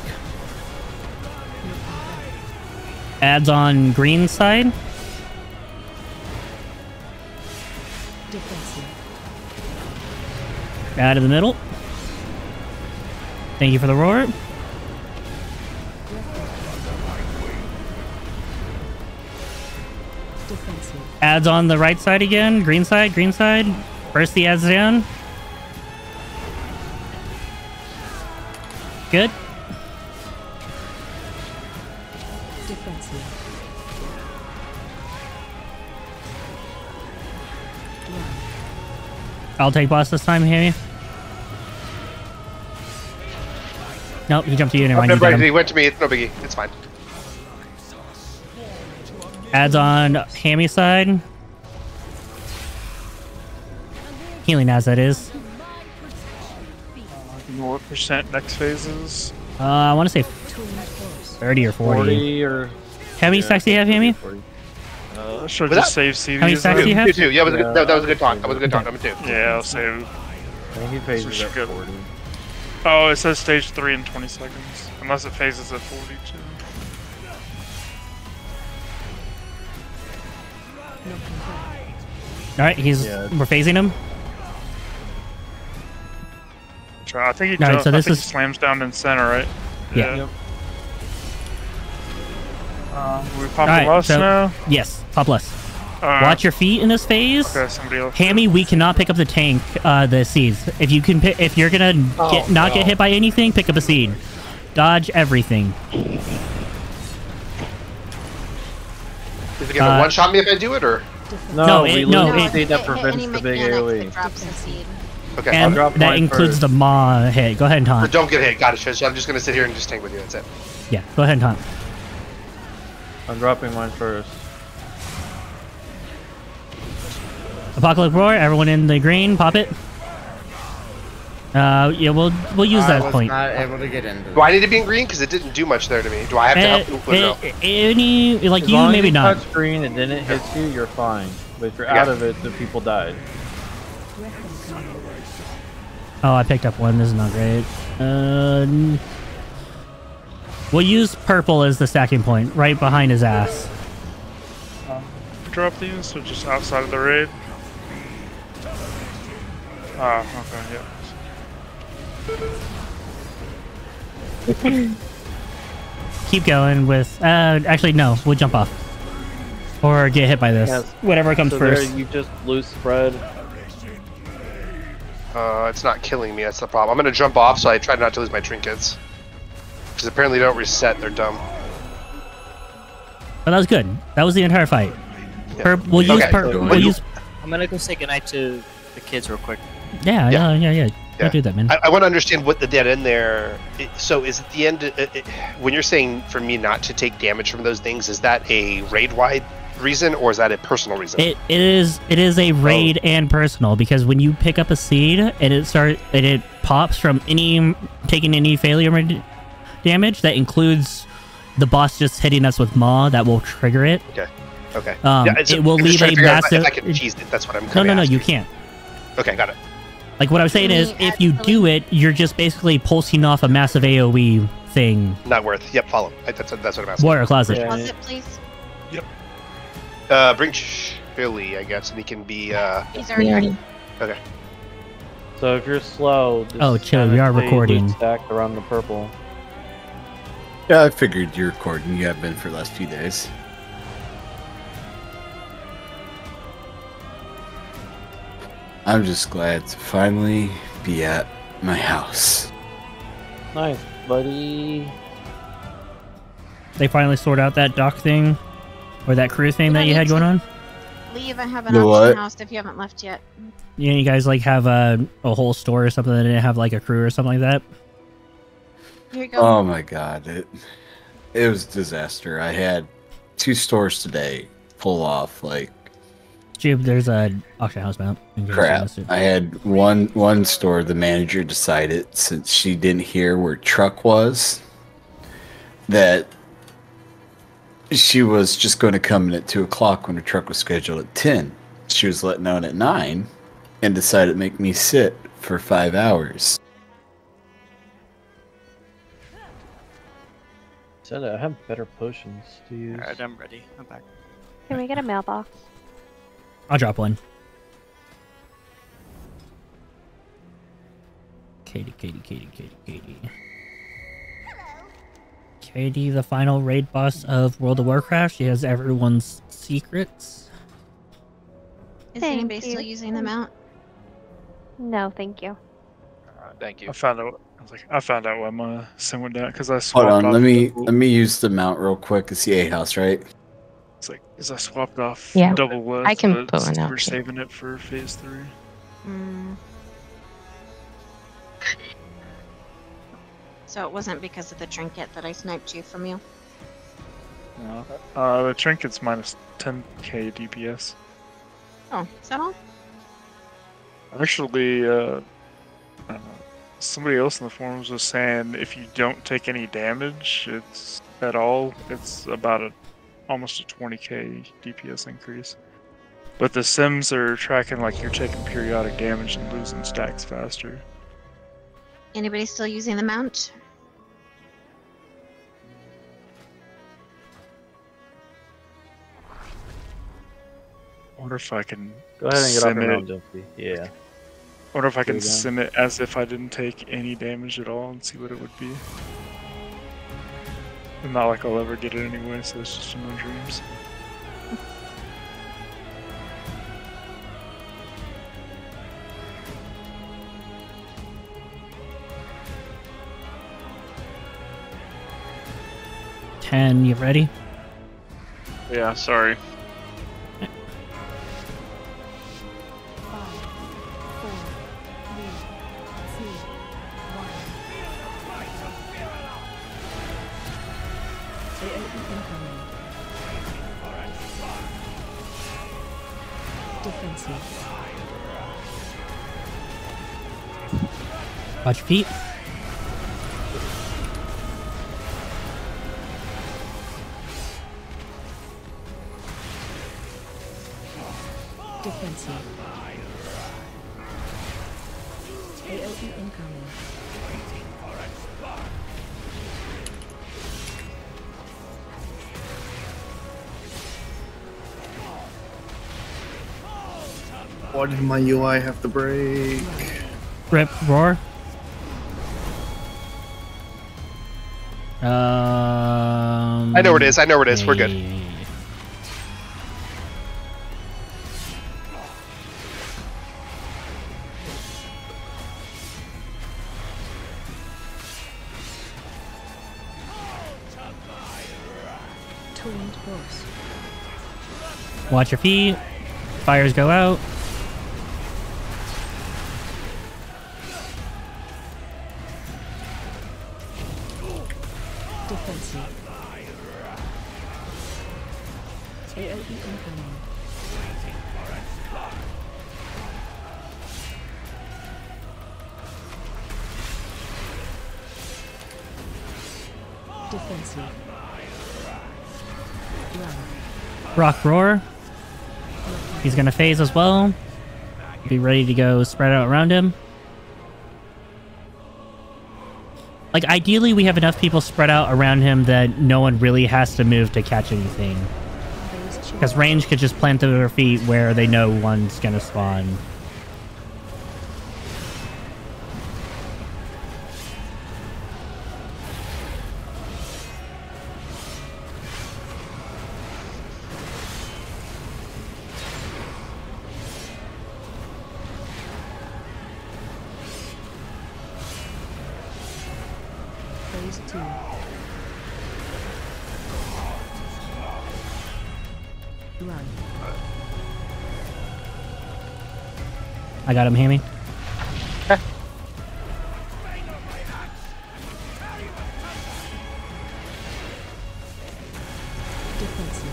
Speaker 1: Ads on green side.
Speaker 17: Defensive.
Speaker 1: Out of the middle. Thank you for the roar. Ads on the right side again. Green side, green side. First the ads down. Good.
Speaker 17: Defensive.
Speaker 1: I'll take boss this time, Hammy. Nope, he jumped to you. Never mind. You
Speaker 8: never
Speaker 1: got
Speaker 8: mind. He went to me. It's no biggie. It's fine.
Speaker 1: Ads on Hammy side. Healing as that is.
Speaker 9: You know what percent next phase is?
Speaker 1: Uh, I want to say 30 or 40.
Speaker 10: 40 or.
Speaker 1: How many
Speaker 10: yeah,
Speaker 1: stacks do you have, Hammy?
Speaker 9: Uh, should I
Speaker 8: Was
Speaker 9: just
Speaker 8: that-
Speaker 9: save CVs?
Speaker 1: How many stacks
Speaker 9: then?
Speaker 1: do you have?
Speaker 8: Two, two. Yeah, that was, a good, that, that was a good talk. That was a good talk. Number two.
Speaker 9: Yeah, I'll save.
Speaker 10: I think he phases
Speaker 9: So
Speaker 10: at
Speaker 9: should go-
Speaker 10: 40.
Speaker 9: Oh, it says stage 3 in 20 seconds. Unless it phases at 42.
Speaker 1: All right, he's
Speaker 10: Yeah.
Speaker 1: we're phasing him.
Speaker 9: Try. I think he,
Speaker 1: Alright,
Speaker 9: jump-
Speaker 1: so
Speaker 9: I
Speaker 1: this
Speaker 9: think he
Speaker 1: is-
Speaker 9: slams down in center, right?
Speaker 1: Yeah.
Speaker 10: Yep.
Speaker 9: Uh, we
Speaker 1: All
Speaker 9: pop
Speaker 1: right,
Speaker 9: the lust
Speaker 1: so
Speaker 9: now.
Speaker 1: yes, pop less.
Speaker 9: Alright.
Speaker 1: Watch your feet in this phase.
Speaker 9: Okay, somebody else.
Speaker 1: Hammy, we cannot pick up the tank, uh, the seeds. If you can, pick, if you're gonna
Speaker 9: Oh,
Speaker 1: get not get hit by anything, pick up a seed. Dodge everything.
Speaker 8: Is it gonna
Speaker 1: Uh,
Speaker 8: one shot me if I do it, or?
Speaker 10: No,
Speaker 1: No,
Speaker 10: we
Speaker 1: it- no,
Speaker 10: lose the
Speaker 1: it-
Speaker 10: seed that
Speaker 5: Hit
Speaker 10: prevents the big AoE.
Speaker 5: that drops a seed.
Speaker 8: Okay.
Speaker 1: and
Speaker 10: drop
Speaker 1: that includes
Speaker 10: first.
Speaker 1: the maw hit. Go ahead and
Speaker 8: Or
Speaker 1: taunt.
Speaker 8: don't get hit. Got it. I'm just gonna sit here and just tank with you. That's it.
Speaker 1: Yeah, go ahead and taunt.
Speaker 10: I'm dropping mine first.
Speaker 1: Apocalypse roar. Everyone in the green, pop it. Uh, yeah, we'll we'll use
Speaker 16: I
Speaker 1: that
Speaker 16: was
Speaker 1: point.
Speaker 16: not able to get into
Speaker 8: Do I need to be in green? Because it didn't do much there to me. Do I have to help? Or no?
Speaker 1: eh, any like
Speaker 10: As
Speaker 1: you,
Speaker 10: long as
Speaker 1: maybe
Speaker 10: you
Speaker 1: not.
Speaker 10: touch green and then it hits you, you're fine. But if you're
Speaker 8: Yeah.
Speaker 10: out of it, the people died.
Speaker 1: Oh, I picked up one. This is not great. Um, we'll use purple as the stacking point, right behind his ass.
Speaker 9: Drop these, so just outside of the raid. Ah, okay, yeah.
Speaker 1: Keep going with. Uh, actually, no. We'll jump off, or get hit by this.
Speaker 10: Yes.
Speaker 1: Whatever comes
Speaker 10: so
Speaker 1: first.
Speaker 10: There you just lose spread.
Speaker 8: Uh, it's not killing me. That's the problem. I'm gonna jump off, so I try not to lose my trinkets. Because apparently they don't reset. They're dumb.
Speaker 1: But that was good. That was the entire fight.
Speaker 8: Yeah.
Speaker 1: Pur- we'll use.
Speaker 8: Okay.
Speaker 1: Pur-
Speaker 8: Go
Speaker 1: we'll use.
Speaker 11: I'm gonna go say goodnight to the kids real quick.
Speaker 1: Yeah, yeah, yeah, yeah.
Speaker 8: Yeah.
Speaker 1: Don't do that, man.
Speaker 8: I, I want to understand what the dead end there. It, so is at the end uh, it, when you're saying for me not to take damage from those things? Is that a raid wide reason or is that a personal reason?
Speaker 1: It, it is it is a raid and personal because when you pick up a seed and it start and it pops from any taking any failure damage that includes the boss just hitting us with maw that will trigger it.
Speaker 8: okay. Okay.
Speaker 1: Um,
Speaker 8: it's-
Speaker 1: it will leave a
Speaker 8: to figure out if I-
Speaker 1: massive-
Speaker 8: I can cheese it, that's what I'm.
Speaker 1: No, no, no, you can't.
Speaker 8: Okay, got it.
Speaker 1: Like what I'm saying is, if you do it, you're just basically pulsing off a massive AOE thing.
Speaker 8: Not worth. Yep, follow. I- That's that's what I'm asking.
Speaker 1: Warrior closet.
Speaker 5: Was it, please?
Speaker 8: Uh, bring Chili, I guess, and he can be. Uh,
Speaker 5: He's already ready.
Speaker 8: Okay.
Speaker 10: So if you're slow,
Speaker 1: Oh, chill, we are recording.
Speaker 10: loop Stacked around the purple.
Speaker 20: Yeah, I figured you're recording. You have been for the last few days. I'm just glad to finally be at my house.
Speaker 10: Nice, buddy.
Speaker 1: They finally sort out that dock thing, or that crew thing that you had going on.
Speaker 5: Leave. I have an
Speaker 1: The
Speaker 5: option
Speaker 1: what?
Speaker 5: house if you haven't left yet.
Speaker 1: You, know, you guys like have a a whole store or something that didn't have like a crew or something like that.
Speaker 5: Here you go.
Speaker 20: Oh my god, it it was a disaster. I had two stores today pull off like
Speaker 1: Jube, there's a auction house mount. in case you
Speaker 20: crap. I had one one store. The manager decided since she didn't hear where truck was, that she was just going to come in at two o'clock when her truck was scheduled at ten. She was letting out at nine, and decided to make me sit for five hours.
Speaker 10: Said I have better potions to use.
Speaker 11: Alright, I'm ready. I'm back.
Speaker 14: Can we get a mailbox?
Speaker 1: I'll drop one. Katie, Katie, Katie, Katie, Katie. Katie, the final raid boss of World of Warcraft. She has everyone's secrets.
Speaker 5: Is
Speaker 14: Thank
Speaker 5: anybody still using the mount?
Speaker 14: No, thank you.
Speaker 8: Uh, thank you.
Speaker 9: I found out. I was like, I found out why my sim went down because I swapped
Speaker 20: Hold on, let me let me use the mount real quick. It's the A house, right?
Speaker 9: It's is I swapped off
Speaker 3: Yeah,
Speaker 9: double left.
Speaker 3: I can
Speaker 9: but
Speaker 3: put one out
Speaker 9: We're saving it for phase three.
Speaker 5: Mm. So it wasn't because of the trinket that I sniped you from you.
Speaker 9: No. Uh, the trinket's minus 10k DPS.
Speaker 5: Oh, is that all?
Speaker 9: Actually, uh, I don't know, somebody else in the forums was saying if you don't take any damage, it's at all, it's about a almost a 20k DPS increase. But the sims are tracking like you're taking periodic damage and losing stacks faster.
Speaker 5: Anybody still using the mount?
Speaker 9: I wonder if I can
Speaker 10: Go ahead and get off
Speaker 9: sim
Speaker 10: your
Speaker 9: it.
Speaker 10: mount, Dumpy. Yeah.
Speaker 9: I wonder if I can sim it as if I didn't take any damage at all and see what it would be. And not like I'll ever get it anyway, so it's just in my dreams.
Speaker 1: Ten, you ready?
Speaker 2: Yeah, sorry.
Speaker 1: Feet.
Speaker 17: Defensive. AOE incoming.
Speaker 13: Why did my UI have to break?
Speaker 1: Rip, roar. Um.
Speaker 8: I know where it is. I know where it is. We're good.
Speaker 1: Watch your feet. Fires go out. Rock roar. He's gonna phase as well. Be ready to go spread out around him. Like ideally we have enough people spread out around him that no one really has to move to catch anything. Because range could just plant their feet where they know one's gonna spawn. I got him, Hammy.
Speaker 17: Defensive.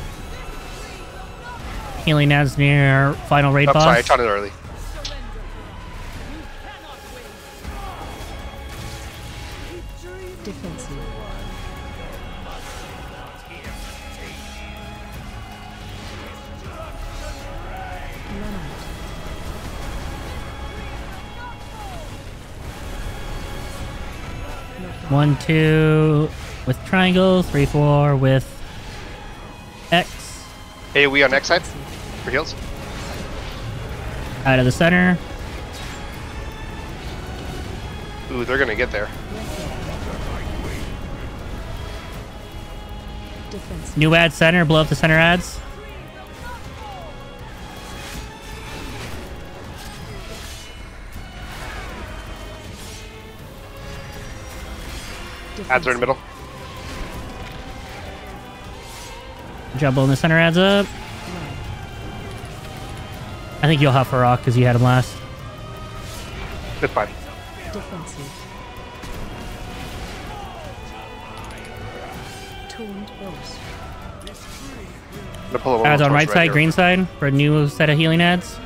Speaker 1: Healing as near final raid
Speaker 8: I'm
Speaker 1: boss.
Speaker 8: sorry, I taught it early.
Speaker 1: One, two with triangle. Three, four with X.
Speaker 8: AoE on next side for heals.
Speaker 1: Out of the center.
Speaker 8: Ooh, they're gonna get there.
Speaker 1: New ad center, blow up the center ads.
Speaker 8: Ads are in the middle.
Speaker 1: Job blowing the center ads up. I think you'll have Fyrakk because you had him last.
Speaker 8: That's fine.
Speaker 17: Defensive. Taunt boss.
Speaker 8: I'm gonna pull a one
Speaker 1: Ads on right
Speaker 8: torch
Speaker 1: side,
Speaker 8: here.
Speaker 1: green side for a new set of healing ads.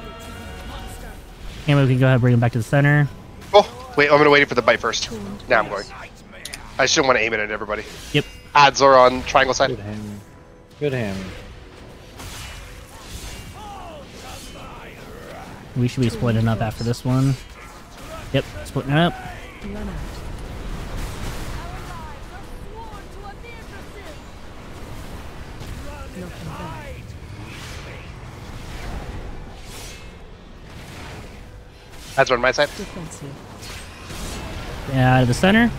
Speaker 1: And we can go ahead and bring them back to the center.
Speaker 8: Oh, wait, I'm gonna wait for the bite first. Now I'm going. I just don't want to aim it at everybody.
Speaker 1: Yep.
Speaker 8: Ads are on triangle side.
Speaker 10: Good hammer. Good hammer.
Speaker 1: We should be splitting up after this one. Yep, splitting up.
Speaker 17: Run out. Knocking back.
Speaker 8: Ads are on my side.
Speaker 17: Defensive.
Speaker 1: Yeah, out of the center.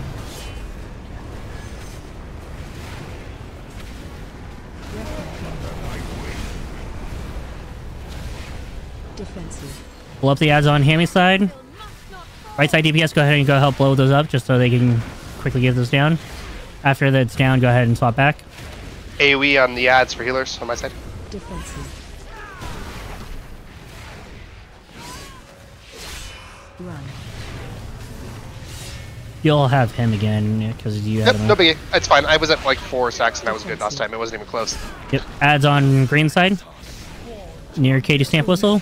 Speaker 1: Blow up the ads on Hammy side. Right side DPS, go ahead and go help blow those up just so they can quickly get those down. After that's down, go ahead and swap back.
Speaker 8: AoE on the ads for healers on my side.
Speaker 17: Defensive. Run.
Speaker 1: You'll have him again because you
Speaker 8: Yep,
Speaker 1: had him.
Speaker 8: no biggie. It's fine. I was at like four sacks and I was good last time. It wasn't even close.
Speaker 1: Yep, ads on green side. Near Katie Stamp Whistle.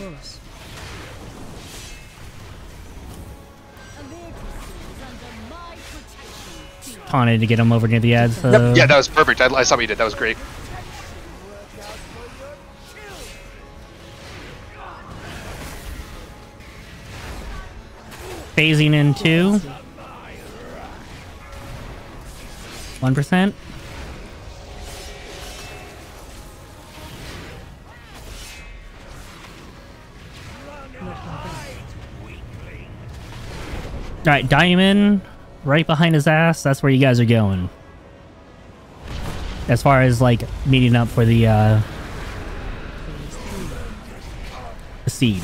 Speaker 1: Taunted to get him over near the ads. So
Speaker 8: Yep. Yeah, that was perfect. I, I saw what you did. That was great.
Speaker 1: phasing in two. One percent. All right, diamond right behind his ass. That's where you guys are going. As far as like meeting up for the uh, the seed.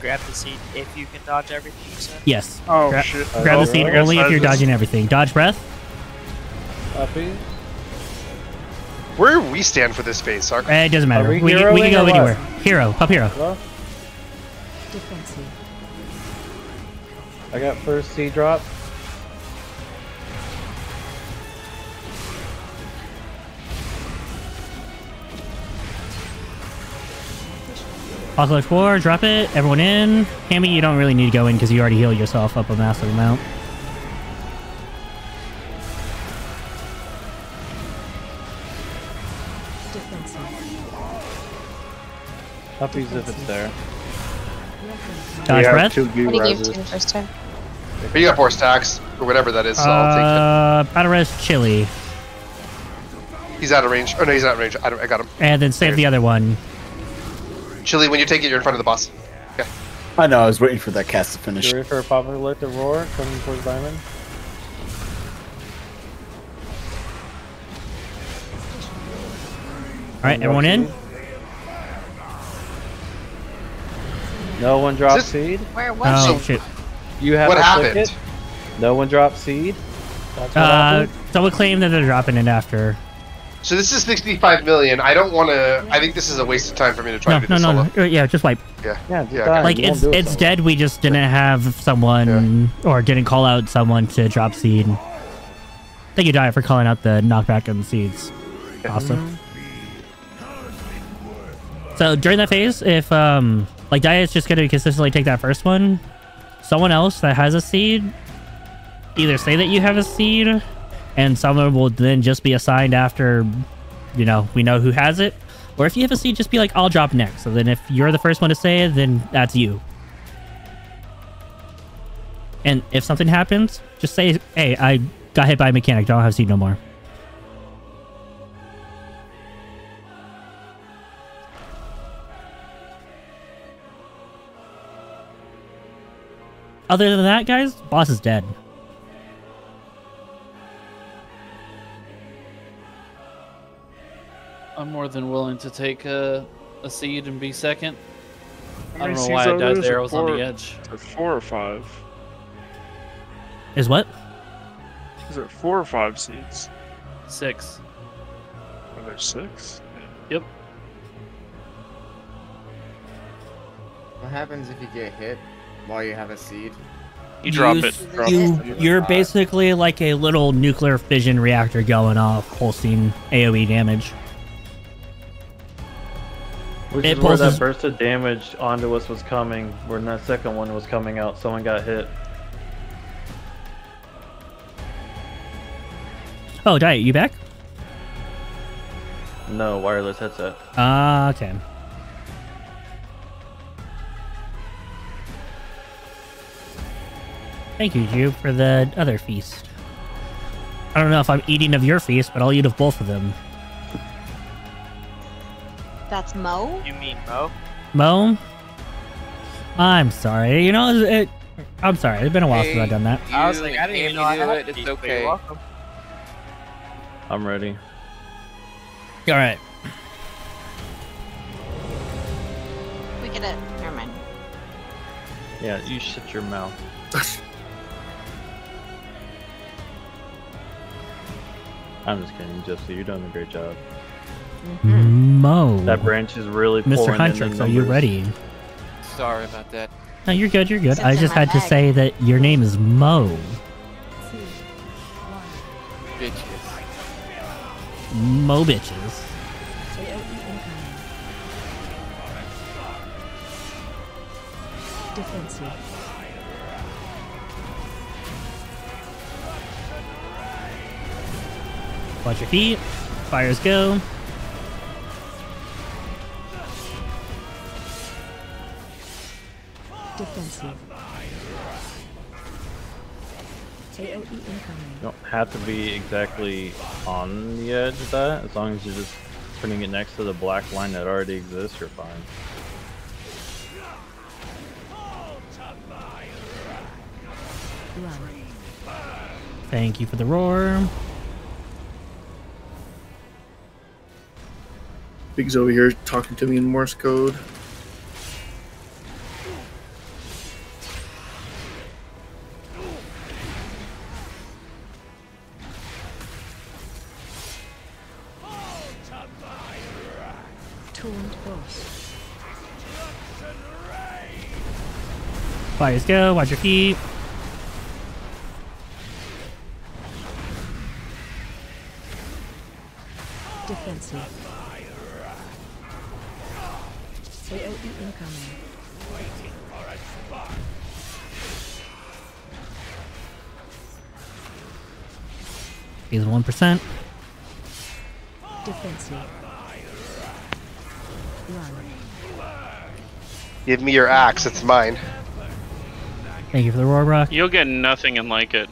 Speaker 11: Grab the seat if you can dodge everything you said.
Speaker 1: Yes.
Speaker 9: Oh,
Speaker 1: Gra-
Speaker 9: shit.
Speaker 1: Grab
Speaker 9: Oh,
Speaker 1: the seed
Speaker 9: I guess
Speaker 1: only if you're dodging everything. Dodge breath.
Speaker 10: Uppy.
Speaker 8: Where do we stand for this phase, Sark?
Speaker 1: Eh, it doesn't matter.
Speaker 10: We
Speaker 1: We, can- we can go
Speaker 10: or what?
Speaker 1: anywhere. Hero, pop hero.
Speaker 10: Well, I got first C drop.
Speaker 1: Apocalypse Roar, drop it. Everyone in. Hammy, you don't really need to go in because you already healed yourself up a massive amount.
Speaker 17: Defensive.
Speaker 10: Uppy's if it's there.
Speaker 1: Dodge
Speaker 6: have
Speaker 1: breath.
Speaker 6: two B
Speaker 3: What did you give
Speaker 6: reses.
Speaker 3: to the first time?
Speaker 8: But you got four stacks or whatever that is, so I'll take
Speaker 1: Uh, battle res chili.
Speaker 8: He's out of range. Oh no, he's out of range. I, don't, I got him.
Speaker 1: and then save the other one.
Speaker 8: Chili, when you take it, you're in front of the boss. Okay.
Speaker 20: I know. I was waiting for that cast to finish.
Speaker 10: You ready for Apocalypse to roar coming towards Diamond?
Speaker 1: All right, everyone in.
Speaker 10: No one dropped
Speaker 8: this-
Speaker 10: seed.
Speaker 3: Where was
Speaker 1: Oh
Speaker 3: it?
Speaker 1: shit.
Speaker 10: You have
Speaker 8: What happened?
Speaker 10: it. No one dropped seed. That's what
Speaker 1: Uh,
Speaker 10: happened.
Speaker 1: someone claimed that they're dropping it after.
Speaker 8: So this is 65 million. I don't want to. I think this is a waste of time for me to try
Speaker 1: No,
Speaker 8: to do
Speaker 1: no,
Speaker 8: this
Speaker 1: no,
Speaker 8: solo.
Speaker 1: no. Uh, Yeah, just wipe.
Speaker 8: Yeah.
Speaker 10: Yeah,
Speaker 8: Yeah,
Speaker 10: die.
Speaker 1: Like it's
Speaker 10: it
Speaker 1: it's
Speaker 10: solo.
Speaker 1: dead. We just didn't have someone or didn't call out someone to drop seed. Thank you, Diet, for calling out the knockback on the seeds. Awesome. So during that phase, if um like Diet's just gonna consistently take that first one, someone else that has a seed either say that you have a seed, and someone will then just be assigned after you know we know who has it. Or if you have a seed, just be like, I'll drop next. So then if you're the first one to say it, then that's you. And if something happens, just say, hey, I got hit by a mechanic. Don't have seed no more. Other than that, guys, boss is dead.
Speaker 18: I'm more than willing to take a, a seed and be second. I don't know why I died there. I was on the edge.
Speaker 9: Is four or five?
Speaker 1: Is what?
Speaker 9: Is it four or five seeds?
Speaker 18: Six.
Speaker 9: Are there six?
Speaker 18: Yep.
Speaker 16: What happens if you get hit while you have a seed?
Speaker 2: You drop
Speaker 1: You-
Speaker 2: it.
Speaker 1: You, you're basically like a little nuclear fission reactor going off, pulsing AoE damage.
Speaker 10: Which
Speaker 1: It
Speaker 10: is where that burst of damage onto us was coming. When that second one was coming out, someone got hit.
Speaker 1: Oh, Diet, you back?
Speaker 10: No wireless headset.
Speaker 1: Ah, okay. Thank you, Jew, for the other feast. I don't know if I'm eating of your feast, but I'll eat of both of them.
Speaker 5: That's Mo.
Speaker 11: You mean Mo?
Speaker 1: Mo? I'm sorry. You know, it, I'm sorry. It's been a while since I've done that.
Speaker 11: I was like, I didn't even know I
Speaker 15: do
Speaker 11: had
Speaker 15: it, it's
Speaker 11: feast, but
Speaker 15: okay.
Speaker 11: You're welcome.
Speaker 10: I'm ready.
Speaker 1: All right.
Speaker 5: We get it. Never mind.
Speaker 10: Yeah, you shut your mouth. I'm just kidding, Jesse. You're doing a great job. Mm-hmm.
Speaker 1: Mo.
Speaker 10: That branch is really
Speaker 1: Mr.
Speaker 10: pulling in
Speaker 1: Huntrix, are you ready?
Speaker 15: Sorry about that.
Speaker 1: No, you're good. You're good.
Speaker 5: Sits
Speaker 1: I just
Speaker 5: my
Speaker 1: had to say that your name is Mo.
Speaker 15: Bitches.
Speaker 1: Mo bitches. Watch your feet. Fires go.
Speaker 17: Defensive. AOE incoming.
Speaker 10: You don't have to be exactly on the edge of that. As long as you're just putting it next to the black line that already exists, you're fine.
Speaker 1: Thank you for the roar.
Speaker 13: Big's over here talking to me in Morse code.
Speaker 1: Fires go. Watch your feet. Percent.
Speaker 17: Defensive. Run.
Speaker 8: Give me your axe, it's mine.
Speaker 1: Thank you for the roar, Brock.
Speaker 2: You'll get nothing and like it.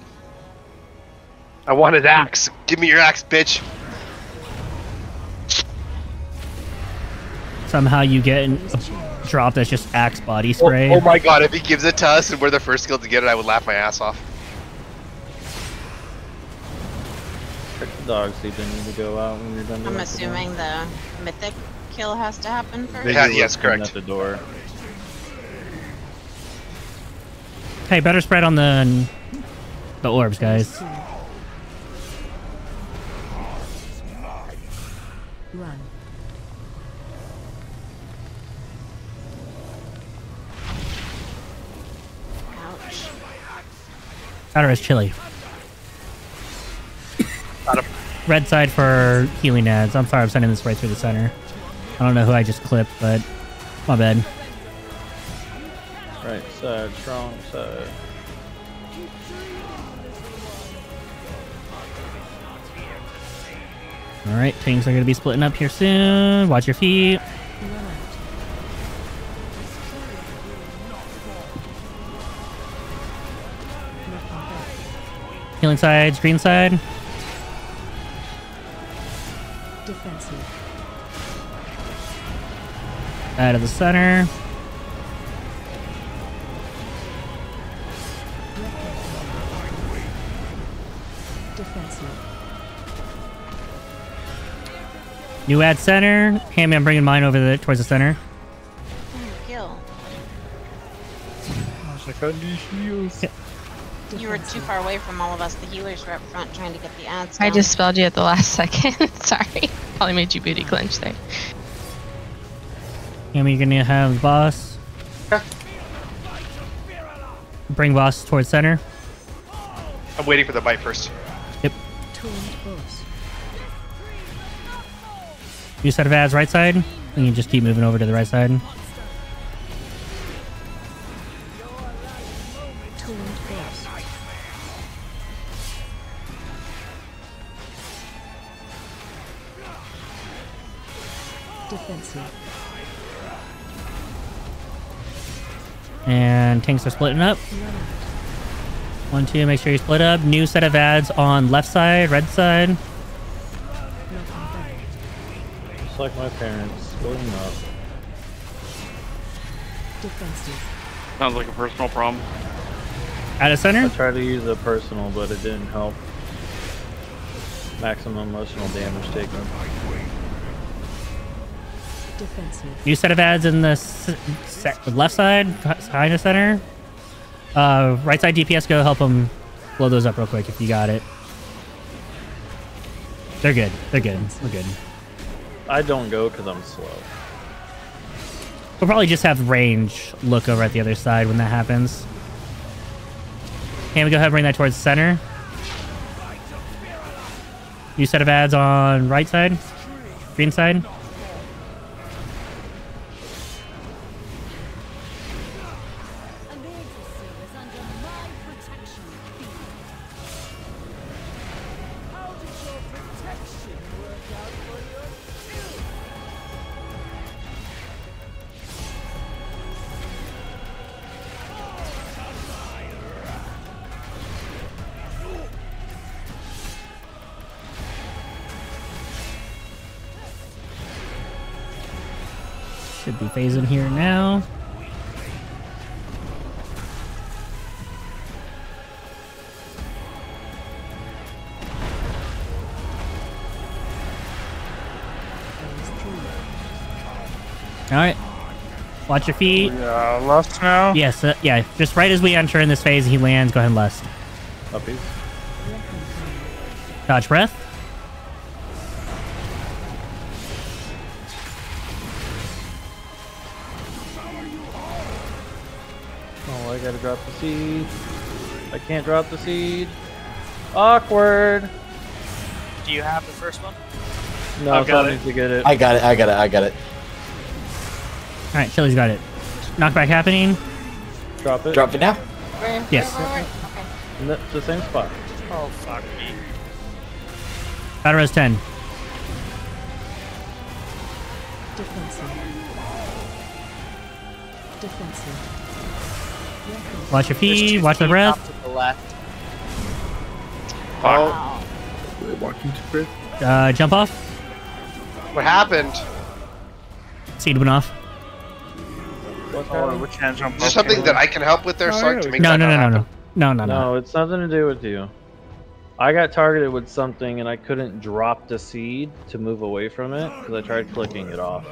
Speaker 8: I want his axe. Give me your axe, bitch.
Speaker 1: Somehow you get an- a drop that's just axe body
Speaker 8: Oh,
Speaker 1: spray.
Speaker 8: oh my god, if he gives it to us and we're the first skill to get it, I would laugh my ass off.
Speaker 10: Dogs, they didn't need to go out when you're done.
Speaker 5: I'm assuming the mythic kill has to happen first.
Speaker 8: Yeah, yes, correct.
Speaker 10: At the door.
Speaker 1: Hey, better spread on the the orbs, guys.
Speaker 17: Run.
Speaker 5: Ouch.
Speaker 1: Outer is chilly. Red side for healing ads. I'm sorry, I'm sending this right through the center. I don't know who I just clipped, but my bad.
Speaker 10: Right side, strong side.
Speaker 1: All right, things are gonna be splitting up here soon. Watch your feet. Healing sides, green side. Out of the center. New ad center. Hammy, I'm bringing mine over the towards the center.
Speaker 9: Kill.
Speaker 5: You were too far away from all of us. The healers were up front trying to get the ads. Down.
Speaker 3: I just spelled you at the last second. Sorry. Probably made you booty clench there.
Speaker 1: Hammy, you're gonna have boss. Bring boss towards center.
Speaker 8: I'm waiting for the bite first.
Speaker 1: Yep.
Speaker 17: Taunt.
Speaker 1: New set of ads right side. And you just keep moving over to the right side.
Speaker 17: Defensive.
Speaker 1: And tanks are splitting up. One, two, make sure you split up. New set of ads on left side, red side.
Speaker 10: Just like my parents, splitting up.
Speaker 17: Defensive.
Speaker 2: Sounds like a personal problem.
Speaker 1: Out of center.
Speaker 10: I tried to use a personal, but it didn't help. Maximum emotional damage taken.
Speaker 17: Defensive.
Speaker 1: New set of ads in the s- left side, behind the center. Uh, right side DPS, go help them blow those up real quick if you got it. They're good. They're good. We're good.
Speaker 10: I don't go because I'm slow.
Speaker 1: We'll probably just have range look over at the other side when that happens. Can we go ahead and bring that towards center? New set of ads on right side, green side. Should be phasing here now. All right. Watch your feet.
Speaker 9: Yeah, left now.
Speaker 1: Yes, uh, yeah. Just right as we enter in this phase, he lands. Go ahead and lust.
Speaker 10: Puppies.
Speaker 1: Dodge breath.
Speaker 10: Drop the seed. I can't drop the seed. Awkward.
Speaker 11: Do you have the first one?
Speaker 10: No, oh,
Speaker 11: I've got it.
Speaker 10: to get it.
Speaker 20: I got it. I got it. I got it.
Speaker 1: All right, Chili's got it. Knockback happening.
Speaker 10: Drop it.
Speaker 20: Drop it now.
Speaker 1: Yes.
Speaker 10: And that's the same spot.
Speaker 11: Oh, fuck me.
Speaker 1: Battle res 10.
Speaker 17: Defensive. Defensive.
Speaker 1: Watch your feet. Watch the breath.
Speaker 11: to the left.
Speaker 13: Oh. Walking to breath.
Speaker 1: Uh, jump off.
Speaker 8: What happened?
Speaker 1: Seed went off.
Speaker 9: Oh, we can't jump
Speaker 8: Is there something that I can help with there, Sark, to make
Speaker 1: No,
Speaker 8: that
Speaker 1: no,
Speaker 8: not
Speaker 1: no, no, no, no, no, no.
Speaker 10: No, it's nothing to do with you. I got targeted with something and I couldn't drop the seed to move away from it because I tried flicking it off.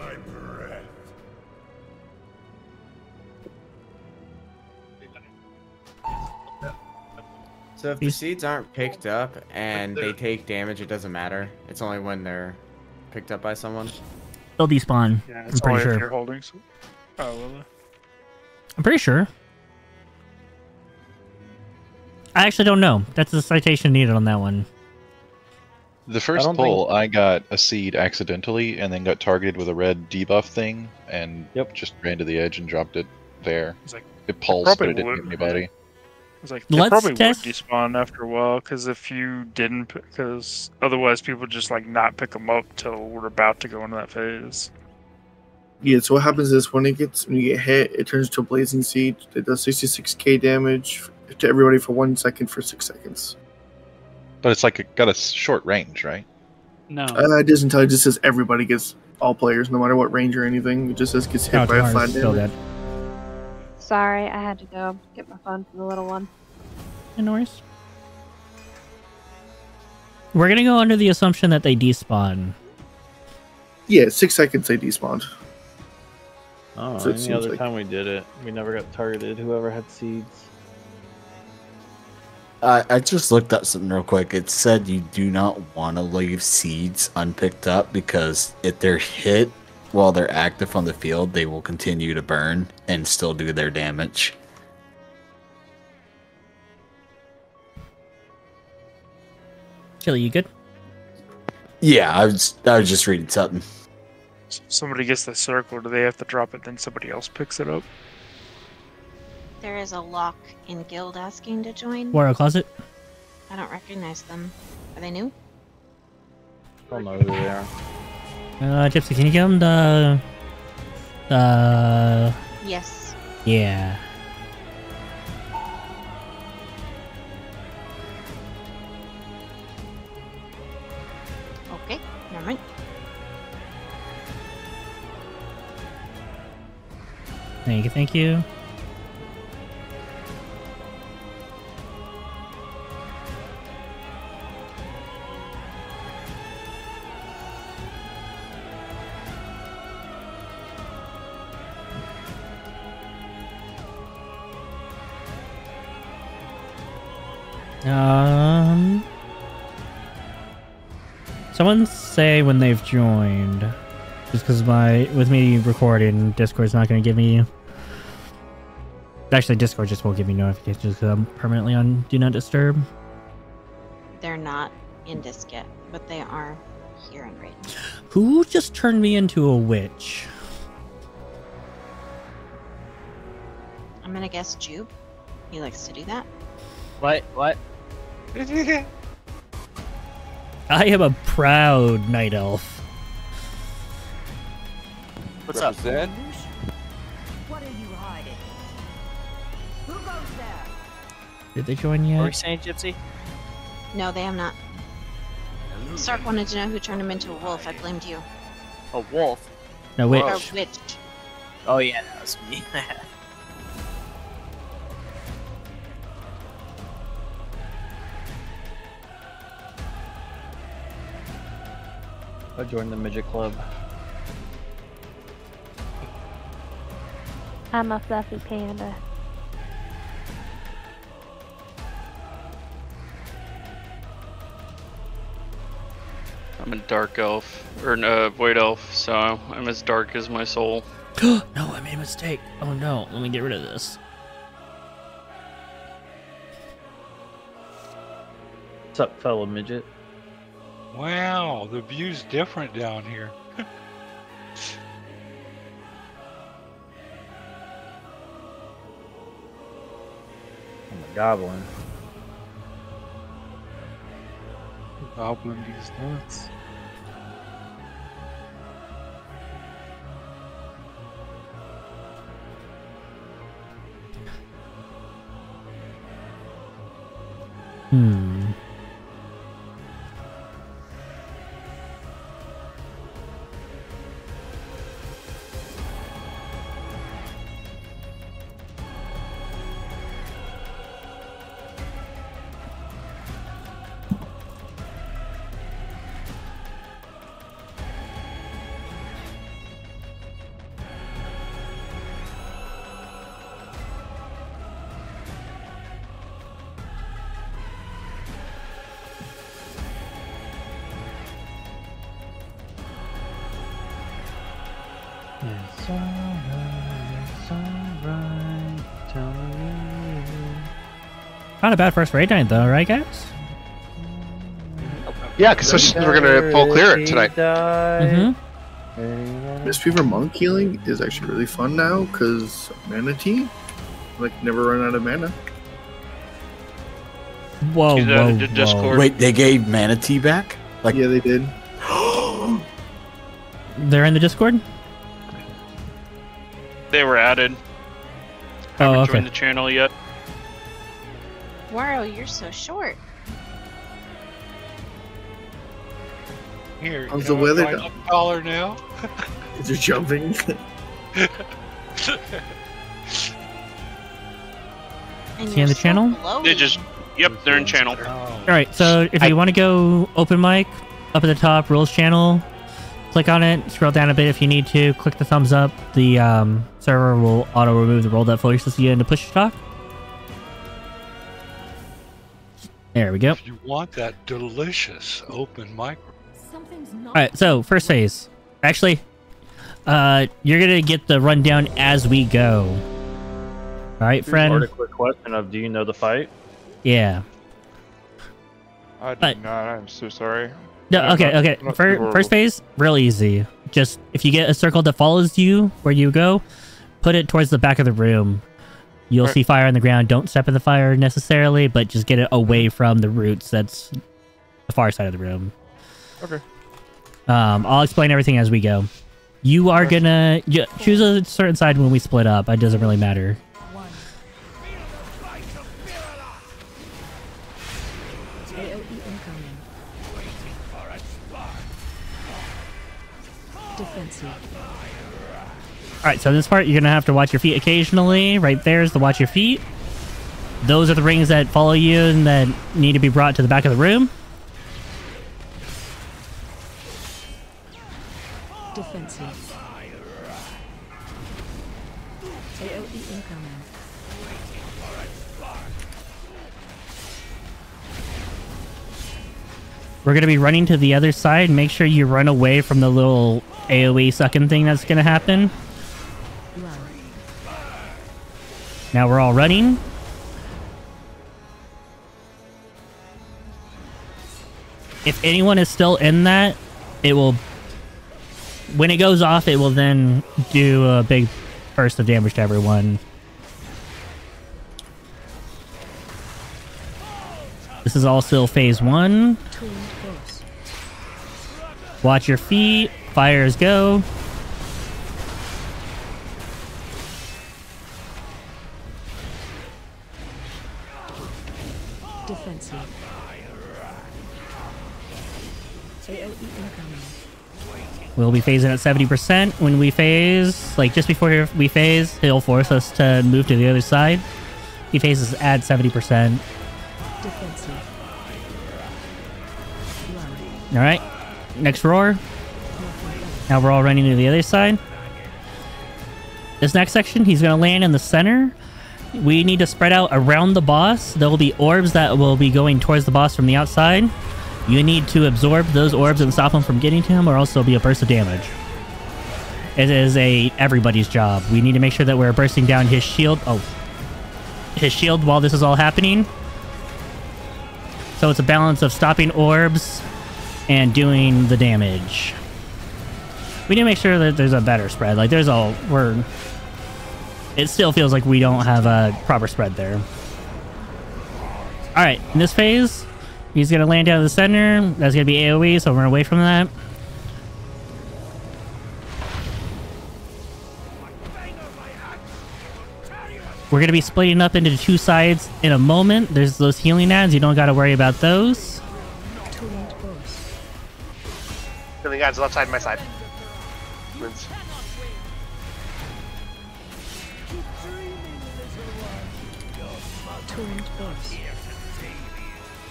Speaker 16: So if the seeds aren't picked up and they take damage, it doesn't matter. It's only when they're picked up by someone.
Speaker 1: They'll despawn.
Speaker 9: Yeah,
Speaker 1: I'm pretty sure.
Speaker 9: you're holding. s- Oh, will they?
Speaker 1: I'm pretty sure. I actually don't know. That's the citation needed on that one.
Speaker 12: The first
Speaker 10: don't
Speaker 12: pull, I got a seed accidentally, and then got targeted with a red debuff thing, and yep. just ran to the edge and dropped it there.
Speaker 9: It's like-
Speaker 12: it pulsed, but it didn't
Speaker 9: would-
Speaker 12: hit anybody.
Speaker 9: It's like they
Speaker 1: Let's
Speaker 9: probably
Speaker 1: test-
Speaker 9: would despawn after a while because if you didn't, because otherwise people just like not pick them up till we're about to go into that phase.
Speaker 13: Yeah, so what happens is when it gets when you get hit, it turns to a blazing seed. It does 66k damage to everybody for one second for six seconds.
Speaker 12: But it's like it got a short range, right?
Speaker 18: No.
Speaker 13: Uh, it doesn't tell you. It just says everybody gets all players, no matter what range or anything. It just says gets hit
Speaker 1: Oh,
Speaker 13: by a
Speaker 1: Tamar's
Speaker 13: flat
Speaker 1: still
Speaker 13: damage.
Speaker 1: Dead.
Speaker 14: Sorry, I had to go get my phone for the little one.
Speaker 1: Yeah, no worries. We're gonna go under the assumption that they despawn.
Speaker 13: Yeah, six seconds they despawned.
Speaker 10: Oh,
Speaker 13: So it
Speaker 10: any other
Speaker 13: like-
Speaker 10: time we did it, we never got targeted. Whoever had seeds.
Speaker 20: I, I just looked up something real quick. It said you do not want to leave seeds unpicked up because if they're hit while they're active on the field, they will continue to burn and still do their damage.
Speaker 1: Chili, you good?
Speaker 20: Yeah, I was I was just reading something.
Speaker 9: So somebody gets the circle, do they have to drop it? Then somebody else picks it up.
Speaker 5: There is a lock in guild asking to join.
Speaker 1: Warrior closet.
Speaker 5: I don't recognize them. Are they new?
Speaker 10: I don't know who they are.
Speaker 1: Uh, Gypsy, can you give him the, the,
Speaker 5: Yes.
Speaker 1: yeah.
Speaker 5: Okay. Never mind.
Speaker 1: Thank you, thank you. Say when they've joined. Just because my with me recording, Discord's not going to give me. Actually, Discord just won't give me notifications because I'm permanently on Do Not Disturb.
Speaker 5: They're not in disc yet, but they are here in raid.
Speaker 1: Who just turned me into a witch?
Speaker 5: I'm gonna guess Jube. He likes to do that.
Speaker 11: What? What?
Speaker 1: I am a proud night elf.
Speaker 11: What's up?
Speaker 17: What are you hiding? Who goes there?
Speaker 1: Did they join
Speaker 11: What were you
Speaker 1: yet?
Speaker 11: saying, Gypsy?
Speaker 5: No, they have not. Sark wanted to know who turned him into a wolf. I blamed you.
Speaker 11: A wolf.
Speaker 1: No,
Speaker 5: Or
Speaker 1: witch.
Speaker 5: witch.
Speaker 11: Oh yeah, that was me.
Speaker 10: I joined the midget club.
Speaker 14: I'm a fluffy panda.
Speaker 2: I'm a dark elf or uh, void elf, so I'm as dark as my soul.
Speaker 1: no, I made a mistake. Oh no, let me get rid of this.
Speaker 10: What's up, fellow midget?
Speaker 7: Wow, the view's different down here.
Speaker 10: I'm a goblin.
Speaker 9: Goblin these nuts.
Speaker 1: Not a bad first raid night though, right, guys?
Speaker 8: Yeah, because we're gonna full clear it tonight.
Speaker 1: Mm-hmm.
Speaker 13: Mistweaver Monk healing is actually really fun now because Mana Tea, like, never run out of mana.
Speaker 1: Whoa,
Speaker 2: She's
Speaker 1: whoa, whoa.
Speaker 2: Discord.
Speaker 20: Wait, they gave Mana Tea back? Like
Speaker 13: Yeah, they did.
Speaker 1: They're in the Discord?
Speaker 2: They were added.
Speaker 1: Oh,
Speaker 2: Haven't
Speaker 1: okay.
Speaker 2: joined the channel yet.
Speaker 5: Waro, you're so short.
Speaker 7: Here,
Speaker 13: How's
Speaker 7: can
Speaker 13: the weather
Speaker 7: find
Speaker 13: down?
Speaker 7: a Collar now.
Speaker 13: Is it jumping?
Speaker 5: And
Speaker 1: See
Speaker 5: you're
Speaker 1: on the
Speaker 5: so
Speaker 1: channel?
Speaker 5: glowy.
Speaker 2: They just Yep, they're in channel.
Speaker 1: All right, so if you want to go open mic up at the top, rules channel, click on it. Scroll down a bit if you need to. Click the thumbs up. The um, server will auto remove the role that forces you into push to talk. There we go.
Speaker 7: If you want that delicious open micro.
Speaker 1: All right, so first phase. Actually, uh, you're gonna get the rundown as we go. All right, friend.
Speaker 10: Or a quick question of, do you know the fight?
Speaker 1: Yeah.
Speaker 21: I do
Speaker 1: But-
Speaker 21: not. I'm so sorry.
Speaker 1: No, okay,
Speaker 21: not-
Speaker 1: okay.
Speaker 21: I'm not
Speaker 1: Fir- first phase, real easy. Just if you get a circle that follows you where you go, put it towards the back of the room. You'll
Speaker 21: Right.
Speaker 1: see fire on the ground. Don't step in the fire necessarily, but just get it away from the roots. That's the far side of the room.
Speaker 21: Okay.
Speaker 1: Um, I'll explain everything as we go. You are gonna you, choose a certain side when we split up. It doesn't really matter.
Speaker 17: AOE incoming. Defensive.
Speaker 1: All right, so this part you're gonna have to watch your feet occasionally. Right there is the watch your feet. Those are the rings that follow you and that need to be brought to the back of the room.
Speaker 17: Defensive. AOE incoming.
Speaker 1: We're gonna be running to the other side. Make sure you run away from the little AOE sucking thing that's gonna happen. Now we're all running. If anyone is still in that, it will. When it goes off, it will then do a big burst of damage to everyone. This is all still phase one. Watch your feet. Fires go. We'll be phasing at 70%. When we phase, like just before we phase, he'll force us to move to the other side. He phases at 70%.
Speaker 17: Defensive.
Speaker 1: All right. Next roar. Now we're all running to the other side. This next section, he's going to land in the center. We need to spread out around the boss. There will be orbs that will be going towards the boss from the outside. You need to absorb those orbs and stop them from getting to him, or else there'll be a burst of damage. It is a everybody's job. We need to make sure that we're bursting down his shield. Oh, his shield while this is all happening. So it's a balance of stopping orbs and doing the damage. We need to make sure that there's a better spread. Like there's a we're. It still feels like we don't have a proper spread there. All right, in this phase, he's gonna land down in the center. That's gonna be AOE, so run away from that. We're gonna be splitting up into two sides in a moment. There's those healing ads. You don't gotta worry about those.
Speaker 17: Tuned close.
Speaker 8: Healing guys, left side, my side. Moons.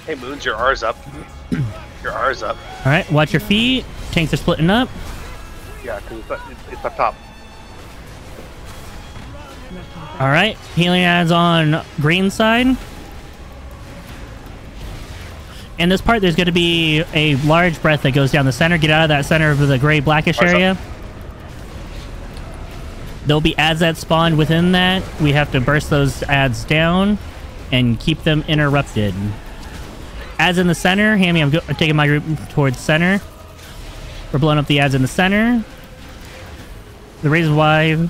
Speaker 8: Hey, Moons, your R's up. your R's up.
Speaker 1: All right, watch your feet. Tanks are splitting up.
Speaker 8: Yeah, because it's, up- it's up top.
Speaker 1: All right, healing ads on green side. In this part, there's going to be a large breath that goes down the center. Get out of that center of the gray blackish
Speaker 8: up.
Speaker 1: area. There'll be ads that spawn within that. We have to burst those ads down and keep them interrupted. Ads in the center. Hammy, I'm, go- I'm taking my group towards center. We're blowing up the ads in the center. The reason why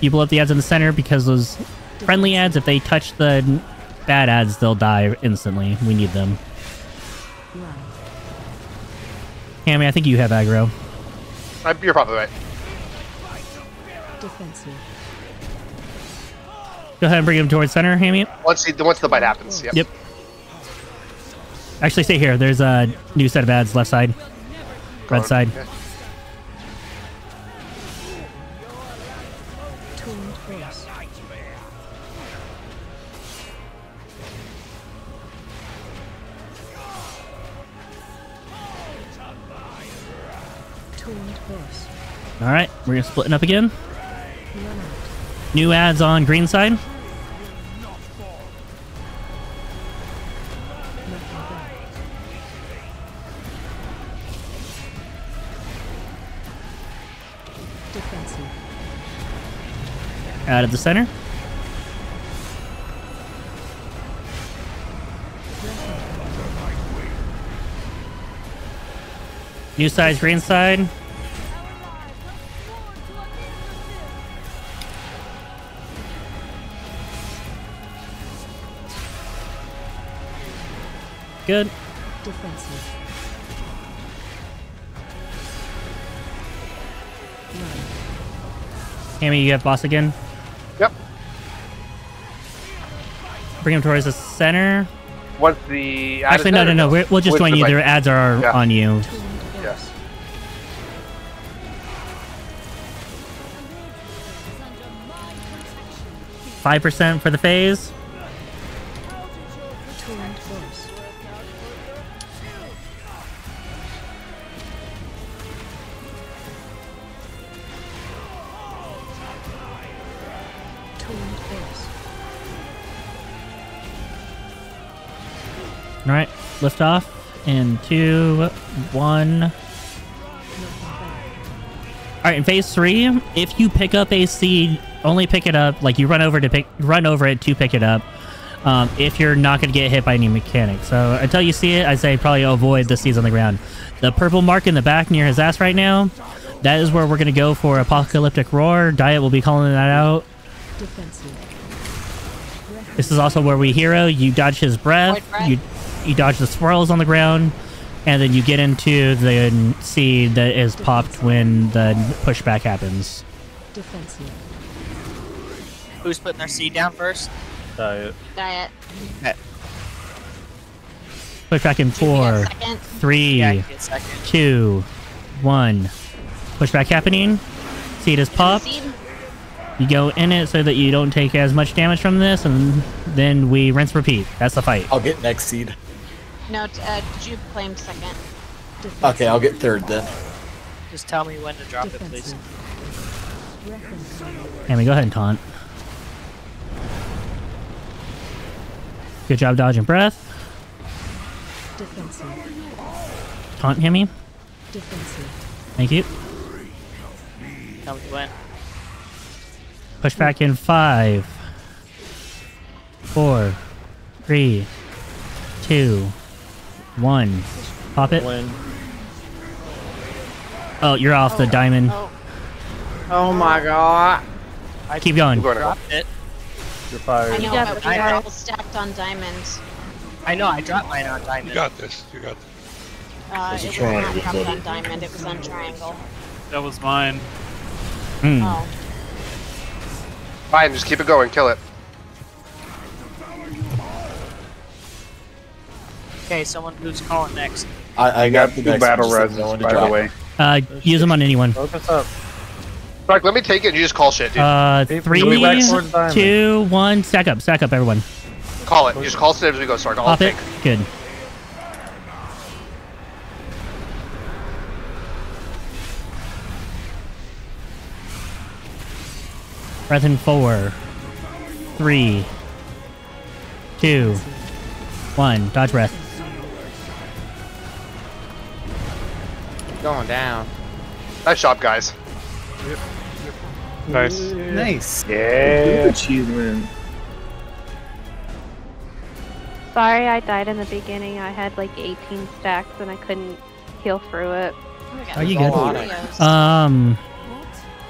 Speaker 1: you blow up the ads in the center because those friendly ads, if they touch the bad ads, they'll die instantly. We need them. Hammy, I think you have aggro.
Speaker 8: Uh, you're probably right.
Speaker 17: Defensive.
Speaker 1: Go ahead and bring him towards center, Hammy.
Speaker 8: Once, he, once the bite happens, yep.
Speaker 1: Yep. Actually, stay here. There's a new set of ads left side. Red side.
Speaker 8: Okay.
Speaker 1: All right, we're splitting up again. New ads on green side. Out of the center. New size green side. Good.
Speaker 17: Defensive.
Speaker 1: Hammy, you have boss again? Bring him towards the center.
Speaker 8: Once the
Speaker 1: Actually, no, no, no. We're, we'll just join you. Their ads are
Speaker 8: Yeah.
Speaker 1: on you.
Speaker 8: Yes.
Speaker 1: Five percent for the phase. All right, lift off. In two, one. All right, in phase three, if you pick up a seed, only pick it up. Like you run over to pick, run over it to pick it up. Um, if you're not going to get hit by any mechanic. So until you see it, I say probably avoid the seeds on the ground. The purple mark in the back near his ass right now, that is where we're going to go for apocalyptic roar. Diet will be calling that out.
Speaker 17: Defensive.
Speaker 1: This is also where we hero. You dodge his breath. You you dodge the swirls on the ground, and then you get into the seed that is popped when the pushback happens.
Speaker 17: Defensive.
Speaker 11: Who's putting their seed down first?
Speaker 10: Diet.
Speaker 5: Diet.
Speaker 11: Okay.
Speaker 1: Pushback in four,
Speaker 5: second.
Speaker 1: three,
Speaker 11: Yeah, I can get second.
Speaker 1: two, one. Pushback happening. Seed is popped. You go in it so that you don't take as much damage from this, and then we rinse repeat. That's the fight.
Speaker 20: I'll get next seed.
Speaker 5: No, t- uh, Jude claimed second.
Speaker 20: Okay, I'll get third then.
Speaker 11: Just tell me when to drop it, please.
Speaker 1: Hammy, go ahead and taunt. Good job dodging breath.
Speaker 17: Defensive.
Speaker 1: Taunt Hammy.
Speaker 17: Defensive.
Speaker 1: Thank you.
Speaker 11: Tell me when.
Speaker 1: Push back in five, four, three, two, one. Pop it. Oh, you're off the diamond.
Speaker 16: Oh my god.
Speaker 1: I Keep going.
Speaker 11: Dropped it.
Speaker 10: You're
Speaker 5: I
Speaker 10: fired.
Speaker 5: know, but we are all stacked on diamonds.
Speaker 11: I know, I dropped mine on diamond.
Speaker 7: You got this. You got this.
Speaker 5: Uh,
Speaker 7: There's a
Speaker 5: it was not dropped
Speaker 7: buddy.
Speaker 5: on diamond, it was on triangle.
Speaker 18: That was mine.
Speaker 1: Hmm.
Speaker 5: Oh.
Speaker 8: Fine, just keep it going. Kill it.
Speaker 11: Okay, someone who's calling next.
Speaker 20: I, I got the
Speaker 6: two
Speaker 20: next
Speaker 6: battle
Speaker 20: one, just didn't know when
Speaker 6: reses,
Speaker 20: to
Speaker 6: by the
Speaker 20: it.
Speaker 6: way.
Speaker 1: Uh, use them on anyone.
Speaker 10: Focus up.
Speaker 8: Frank, let me take it and you just call shit, dude.
Speaker 1: Uh,
Speaker 10: Keep
Speaker 1: three,
Speaker 10: moving back towards diamond.
Speaker 1: two, one. Stack up, stack up, everyone.
Speaker 8: call it. You just call shit as we go, Sark. I'll
Speaker 1: Pop it. Good. Breath in four, three, two, one. Dodge breath.
Speaker 16: Going down.
Speaker 8: Nice job, guys. Yep.
Speaker 21: Nice.
Speaker 20: Nice.
Speaker 6: Yeah.
Speaker 13: Achievement.
Speaker 14: Sorry, I died in the beginning. I had like 18 stacks and I couldn't heal through it.
Speaker 1: Are you
Speaker 16: All
Speaker 1: good?
Speaker 16: Onyx.
Speaker 1: Um,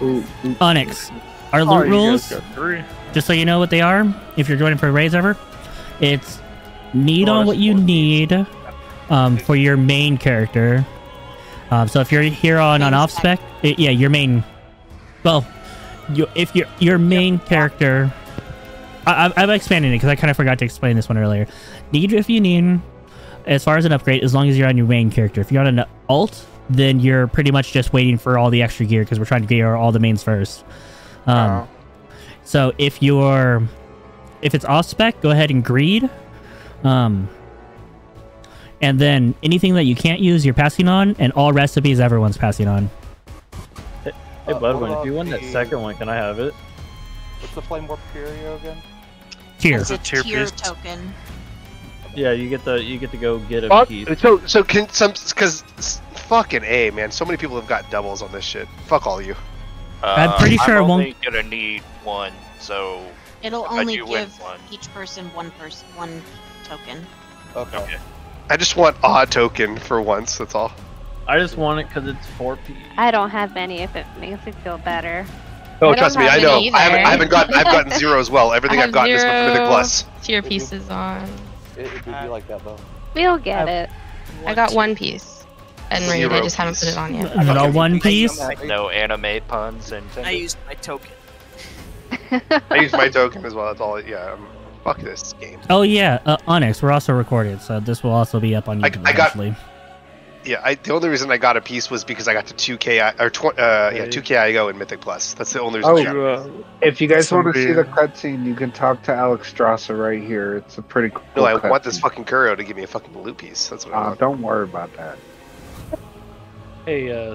Speaker 13: Ooh, ooh.
Speaker 1: Onyx. Our
Speaker 9: Oh,
Speaker 1: loot
Speaker 9: you
Speaker 1: rules,
Speaker 9: guys got three.
Speaker 1: just so you know what they are, if you're joining for a raid ever, it's need
Speaker 9: Oh,
Speaker 1: on what you need um, for your main character. Um, so if you're here on an off spec, i- yeah, your main. Well, you, if your your main character, I, I'm expanding it because I kind of forgot to explain this one earlier. Need if you need, as far as an upgrade, as long as you're on your main character. If you're on an alt, then you're pretty much just waiting for all the extra gear because we're trying to gear all the mains first. Um, So if you're, if it's off spec, go ahead and greed. Um, and then anything that you can't use, you're passing on, and all recipes everyone's passing on.
Speaker 10: Hey,
Speaker 15: Uh,
Speaker 10: Budwin,
Speaker 15: what
Speaker 10: if you
Speaker 15: about
Speaker 10: win that
Speaker 15: the-
Speaker 10: second one, can I have it?
Speaker 15: What's the Flame Warp Curio again?
Speaker 1: Tier.
Speaker 5: It's a tier, token.
Speaker 10: Yeah, you get the you get to go get a
Speaker 8: Fuck-
Speaker 10: piece.
Speaker 8: So so can some because fucking a man. So many people have got doubles on this shit. Fuck all you.
Speaker 1: I'm pretty sure it
Speaker 22: I'm
Speaker 1: won't-
Speaker 22: only gonna need one, so
Speaker 5: It'll only give
Speaker 22: one.
Speaker 5: each person one person one token.
Speaker 15: Okay.
Speaker 8: I just want a token for once. That's all.
Speaker 10: I just want it because it's four P.
Speaker 14: I don't have any if it makes me feel better.
Speaker 8: Oh,
Speaker 3: I
Speaker 8: trust me, I know.
Speaker 3: any
Speaker 8: I haven't, I haven't gotten. I've gotten zero as well. Everything
Speaker 3: I
Speaker 8: I've gotten is from Mythic
Speaker 3: zero
Speaker 8: Plus.
Speaker 3: Tier pieces on.
Speaker 15: It, it'd be like that though.
Speaker 14: We'll get it.
Speaker 3: I got one piece. And Raid, I just haven't put it on yet.
Speaker 1: The one piece.
Speaker 22: No anime puns and. Things.
Speaker 11: I used my token.
Speaker 8: I used my token as well. That's all. Yeah. Um, fuck this game.
Speaker 1: Oh yeah, uh, Onyx. We're also recorded, so this will also be up on YouTube
Speaker 8: I got-
Speaker 1: eventually.
Speaker 8: Yeah. I, the only reason I got a piece was because I got to two K or tw- uh, yeah two K IO in Mythic Plus. That's the only reason.
Speaker 6: Oh,
Speaker 8: I got it.
Speaker 6: if you guys want to see the cutscene, you can talk to Alexstrasza right here. It's a pretty cool.
Speaker 8: No, I want this fucking Curio to give me a fucking loot piece. That's what I
Speaker 6: Uh,
Speaker 8: want.
Speaker 6: don't worry about that.
Speaker 18: Hey, uh,